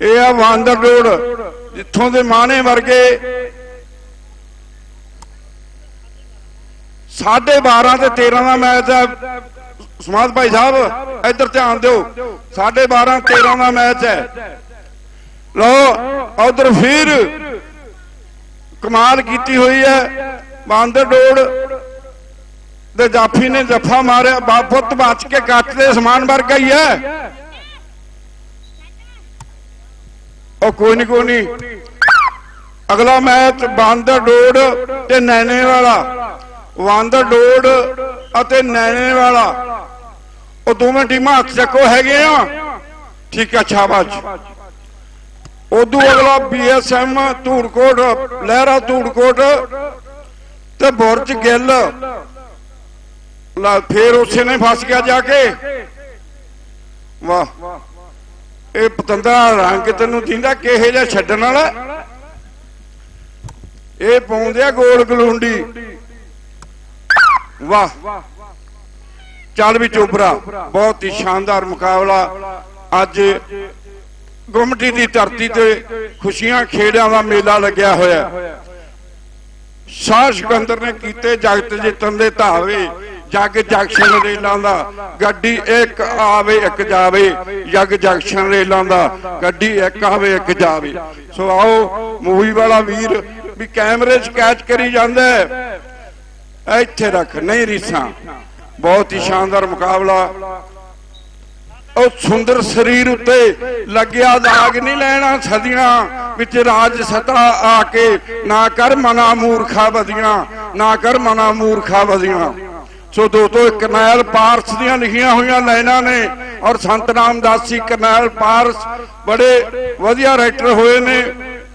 ਇਹ ਆ ਵਾਂਦਰ ਰੋਡ, ਜਿੱਥੋਂ ਦੇ ਮਾਣੇ ਵਰਗੇ 12.5 ਤੇ 13 ਦਾ ਮੈਚ ਹੈ ਸਮਾਦ ਭਾਈ ਸਾਹਿਬ, ਇੱਧਰ ਧਿਆਨ ਦਿਓ 12.5 13 ਦਾ ਮੈਚ ਹੈ ਲਓ, ਉਧਰ ਫਿਰ ਕਮਾਲ ਕੀਤੀ ਹੋਈ ਹੈ ਬਾਂਦਰ ਰੋਡ ਦੇ ਜਾਫੀ ਨੇ ਜੱਫਾ ਮਾਰਿਆ ਬਾਪੁੱਤ ਬਚ ਕੇ ਕੱਟ ਦੇ, ਸਮਾਨ ਵਰਗਾ ਹੀ ਹੈ। ਉਹ ਕੋਈ ਨਹੀਂ ਕੋਈ ਨਹੀਂ ਅਗਲਾ ਮੈਚ ਬਾਂਦਰ ਡੋੜ ਤੇ ਨੈਣੇ ਵਾਲਾ। ਬਾਂਦਰ ਡੋੜ ਅਤੇ ਨੈਣੇ ਵਾਲਾ। ਉਹ ਦੋਵੇਂ ਟੀਮਾਂ ਹੱਥ ਚੱਕੋ ਹੈਗੇ ਆ। ਠੀਕ ਹੈ ਸ਼ਾਬਾਸ਼। ਉਦੋਂ ਅਗਲਾ ਬੀਐਸਐਮ ਧੂੜਕੋਟ, ਲਹਿਰਾ ਧੂੜਕੋਟ ਤੇ ਬੁਰਜ ਗਿੱਲ। ਲਾ, ਫੇਰ ਉਸੇ ਨੇ ਫਸ ਗਿਆ ਜਾ ਕੇ। ਵਾਹ। ਇਹ ਪਤੰਦਰਾ ਰੰਗ ਤੈਨੂੰ ਦਿੰਦਾ, ਕਿਹੇ ਜਿਹਾ ਛੱਡਣ ਵਾਲਾ? ਇਹ ਪਾਉਂਦੇ ਆ ਗੋਲ ਗਲੂੰਡੀ। ਵਾਹ। ਚੱਲ ਵੀ ਚੋਬਰਾ ਬਹੁਤ ਹੀ ਸ਼ਾਨਦਾਰ ਮੁਕਾਬਲਾ। ਅੱਜ ਗੁਮਟੀ ਦੀ ਧਰਤੀ ਤੇ ਖੁਸ਼ੀਆਂ ਖੇੜਿਆਂ ਦਾ ਮੇਲਾ ਲੱਗਿਆ ਹੋਇਆ। ਸ਼ਾਹ ਸਿਕੰਦਰ ਨੇ ਕੀਤੇ ਜਗਤ ਜਿੱਤਣ ਦੇ ਧਾਵੇ। ਜਗ ਜੰਕਸ਼ਨ ਰੇਲਾਂ ਦਾ, ਗੱਡੀ ਇੱਕ ਆਵੇ, ਇੱਕ ਜਾਵੇ। ਜਗ ਜੰਕਸ਼ਨ ਰੇਲਾਂ ਦਾ, ਗੱਡੀ ਇੱਕ ਆਵੇ, ਇੱਕ ਜਾਵੇ। ਸੋ ਆਓ, ਮੂਵੀ ਵਾਲਾ ਵੀਰ ਵੀ ਕੈਮਰੇ 'ਚ ਕੈਚ ਕਰੀ ਜਾਂਦਾ ਇੱਥੇ ਰੱਖ, ਨਹੀਂ ਰੀਸਾਂ। ਬਹੁਤ ਹੀ ਸ਼ਾਨਦਾਰ ਮੁਕਾਬਲਾ। ਉਹ ਸੁੰਦਰ ਸਰੀਰ ਉੱਤੇ ਲੱਗਿਆ ਦਾਗ ਨਹੀਂ ਲੈਣਾ ਸਦੀਆਂ, ਵਿੱਚ ਰਾਜ ਸਤਾ ਆ ਕੇ, ਨਾ ਕਰ ਮਨਾ ਮੂਰਖਾ ਵਧੀਆਂ, ਨਾ ਕਰ ਮਨਾ ਮੂਰਖਾ ਵਧੀਆਂ। ਸੋ ਦੋਸਤੋ ਕਰਨੈਲ ਪਾਰਸ ਦੀਆਂ ਲਿਖੀਆਂ ਹੋਈਆਂ ਲਾਈਨਾਂ ਨੇ ਔਰ ਸੰਤ ਰਾਮਦਾਸ ਜੀ ਕਰਨੈਲ ਪਾਰਸ ਬੜੇ ਵਧੀਆ ਰਾਈਟਰ ਹੋਏ ਨੇ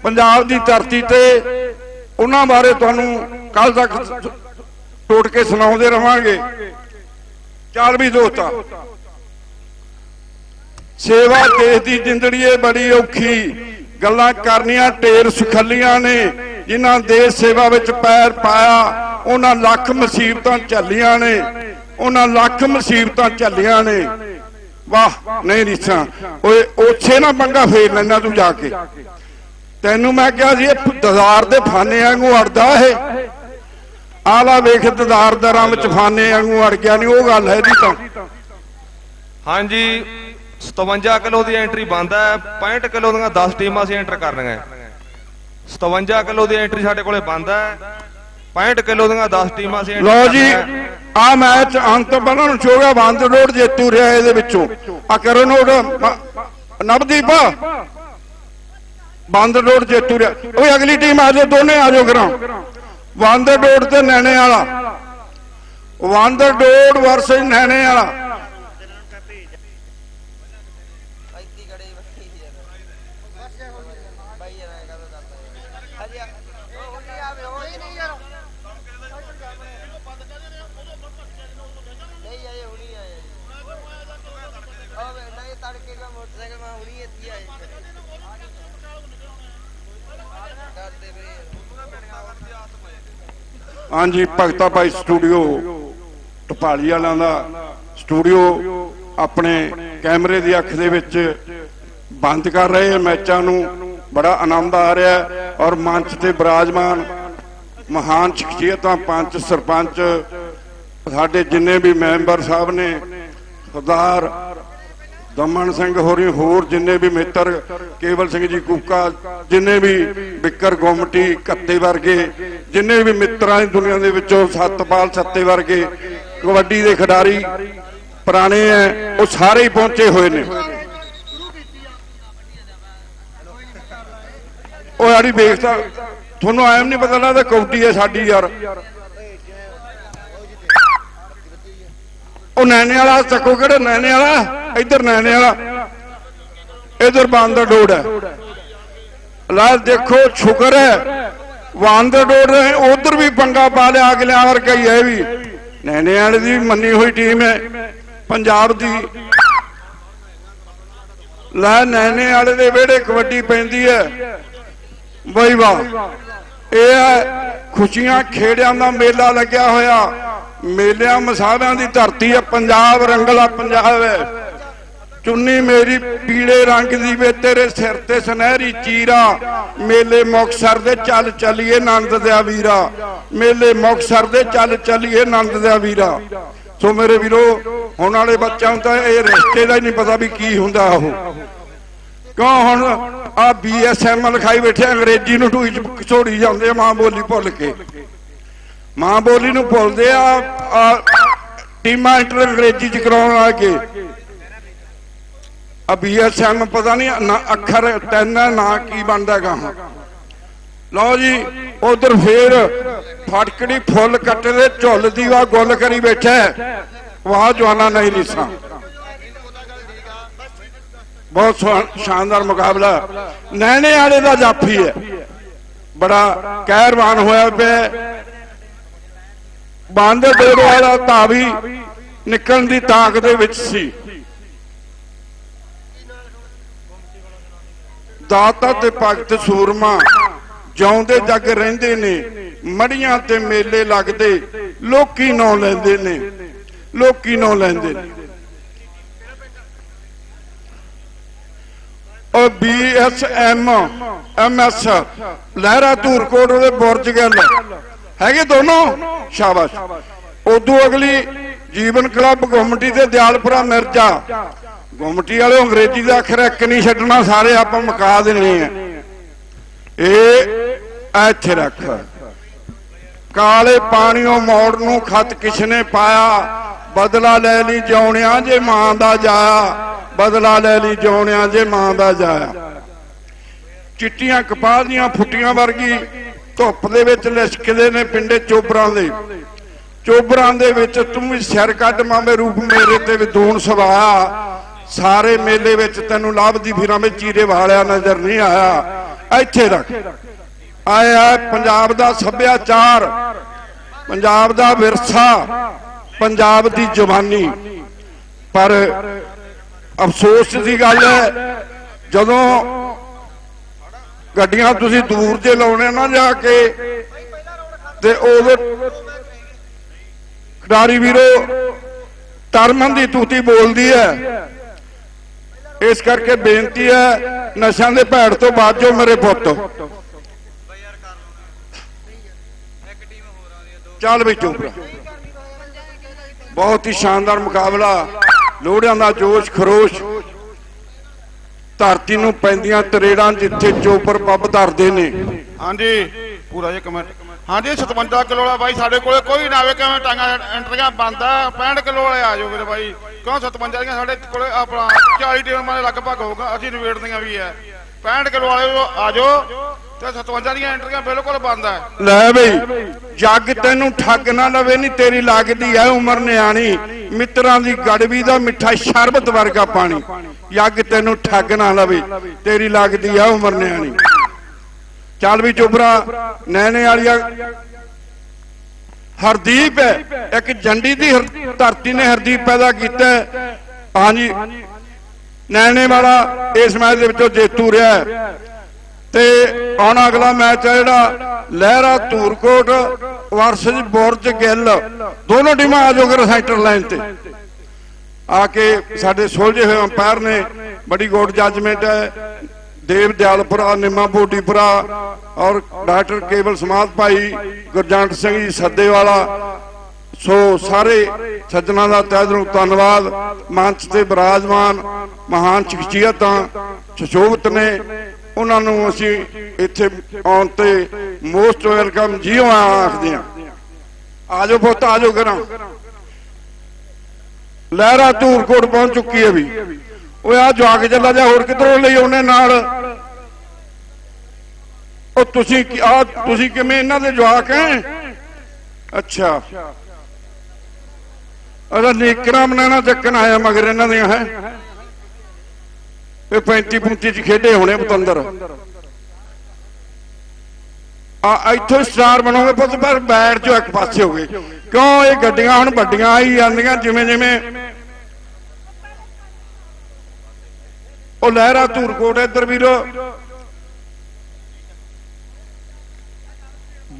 ਪੰਜਾਬ ਦੀ ਧਰਤੀ ਤੇ। ਉਹਨਾਂ ਬਾਰੇ ਤੁਹਾਨੂੰ ਕੱਲ ਤੱਕ ਟੋਟ ਕੇ ਸੁਣਾਉਂਦੇ ਰਵਾਂਗੇ। ਚਾਰ ਵੀ ਦੋਸਤਾ। ਸੇਵਾ ਦੇਸ਼ ਦੀ ਜ਼ਿੰਦੜੀਏ ਬੜੀ ਔਖੀ, ਗੱਲਾਂ ਕਰਨੀਆਂ ਢੇਰ ਸੁਖੱਲੀਆਂ ਨੇ। ਜਿਨ੍ਹਾਂ ਦੇਸ਼ ਸੇਵਾ ਵਿੱਚ ਪੈਰ ਪਾਇਆ, ਉਹਨਾਂ ਲੱਖ ਮੁਸੀਬਤਾਂ ਝੱਲੀਆਂ ਨੇ, ਉਹਨਾਂ ਲੱਖ ਮੁਸੀਬਤਾਂ ਝੱਲੀਆਂ ਨੇ। ਵਾਹ, ਨਹੀਂ ਰੀਸਾਂ, ਓਏ, ਉੱਥੇ ਨਾ ਪੰਗਾ ਫੇਰ ਲੈਣਾ ਤੂੰ ਜਾ ਕੇ। ਤੈਨੂੰ ਮੈਂ ਕਿਹਾ ਸੀ, ਇਹ ਦਜ਼ਾਰ ਦੇ ਫਾਨੇ ਵਾਂਗੂ ਅੜਦਾ ਇਹ। ਆਲਾ ਵੇਖ ਦਜ਼ਾਰ ਦਰਾਂ ਵਿੱਚ ਫਾਨੇ ਵਾਂਗੂ ਅੜ ਗਿਆ ਨਹੀਂ ਉਹ ਗੱਲ ਹੈ ਇਹਦੀ ਤਾਂ। ਹਾਂਜੀ 57 ਕਿਲੋ ਦੀ ਐਂਟਰੀ ਬੰਦ ਹੈ 65 ਕਿਲੋ ਦੀਆਂ 10 ਟੀਮਾਂ ਅਸੀਂ ਐਂਟਰ ਕਰਨੀਆਂ 57 ਕਿਲੋ ਦੀ ਐਂਟਰੀ ਸਾਡੇ ਕੋਲੇ ਬੰਦ ਹੈ। 65 ਕਿਲੋ ਦੀਆਂ 10 ਟੀਮਾਂ ਅਸੀਂ ਲਓ ਜੀ ਆ ਮੈਚ ਅੰਤ ਬਣਨ ਚੋਗਾ ਬੰਦ ਰੋਡ ਜੇਤੂ ਰਿਹਾ ਇਹਦੇ ਵਿੱਚੋਂ। ਆ ਕਰੋ ਨੋਟ ਮ- ਨਵਦੀਪ। ਬੰਦ ਰੋਡ ਜੇਤੂ ਰਿਹਾ। ਓਏ ਅਗਲੀ ਟੀਮ ਆ ਜਾਓ ਦੋਨੇ ਆ ਜਾਓ ਕਰਾਂ ਬੰਦ ਰੋਡ ਤੇ ਨੈਣੇ ਵਾਲਾ। ਬੰਦ ਰੋਡ ਵਰਸਸ ਨੈਣੇ ਵਾਲਾ ਇੱਥੇ ਖੜੇ ਬੱਤੀ ਯਾਰ ਬਾਈ ਯਾਰ ਐਂ ਕਾਹਤੋਂ ਕਰਦਾ ਯਾਰ ਹਜੀ ਉਹ ਨਹੀਂ ਆਵੇ ਉਹ ਨਹੀਂ ਯਾਰ ਨਹੀਂ ਆਏ ਹੁਣੀ ਆਏ ਉਹ ਨਹੀਂ ਤੜਕੇ ਕੰਮ ਹਾਂਜੀ, ਭਗਤਾ ਭਾਈ ਸਟੂਡੀਓ, ਟਪਾਲੀ ਵਾਲਿਆਂ ਦਾ ਸਟੂਡੀਓ ਆਪਣੇ ਕੈਮਰੇ ਦੀ ਅੱਖ ਦੇ ਵਿੱਚ ਬੰਦ ਕਰ ਰਹੇ ਆ ਮੈਚਾਂ ਨੂੰ। ਬੜਾ ਆਨੰਦ ਆ ਰਿਹਾ ਔਰ ਮੰਚ ਤੇ ਬਿਰਾਜਮਾਨ ਮਹਾਨ ਸ਼ਖਸੀਅਤਾਂ, ਪੰਚ, ਸਰਪੰਚ, ਸਾਡੇ ਜਿੰਨੇ ਵੀ ਮੈਂਬਰ ਸਾਹਿਬ ਨੇ, ਸਰਦਾਰ ਦਮਨ ਸਿੰਘ ਹੋਰੀ, ਹੋਰ ਜਿੰਨੇ ਵੀ ਮਿੱਤਰ, ਕੇਵਲ ਸਿੰਘ ਜੀ ਕੂਕਾ ਜਿੰਨੇ ਵੀ ਬਿੱਕਰ ਗੋਮਟੀ, ਕੱਤੇ ਵਰਗੇ ਜਿੰਨੇ ਵੀ ਮਿੱਤਰਾਂ ਦੀ ਦੁਨੀਆ ਦੇ ਵਿੱਚੋਂ ਸਤਪਾਲ ਸੱਤੇ ਵਰਗੇ ਕਬੱਡੀ ਦੇ ਖਿਡਾਰੀ ਪੁਰਾਣੇ ਐ, ਉਹ ਸਾਰੇ ਹੀ ਪਹੁੰਚੇ ਹੋਏ ਨੇ। ਉਹ ਯਾਰੀ ਵੇਖਦਾ ਤੁਹਾਨੂੰ ਆਇਮ ਨਹੀਂ ਪਤਾ ਲੱਗਦਾ ਕਬੱਡੀ ਹੈ ਸਾਡੀ ਯਾਰ। ਉਹ ਨੈਣੇ ਵਾਲਾ ਚੱਕੋ, ਕਿਹੜਾ ਨੈਣੇ ਵਾਲਾ? ਇੱਧਰ ਨੈਣੇ ਵਾਲਾ। ਇੱਧਰ ਬਾਂਦਰ ਡੋੜ ਹੈ ਲਾ ਦੇਖੋ, ਸ਼ੁਕਰ ਹੈ ਬਾਂਦਰ ਡੋੜ ਰਹੇ ਉਧਰ ਵੀ ਪੰਗਾ ਪਾ ਲਿਆ ਅਗਲਿਆਂ ਵਰਗਾ ਹੀ ਹੈ ਵੀ, ਨੈਣੇ ਵਾਲੇ ਦੀ ਮੰਨੀ ਹੋਈ ਟੀਮ ਹੈ, ਪੰਜਾਬ ਦੀ। ਲੈ ਨੈਣੇ ਵਾਲੇ ਦੇ ਵਿਹੜੇ ਕਬੱਡੀ ਪੈਂਦੀ ਹੈ। ਬਈ ਵਾਹ, ਇਹ ਹੈ ਖੁਸ਼ੀਆਂ ਖੇੜਿਆਂ ਦਾ ਮੇਲਾ ਲੱਗਿਆ ਹੋਇਆ। ਮੇਲਿਆਂ ਮਸਾਲਿਆਂ ਦੀ ਧਰਤੀ ਹੈ, ਪੰਜਾਬ ਰੰਗਲਾ ਪੰਜਾਬ ਹੈ। ਚੁੰਨੀ ਮੇਰੀ ਪੀਲੇ ਰੰਗ ਦੀ ਵੇ ਤੇਰੇ ਸਿਰ ਤੇ ਸੁਨਹਿਰੀ ਚੀਰਾ। ਮੇਲੇ ਮੁਕਸਰ ਦੇ ਚੱਲ ਚੱਲੀਏ ਨੰਦ ਦਿਆ ਵੀਰਾ। ਮੇਲੇ ਮੁਕਸਰ ਦੇ ਚੱਲ ਚੱਲੀਏ ਨੰਦ ਦਿਆ ਵੀਰਾ। ਸੋ ਮੇਰੇ ਵੀਰੋ, ਹੁਣ ਵਾਲੇ ਬੱਚਿਆਂ ਨੂੰ ਤਾਂ ਇਹ ਰਿਸ਼ਤੇ ਦਾ ਹੀ ਨਹੀਂ ਪਤਾ ਵੀ ਕੀ ਹੁੰਦਾ ਉਹ। ਕਿਉਂ ਹੁਣ ਆ ਬੀਐਸਐਮ ਲਿਖਾਈ ਬੈਠੇ ਅੰਗਰੇਜ਼ੀ ਨੂੰ ਢੂਈ ਚ ਜਾਂਦੇ ਆ, ਮਾਂ ਬੋਲੀ ਭੁੱਲ ਕੇ। ਮਾਂ ਬੋਲੀ ਨੂੰ ਭੁੱਲਦੇ ਆ ਆ ਟੀਮਾਂ ਇੰਟਰ ਅੰਗਰੇਜ਼ੀ ਚ ਕਰਾਉਣ ਆ ਕੇ। ਆ ਬੀਐਸਐਮ ਪਤਾ ਨਹੀਂ, ਨਾ ਅੱਖਰ, ਤਿੰਨ ਨਾ ਕੀ ਬਣਦਾ ਗਾ ਲਓ ਜੀ, ਉਧਰ ਫੇਰ ਫਟਕੜੀ ਫੁੱਲ ਕੱਟੇ ਦੇ ਝੁੱਲ ਦੀ ਵਾ ਗੁੱਲ ਕਰੀ ਬੈਠਾ ਵਾਹ, ਜਵਾਨਾ ਨਹੀਂ ਲੀਸਾਂ ਬਹੁਤ ਸ਼ਾਨਦਾਰ ਮੁਕਾਬਲਾ। ਨੈਣੇ ਵਾਲੇ ਦਾ ਜਾਫੀ ਹੈ। ਬੜਾ ਕਹਿਰਵਾਨ ਹੋਇਆ ਪਿਆ ਹੈ। ਬਾਂਦਰ ਵਾਲਾ ਧਾਵੀ ਨਿਕਲਣ ਦੀ ਤਾਕ ਦੇ ਵਿੱਚ ਸੀ। ਦਾਤਾ ਤੇ ਭਗਤ ਸੂਰਮਾ ਜਿਉਂਦੇ ਜੱਗ ਰਹਿੰਦੇ ਨੇ, ਮੜੀਆਂ ਤੇ ਮੇਲੇ ਲੱਗਦੇ, ਲੋਕੀ ਨਾਂ ਲੈਂਦੇ ਨੇ, ਲੋਕੀ ਨਾਂ ਲੈਂਦੇ ਨੇ। ਉਹ ਬੀਐਸਐਮ ਐਮਐਸ ਲਹਿਰਾ ਧੂਰਕੋਟ ਦੇ ਬੁਰਜ ਗੱਲ। ਹੈਗੇ ਦੋਨੋਂ? ਸ਼ਾਬਾਸ਼। ਉਦੋਂ ਅਗਲੀ ਜੀਵਨ ਕਲੱਬ ਗੁੰਮਟੀ ਤੇ ਦਿਆਲਪੁਰਾ ਮਿਰਜ਼ਾ। ਗੁੰਮਟੀ ਵਾਲੇ ਅੰਗਰੇਜ਼ੀ ਦਾ ਅੱਖਰ ਇੱਕ ਨਹੀਂ ਛੱਡਣਾ, ਸਾਰੇ ਆਪਾਂ ਮੁਕਾ ਦੇਣੇ ਆ। ਇਹ ਇੱਥੇ ਰੱਖ। ਕਾਲੇ ਪਾਣੀਓਂ ਮੋੜ ਨੂੰ ਖਤ ਕਿਸਨੇ ਪਾਇਆ, ਬਦਲਾ ਲੈ ਲਈ ਜਿਉਣਿਆ ਜੇ ਮਾਂ ਦਾ ਜਾਇਆ, ਬਦਲਾ ਲੈ ਲਈ ਜਿਉਣਿਆ ਜੇ ਮਾਂ ਦਾ ਜਾਇਆ। ਚਿੱਟੀਆਂ ਕਪਾਹ ਦੀਆਂ ਫੁੱਟੀਆਂ ਵਰਗੀ ਧੁੱਪ ਦੇ ਵਿੱਚ ਲਿਸ਼ਕਦੇ ਨੇ ਪਿੰਡੇ ਚੋਬਰਾਂ ਦੇ। ਚੋਬਰਾਂ ਦੇ ਵਿੱਚ ਤੂੰ ਵੀ ਸਿਰ ਕੱਢ ਮਾਵੇਂ ਰੂਪ ਮੇਰੇ ਤੇ ਵਿਦੂਨ ਸਵਾਇਆ। ਸਾਰੇ ਮੇਲੇ ਵਿੱਚ ਤੈਨੂੰ ਲਾਭ ਦੀ ਫਿਰਾਂ ਵਿੱਚ ਚੀਰੇ ਵਾਲਿਆ ਨਜ਼ਰ ਨਹੀਂ ਆਇਆ। ਇੱਥੇ ਰੱਖ। ਆਇਆ ਪੰਜਾਬ ਦਾ ਸੱਭਿਆਚਾਰ, ਪੰਜਾਬ ਦਾ ਵਿਰਸਾ, ਪੰਜਾਬ ਦੀ ਜਵਾਨੀ। ਪਰ ਅਫਸੋਸ ਦੀ ਗੱਲ ਹੈ, ਜਦੋਂ ਗੱਡੀਆਂ ਤੁਸੀਂ ਦੂਰ ਤੇ ਲਾਉਣੇ ਨਾ ਜਾ ਕੇ, ਤੇ ਉਦੋਂ ਖਿਡਾਰੀ ਵੀਰੋ ਤਰਮਨ ਦੀ ਤੂਤੀ ਬੋਲਦੀ ਹੈ। ਇਸ ਕਰਕੇ ਬੇਨਤੀ ਹੈ, ਨਸ਼ਿਆਂ ਦੇ ਭੈੜ ਤੋਂ ਬਾਜੋ ਮੇਰੇ ਪੁੱਤ। ਚੱਲ ਵੀ ਚੁੱਪ ਬਹੁਤ ਹੀ ਸ਼ਾਨਦਾਰ ਮੁਕਾਬਲਾ। ਲੋੜਿਆਂ ਦਾ ਜੋਸ਼, ਖਰੋਸ਼। ਧਰਤੀ ਨੂੰ ਪੈਂਦੀਆਂ ਤਰੇੜਾਂ ਜਿੱਥੇ ਚੋਪਰ ਪੱਬ ਧਰਦੇ ਨੇ। ਹਾਂਜੀ, ਪੂਰਾ ਜਿਹਾ ਕਮੈਂਟ ਹਾਂਜੀ 57 ਕਿਲੋ ਵਾਲਾ ਬਾਈ ਸਾਡੇ ਕੋਲੇ ਕੋਈ ਨਾ ਆਵੇ, ਕਿਵੇਂ ਟਾਂਗਾ, ਐਂਟਰੀਆਂ ਬੰਦ ਆ। 65 ਕਿਲੋ ਵਾਲੇ ਆ ਜਾਓ ਮੇਰੇ ਬਾਈ। ਕਿਉਂ 57 ਦੀਆਂ ਸਾਡੇ ਕੋਲੇ ਆਪਣਾ 40 ਟੀਮਾਂ ਦੇ ਲਗਭਗ ਹੋਊਗਾ, ਅਸੀਂ ਨਿਬੇੜਦੀਆਂ ਵੀ ਐ। 65 ਕਿਲੋ ਵਾਲੇ ਆ ਤੇ 57 ਦੀਆਂ ਐਂਟਰੀਆਂ ਬਿਲਕੁਲ ਬੰਦ ਆ ਲੈ ਬਈ, ਜੱਗ ਤੈਨੂੰ ਠੱਗ ਨਾ ਲਵੇ ਨਹੀਂ ਤੇਰੀ ਲੱਗਦੀ ਐ ਉਮਰ ਨਿਆਣੀ। ਮਿੱਤਰਾਂ ਦੀ ਗੜਵੀ ਦਾ ਮਿੱਠਾ ਸ਼ਰਬਤ ਵਰਗਾ ਪਾਣੀ। ਜੱਗ ਤੈਨੂੰ ਠੱਗ ਨਾ ਲਵੇ, ਤੇਰੀ ਲੱਗਦੀ ਐ ਉਮਰ ਨਿਆਣੀ। ਚੱਲ ਵੀ ਚੋਬਰਾ ਨੈਣੇ ਵਾਲੀਆ ਹਰਦੀਪ ਹੈ। ਇੱਕ ਜੰਡੀ ਦੀ ਧਰਤੀ ਨੇ ਹਰਦੀਪ ਪੈਦਾ ਕੀਤਾ ਹਾਂਜੀ। ਨੈਣੇ ਵਾਲਾ ਇਸ ਮੈਚ ਦੇ ਵਿੱਚੋਂ ਜੇਤੂ ਰਿਹਾ ਤੇ ਆਉਣਾ ਅਗਲਾ ਮੈਚ ਹੈ ਜਿਹੜਾ ਲਹਿਰਾ ਧੂਰਕੋਟ ਵਰਸਸ ਬੁਰਜ ਗਿੱਲ। ਦੋਨੋਂ ਟੀਮਾਂ ਆ ਜਾਓਗੇ ਸੈਂਟਰ ਲਾਈਨ ਤੇ। ਆ ਕੇ ਸਾਡੇ ਸੋਲਝੇ ਹੋਏ ਅੰਪਾਇਰ ਨੇ। ਬੜੀ ਗੋਡ ਜੱਜਮੈਂਟ ਹੈ। ਦੇਵ ਦਿਆਲਪੁਰਾ ਨਿੰਮਾ ਬੋਡੀਪੁਰਾ ਔਰ ਡਾਕਟਰ ਕੇਵਲ ਸਮਾਧ ਭਾਈ, ਗੁਰਜੰਟ ਸਿੰਘ ਜੀ ਸੱਦੇਵਾਲਾ। ਸੋ ਸਾਰੇ ਸੱਜਣਾ ਦਾ ਤਹਿ ਦਿਲੋਂ ਧੰਨਵਾਦ। ਮੰਚ ਤੇ ਬਿਰਾਜਮਾਨ, ਮਹਾਨ ਸ਼ਖਸੀਅਤਾਂ, ਸੁਸ਼ੋਭਤ ਨੇ। ਉਹਨਾਂ ਨੂੰ ਅਸੀਂ ਇੱਥੇ ਆਉਣ ਤੇ ਮੋਸਟ ਵੈਲਕਮ ਜੀਓ ਆਖਦੇ ਹਾਂ। ਆਜੋ ਪੁੱਤ, ਆਜੋ ਕਰਾਂ ਲਹਿਰਾ ਧੂਰਕੋਟ ਪਹੁੰਚ ਚੁੱਕੀ ਹੈ ਵੀ। ਓਏ ਆ ਜਵਾਕ ਚੱਲਾ ਜਾ, ਹੋਰ ਕਿਧਰੋਂ ਲਈ ਉਹਨੇ ਨਾਲ? ਉਹ ਤੁਸੀਂ ਆ ਤੁਸੀਂ ਕਿਵੇਂ ਇਹਨਾਂ ਦੇ ਜਵਾਕ ਹੈ? ਅੱਛਾ। ਉਹਦਾ ਨੀਕਰਾਂ ਬਣਾਣਾ ਚੱਕਣ ਆਇਆ ਮਗਰ ਇਹਨਾਂ ਦੀਆਂ, ਹੈ? ਇਹ 35 35 ਚ ਖੇਡੇ ਹੋਣੇ ਪਤੰਦਰ। ਆ ਇੱਥੋਂ ਸਟਾਰ ਬਣੋਗੇ ਪੁੱਤ, ਪਰ ਬੈਠ ਜੋ ਇੱਕ ਪਾਸੇ ਹੋ ਗਏ। ਕਿਉਂ ਇਹ ਗੱਡੀਆਂ ਹੁਣ ਵੱਡੀਆਂ ਆਈ ਜਾਂਦੀਆਂ ਜਿਵੇਂ ਜਿਵੇਂ ਉਹ ਲਹਿਰਾ ਧੂਰਕੋਟ ਇੱਧਰ ਵੀਰੋ।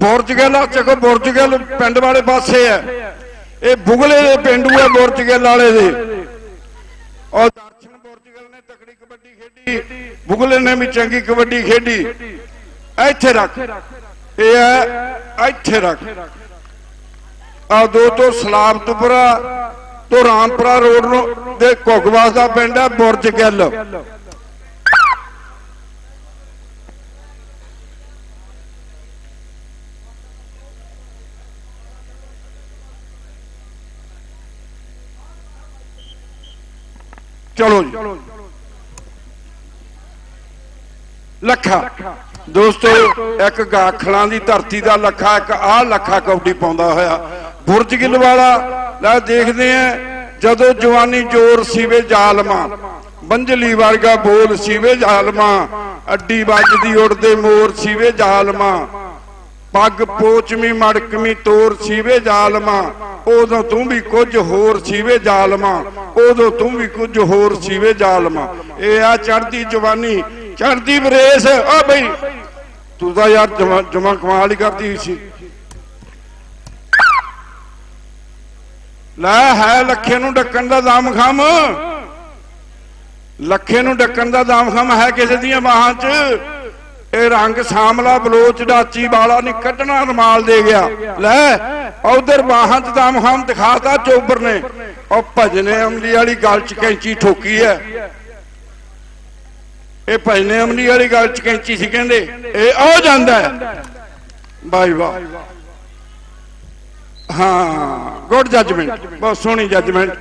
ਬੁਰਜਗਲ ਚੱਕੋ ਬੁਰਜਗਲ ਪਿੰਡ ਵਾਲੇ ਪਾਸੇ ਹੈ। ਇਹ ਬੁਗਲੇ ਦੇ ਪਿੰਡੂ ਹੈ ਬੁਰਜਗਲ ਵਾਲੇ ਦੇ। ਔਰ ਦਰਸ਼ਨ ਬੁਰਜਗਲ ਨੇ ਤਕੜੀ ਕਬੱਡੀ ਖੇਡੀ। ਬੁਗਲੇ ਨੇ ਵੀ ਚੰਗੀ ਕਬੱਡੀ ਖੇਡੀ। ਇੱਥੇ ਰੱਖ। ਇਹ ਹੈ, ਇੱਥੇ ਰੱਖ। ਆ ਦੋ ਤੋਂ ਸਲਾਮਤਪੁਰਾ ਤੋਂ ਰਾਮਪੁਰਾ ਰੋਡ ਨੂੰ ਦੇ ਘੁਗਵਾਸ ਦਾ ਪਿੰਡ ਹੈ, ਬੁਰਜ ਗਿੱਲ। ਚਲੋ ਜੀ। ਲੱਖਾ। ਦੋਸਤੋ, ਇੱਕ ਗਾਖਲਾਂ ਦੀ ਧਰਤੀ ਦਾ ਲੱਖਾ, ਇੱਕ ਆਹ ਲੱਖਾ ਕੌਡੀ ਪਾਉਂਦਾ ਹੋਇਆ। ਬੁਰਜ ਗਿੱਲ ਲੈ ਦੇਖਦੇ ਆ, ਜਦੋਂ ਜਵਾਨੀ ਜੋਰ ਸੀਵੇ ਜ਼ਾਲਮਾ, ਬੰਜਲੀ ਵਰਗਾ ਬੋਲ ਸੀਵੇ ਜ਼ਾਲਮਾ, ਅੱਡੀ ਵੱਜਦੀ ਉੜਦੇ ਮੋਰ ਸੀਵੇ ਜ਼ਾਲਮਾ, ਪੱਗ ਪੋਚਮੀ ਮੜਕਮੀ ਤੋਰ ਸੀਵੇ ਜ਼ਾਲਮਾ, ਉਦੋਂ ਤੂੰ ਵੀ ਕੁਝ ਹੋਰ ਸੀਵੇ ਜ਼ਾਲਮਾ, ਉਦੋਂ ਤੂੰ ਵੀ ਕੁਝ ਹੋਰ ਸੀਵੇ ਜ਼ਾਲਮਾ। ਇਹ ਆ ਚੜਦੀ ਜਵਾਨੀ ਚੜਦੀ ਬਰੇਸ ਆ ਬਈ, ਤੂੰ ਤਾਂ ਯਾਰ ਜਮਾ ਜਮਾ ਕਮਾਲ ਹੀ ਕਰਦੀ ਸੀ। ਲੈ ਹੈ ਲੱਖੇ ਨੂੰ ਡੱਕਣ ਦਾ ਦਮ ਖਮ। ਲੱਖੇ ਨੂੰ ਡੱਕਣ ਦਾ ਦਮ ਹੈ ਕਿਸੇ ਦੀਆਂ ਬਾਹਾਂ 'ਚ। ਇਹ ਰੰਗ ਸਾਮਲਾ ਬਲੋਚ ਡਾਚੀ ਵਾਲਾ ਨਹੀਂ ਕੱਢਣਾ, ਰਮਾਲ ਦੇ ਗਿਆ। ਲੈ ਉਧਰ ਬਾਹਾਂ 'ਚ ਦਮ ਖਮ ਦਿਖਾਤਾ ਚੋਬਰ ਨੇ। ਉਹ ਭਜਨੇ ਅਮਲੀ ਵਾਲੀ ਗੱਲ 'ਚ ਕੈਂਚੀ ਠੋਕੀ ਐ ਇਹ ਭਜਨੇ ਅਮਲੀ ਵਾਲੀ ਗੱਲ 'ਚ ਕੈਂਚੀ ਸੀ ਕਹਿੰਦੇ। ਇਹ ਆ ਜਾਂਦਾ ਹੈ। ਬਾਈ ਵਾਹ। ਹਾਂ ਗੁੱਡ ਜੱਜਮੈਂਟ ਬਹੁਤ ਸੋਹਣੀ ਜੱਜਮੈਂਟ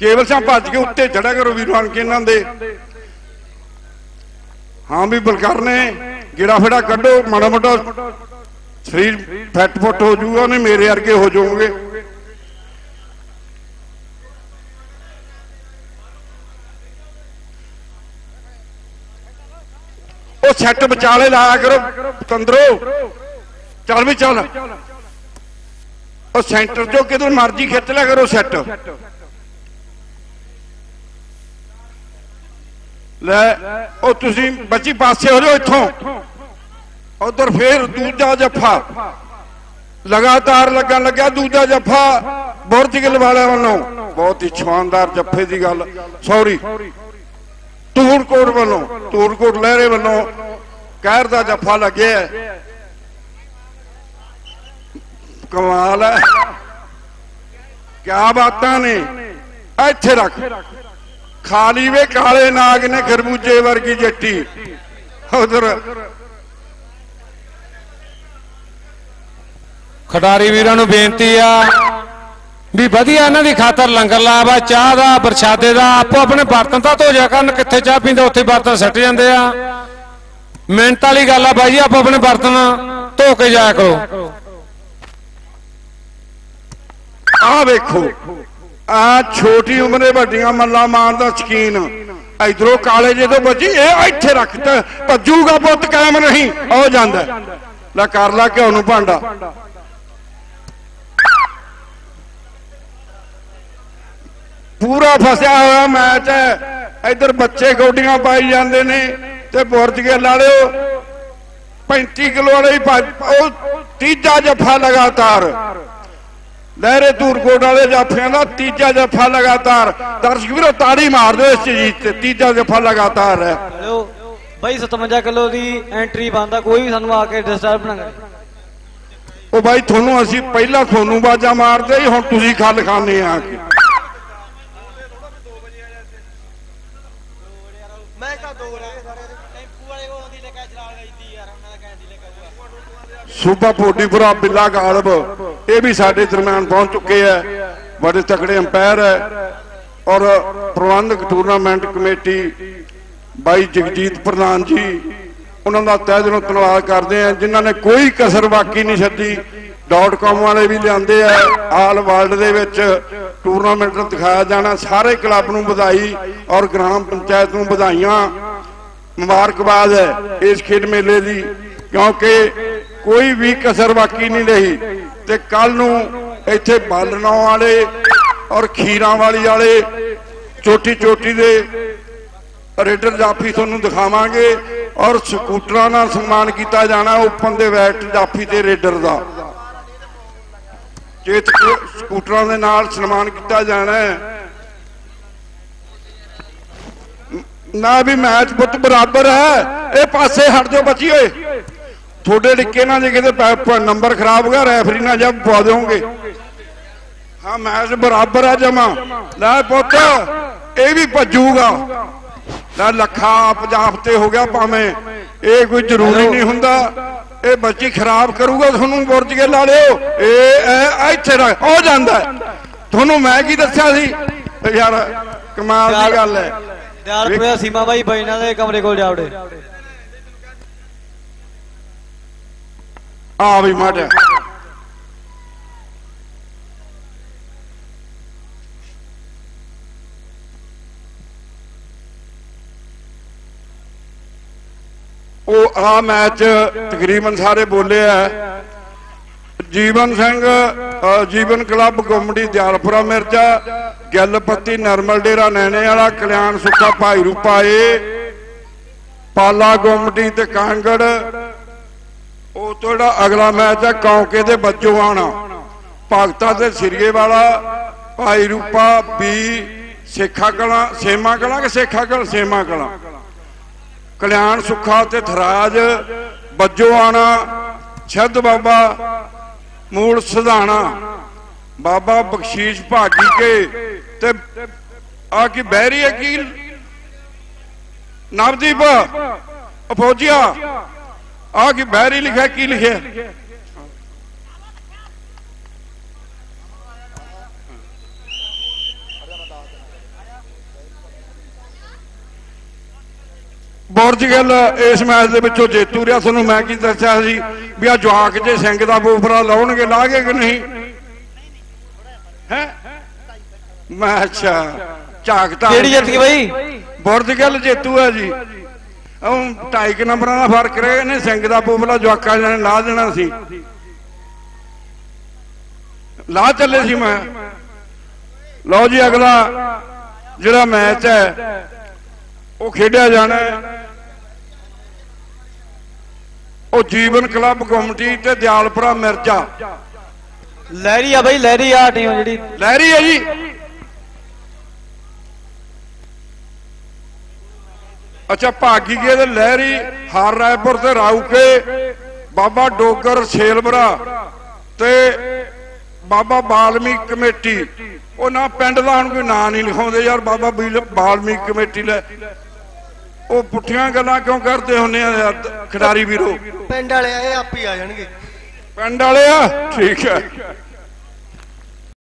ਕੇਵਲ ਸਿੰਘ ਭੱਜ ਕੇ ਉੱਤੇ ਚੜਾ ਕਰੋ ਵੀਰਾਂ ਕੇ ਇਹਨਾਂ ਦੇ। ਹਾਂ ਵੀ ਬਲਕਰ ਨੇ ਗਿੜਾ ਫੇੜਾ ਕੱਢੋ, ਮਾੜਾ ਮੋਟਾ ਸਰੀਰ ਫੈਟ ਫੁੱਟ ਹੋ ਜਾਊਗਾ ਉਹਨੇ ਮੇਰੇ ਵਰਗੇ ਹੋ ਜਾਓਗੇ। ਉਹ ਸੈੱਟ ਵਿਚਾਲੇ ਲਾਇਆ ਕਰੋ ਤੰਦਰੋ ਚੱਲ ਵੀ ਚੱਲ। ਉਹ ਸੈਂਟਰ ਚੋਂ ਕਿਦੋਂ ਮਰਜ਼ੀ ਖਿੱਚ ਲਿਆ ਕਰੋ ਸੈੱਟ ਲੈ, ਉਹ ਤੁਸੀਂ ਬੱਚੀ ਪਾਸੇ ਹੋ ਜਾਓ ਇੱਥੋਂ। ਉਧਰ ਫੇਰ ਦੂਜਾ ਜੱਫਾ। ਲਗਾਤਾਰ ਲੱਗਣ ਲੱਗਾ ਦੂਜਾ ਜੱਫਾ ਬੁਰਜ ਵਾਲਿਆਂ ਵੱਲੋਂ। ਬਹੁਤ ਹੀ ਸ਼ਾਨਦਾਰ ਜੱਫੇ ਦੀ ਗੱਲ। ਸੌਰੀ ਤੂਰਕੋਟ ਵੱਲੋਂ ਤੂਰਕੋਟ ਲਹਿਰੇ ਵੱਲੋਂ ਕਹਿਰ ਦਾ ਜੱਫਾ ਲੱਗਿਆ ਕਮਾਲ ਹੈ। ਕਿਆ ਬਾਤਾਂ ਨੇ। ਇੱਥੇ ਰੱਖ। ਖਾਲੀ ਵੇ ਕਾਲੇ ਨਾਗ ਨੇ ਖਰਬੂਜੇ ਵਰਗੀ ਜੱਟੀ। ਉਧਰ। ਖਿਡਾਰੀ ਵੀਰਾਂ ਨੂੰ ਬੇਨਤੀ ਆ ਵੀ ਵਧੀਆ ਇਹਨਾਂ ਦੀ ਖਾਤਰ ਲੰਗਰ ਲਾਇਆ ਵਾ, ਚਾਹ ਦਾ, ਪ੍ਰਸ਼ਾਦੇ ਦਾ, ਆਪੋ ਆਪਣੇ ਬਰਤਨ ਤਾਂ ਧੋ ਜਾ ਕਰਨ, ਕਿੱਥੇ ਚਾਹ ਪੀਂਦੇ ਉੱਥੇ ਬਰਤਨ ਸੱਟ ਜਾਂਦੇ ਆ। ਮਿੰਟ ਵਾਲੀ ਗੱਲ ਆ ਬਾਈ ਜੀ, ਆਪੋ ਆਪਣੇ ਬਰਤਨ ਧੋ ਕੇ ਜਾਇਆ ਕਰੋ। ਆਹ ਵੇਖੋ ਆ ਛੋਟੀ ਉਮਰੇ ਵੱਡੀਆਂ ਮੱਲਾ ਮਾਰਨ ਦਾ ਸ਼ਕੀਨ। ਇਧਰੋਂ ਕਾਲੇ ਜੇ ਤੋਂ ਬੱਜੀ ਇਹ ਇੱਥੇ ਰੱਖ ਭੱਜੂਗਾ ਪੁੱਤ, ਕਾਇਮ ਨਹੀਂ ਹੋ ਜਾਂਦਾ ਲੈ ਕਰ ਲਾ ਘਿਓ ਨੂੰ ਭਾਂਡਾ। ਪੂਰਾ ਫਸਿਆ ਹੋਇਆ ਮੈਚ ਹੈ। ਇਧਰ ਬੱਚੇ ਗੋਡੀਆਂ ਪਾਈ ਜਾਂਦੇ ਨੇ ਤੇ ਬੁਰਜ ਕੇ ਲਾਲਿਓ 35 ਕਿਲੋ ਵਾਲੇ ਉਹ ਤੀਜਾ ਜੱਫਾ ਲਗਾਤਾਰ। ਲਹਿਰੇ ਧੂਰਕੋਟ ਵਾਲੇ ਜਾਫਿਆਂ ਦਾ ਤੀਜਾ ਜੱਫਾ ਲਗਾਤਾਰ। ਦਰਸ਼ਕ ਵੀਰੋ ਤਾੜੀ ਮਾਰ ਦਿਓ ਇਸ ਚੀਜ਼ ਤੇ ਤੀਜਾ ਜੱਫਾ ਲਗਾਤਾਰ ਹੈ। ਹੈਲੋ ਬਾਈ 57 ਕਿਲੋ ਦੀ ਐਂਟਰੀ ਬੰਦਾ ਕੋਈ ਵੀ ਸਾਨੂੰ ਆ ਕੇ ਡਿਸਟਰਬ ਨਾ ਕਰੇ। ਉਹ ਬਾਈ ਤੁਹਾਨੂੰ ਅਸੀਂ ਪਹਿਲਾਂ ਤੁਹਾਨੂੰ ਬਾਜਾ ਮਾਰਦੇ ਸੀ ਹੁਣ ਤੁਸੀਂ ਖੱਲ ਖਾਣੇ ਆ ਕੇ। ਮੈਂ ਤਾਂ ਦੋ ਰਹਿ ਗਏ ਸਾਰੇ। ਟੈਂਪੂ ਵਾਲੇ ਕੋਲ ਦੀ ਲੈ ਕੇ ਚਲਾ ਗਈ ਯਾਰ ਮੈਂ ਤਾਂ ਕਹਿੰਦੀ ਲੈ ਕੇ ਸੂਬਾ ਪੋਟੀਪੁਰਾ ਬਿੱਲਾ ਗਾਲਬ। ਇਹ ਵੀ ਸਾਡੇ ਦਰਮਿਆਨ ਪਹੁੰਚ ਚੁੱਕੇ ਆ। ਬੜੇ ਤਕੜੇ ਅੰਪਾਇਰ ਹੈ ਔਰ ਪ੍ਰਬੰਧਕ ਟੂਰਨਾਮੈਂਟ ਕਮੇਟੀ ਬਾਈ ਜਗਜੀਤ ਪ੍ਰਧਾਨ ਜੀ, ਉਹਨਾਂ ਦਾ ਤਹਿ ਦਿਲੋਂ ਧੰਨਵਾਦ ਕਰਦੇ ਆ। ਜਿਨ੍ਹਾਂ ਨੇ ਕੋਈ ਕਸਰ ਬਾਕੀ ਨਹੀਂ ਛੱਡੀ। ਡਾਟ ਕਾਮ ਵਾਲੇ ਵੀ ਲਿਆਂਦੇ ਆ। ਆਲ ਵਰਲਡ ਦੇ ਵਿੱਚ ਟੂਰਨਾਮੈਂਟ ਦਿਖਾਇਆ ਜਾਣਾ। ਸਾਰੇ ਕਲੱਬ ਨੂੰ ਵਧਾਈ ਔਰ ਗ੍ਰਾਮ ਪੰਚਾਇਤ ਨੂੰ ਵਧਾਈਆਂ। ਮੁਬਾਰਕਬਾਦ ਹੈ ਇਸ ਖੇਡ ਮੇਲੇ ਦੀ। ਕਿਉਂਕਿ ਕੋਈ ਵੀ ਕਸਰ ਬਾਕੀ ਨਹੀਂ ਰਹੀ। ਤੇ ਕੱਲ ਨੂੰ ਇੱਥੇ ਬਾਲਣਾਂ ਵਾਲੇ ਔਰ ਖੀਰਾਂ ਵਾਲੀ ਵਾਲੇ ਚੋਟੀ ਚੋਟੀ ਦੇ ਰੇਡਰ ਜਾਫੀ ਤੁਹਾਨੂੰ ਦਿਖਾਵਾਂਗੇ ਔਰ ਸਕੂਟਰਾਂ ਨਾਲ ਸਨਮਾਨ ਕੀਤਾ ਜਾਣਾ ਓਪਨ ਦੇ ਵੈਟ ਜਾਫੀ ਤੇ ਰੇਡਰ ਦਾ। ਚੇਤਕ ਸਕੂਟਰਾਂ ਦੇ ਨਾਲ ਸਨਮਾਨ ਕੀਤਾ ਜਾਣਾ ਨਾ ਵੀ ਮੈਚ ਪੁੱਤ ਬਰਾਬਰ ਹੈ। ਇਹ ਪਾਸੇ ਹਟ ਜਾਓ ਬੱਚੀ ਓਏ ਤੁਹਾਡੇ ਡਿੱਕੇ ਨਾਲ ਜੇ ਕਿਤੇ ਨੰਬਰ ਖਰਾਬ ਹੋ ਗਿਆ ਰੈਫਰੀ ਨਾਲ ਜਬ ਪਵਾ ਦਿਓਗੇ। ਹਾਂ ਮੈਚ ਬਰਾਬਰ ਹੈ ਜਮਾ। ਲੈ ਪੁੱਤ ਇਹ ਵੀ ਭੱਜੂਗਾ। ਲੈ ਲੱਖਾ ਪੰਜਾਬ ਤੇ ਹੋ ਗਿਆ ਭਾਵੇਂ ਇਹ ਕੋਈ ਜ਼ਰੂਰੀ ਨਹੀਂ ਹੁੰਦਾ। ਇਹ ਬੱਚੀ ਖਰਾਬ ਕਰੂਗਾ ਤੁਹਾਨੂੰ ਬੁਰਜ ਕੇ ਲਾ ਲਿਓ। ਇਹ ਇੱਥੇ ਹੋ ਜਾਂਦਾ। ਤੁਹਾਨੂੰ ਮੈਂ ਕੀ ਦੱਸਿਆ ਸੀ? ਯਾਰ ਕਮਾਲ ਦੀ ਗੱਲ ਹੈ। ਦਿਆਲਪੁਰਾ ਸੀਮਾ ਬਾਈ ਬਾਈ ਨਾਲ ਦੇ ਕਮਰੇ ਕੋਲ ਜਾਵੜੇ ਆ ਵੀ ਮਾਟਿਆ ਉਹ ਆ ਮੈਚ ਤਕਰੀਬਨ ਸਾਰੇ ਬੋਲੇ ਆ ਜੀਵਨ ਸਿੰਘ ਜੀਵਨ ਕਲੱਬ ਗੁੰਮੜੀ ਦਿਆਲਪੁਰਾ ਮਿਰਜ਼ਾ, ਗਿੱਲਪੱਤੀ, ਨਰਮਲ ਡੇਰਾ, ਨੈਣੇ ਵਾਲਾ, ਕਲਿਆਣ ਸੁੱਖਾ, ਭਾਈ ਰੂਪਾਏ, ਪਾਲਾ ਗੁੰਮਟੀ ਤੇ ਕਾਂਗੜ ਉਹ ਤੋਂ ਜਿਹੜਾ ਅਗਲਾ ਮੈਚ ਹੈ ਕੌਂਕੇ ਦੇ ਬੱਚੋ ਆਣਾ। ਭਗਤਾ ਤੇ ਸਿਰਗੇ ਵਾਲਾ, ਭਾਈ ਰੂਪਾ, ਬੀ, ਸੇਖਾ ਕਲਾ, ਸੇਮਾ ਕਲਾ ਕਿ ਸੇਖਾ ਕਲਾ? ਸੇਮਾ ਕਲਾ। ਕਲਿਆਣ ਸੁੱਖਾ ਤੇ ਥਰਾਜ, ਬੱਜੋ ਆਣਾ ਛੱਦ ਬਾਬਾ, ਮੂਲ ਸਿਧਾਣਾ। ਬਾਬਾ ਬਖਸ਼ੀਸ਼ ਭਾਗੀ ਕੇ ਤੇ ਆ ਕੀ ਬਹਿਰੀ ਹੈ ਨਵਦੀਪ ਅਫੌਜੀਆ ਆ ਕੀ ਬਹਿਰੀ ਲਿਖਿਆ ਕੀ ਲਿਖਿਆ? ਬੁਰਜ ਗਿੱਲ ਇਸ ਮੈਚ ਦੇ ਵਿੱਚੋਂ ਜੇਤੂ ਰਿਹਾ। ਤੁਹਾਨੂੰ ਮੈਂ ਕੀ ਦੱਸਿਆ ਸੀ ਵੀ ਆ ਜਵਾਕ ਜੇ ਸਿੰਘ ਦਾ ਬੂਫਰਾ ਲਾਉਣਗੇ ਲਾਗੇ ਕਿ ਨਹੀਂ? ਹੈ? ਮੈਂ ਅੱਛਾ ਝਾਕਤਾ ਕਿਹੜੀ ਜਿੱਤ ਗਈ ਬਾਈ? ਬੁਰਜ ਗਿੱਲ ਜੇਤੂ ਹੈ ਜੀ। ਉਹ ਢਾਈ ਕੁ ਨੰਬਰਾਂ ਦਾ ਫ਼ਰਕ ਰਹੇ ਇਹਨੇ ਸਿੰਘ ਦਾ ਬੂਫਲਾ ਜਵਾਕਾਂ ਨੇ ਲਾ ਦੇਣਾ ਸੀ। ਲਾ ਚੱਲੇ ਸੀ ਮੈਂ। ਲਓ ਜੀ ਅਗਲਾ ਜਿਹੜਾ ਮੈਚ ਹੈ ਉਹ ਖੇਡਿਆ ਜਾਣਾ ਉਹ ਜੀਵਨ ਕਲੱਬ ਗੁੰਮਟੀ ਤੇ ਦਿਆਲਪੁਰਾ ਮਿਰਜ਼ਾ। ਲਹਿਰੀ ਆ ਬਾਈ ਲਹਿਰੀ ਆ ਟੀਮ ਜਿਹੜੀ। ਲਹਿਰੀ ਹੈ ਜੀ। ਅੱਛਾ ਭਾਗੀ ਗਏ ਤੇ ਲਹਿਰੀ ਹਰ ਰਾਏਪੁਰ ਤੇ ਰਾਉਕੇ ਬਾਬਾ ਡੋਗਰ ਛੇਲਬਰਾ ਤੇ ਬਾਬਾ ਬਾਲਮੀਕ ਕਮੇਟੀ। ਉਹ ਨਾ ਪਿੰਡ ਦਾ ਹੁਣ ਕੋਈ ਨਾਂ ਨਹੀਂ ਲਿਖਾਉਂਦੇ ਯਾਰ ਬਾਬਾ ਬੀਲ- ਬਾਲਮੀਕ ਕਮੇਟੀ ਲੈ। ਉਹ ਪੁੱਠੀਆਂ ਗੱਲਾਂ ਕਿਉਂ ਕਰਦੇ ਹੁੰਨੇ ਆ ਯਾਰ ਖਿਡਾਰੀ ਵੀਰੋ? ਪਿੰਡ ਵਾਲੇ ਇਹ ਆਪ ਹੀ ਆ ਜਾਣਗੇ। ਪਿੰਡ ਵਾਲੇ ਆ? ਠੀਕ ਹੈ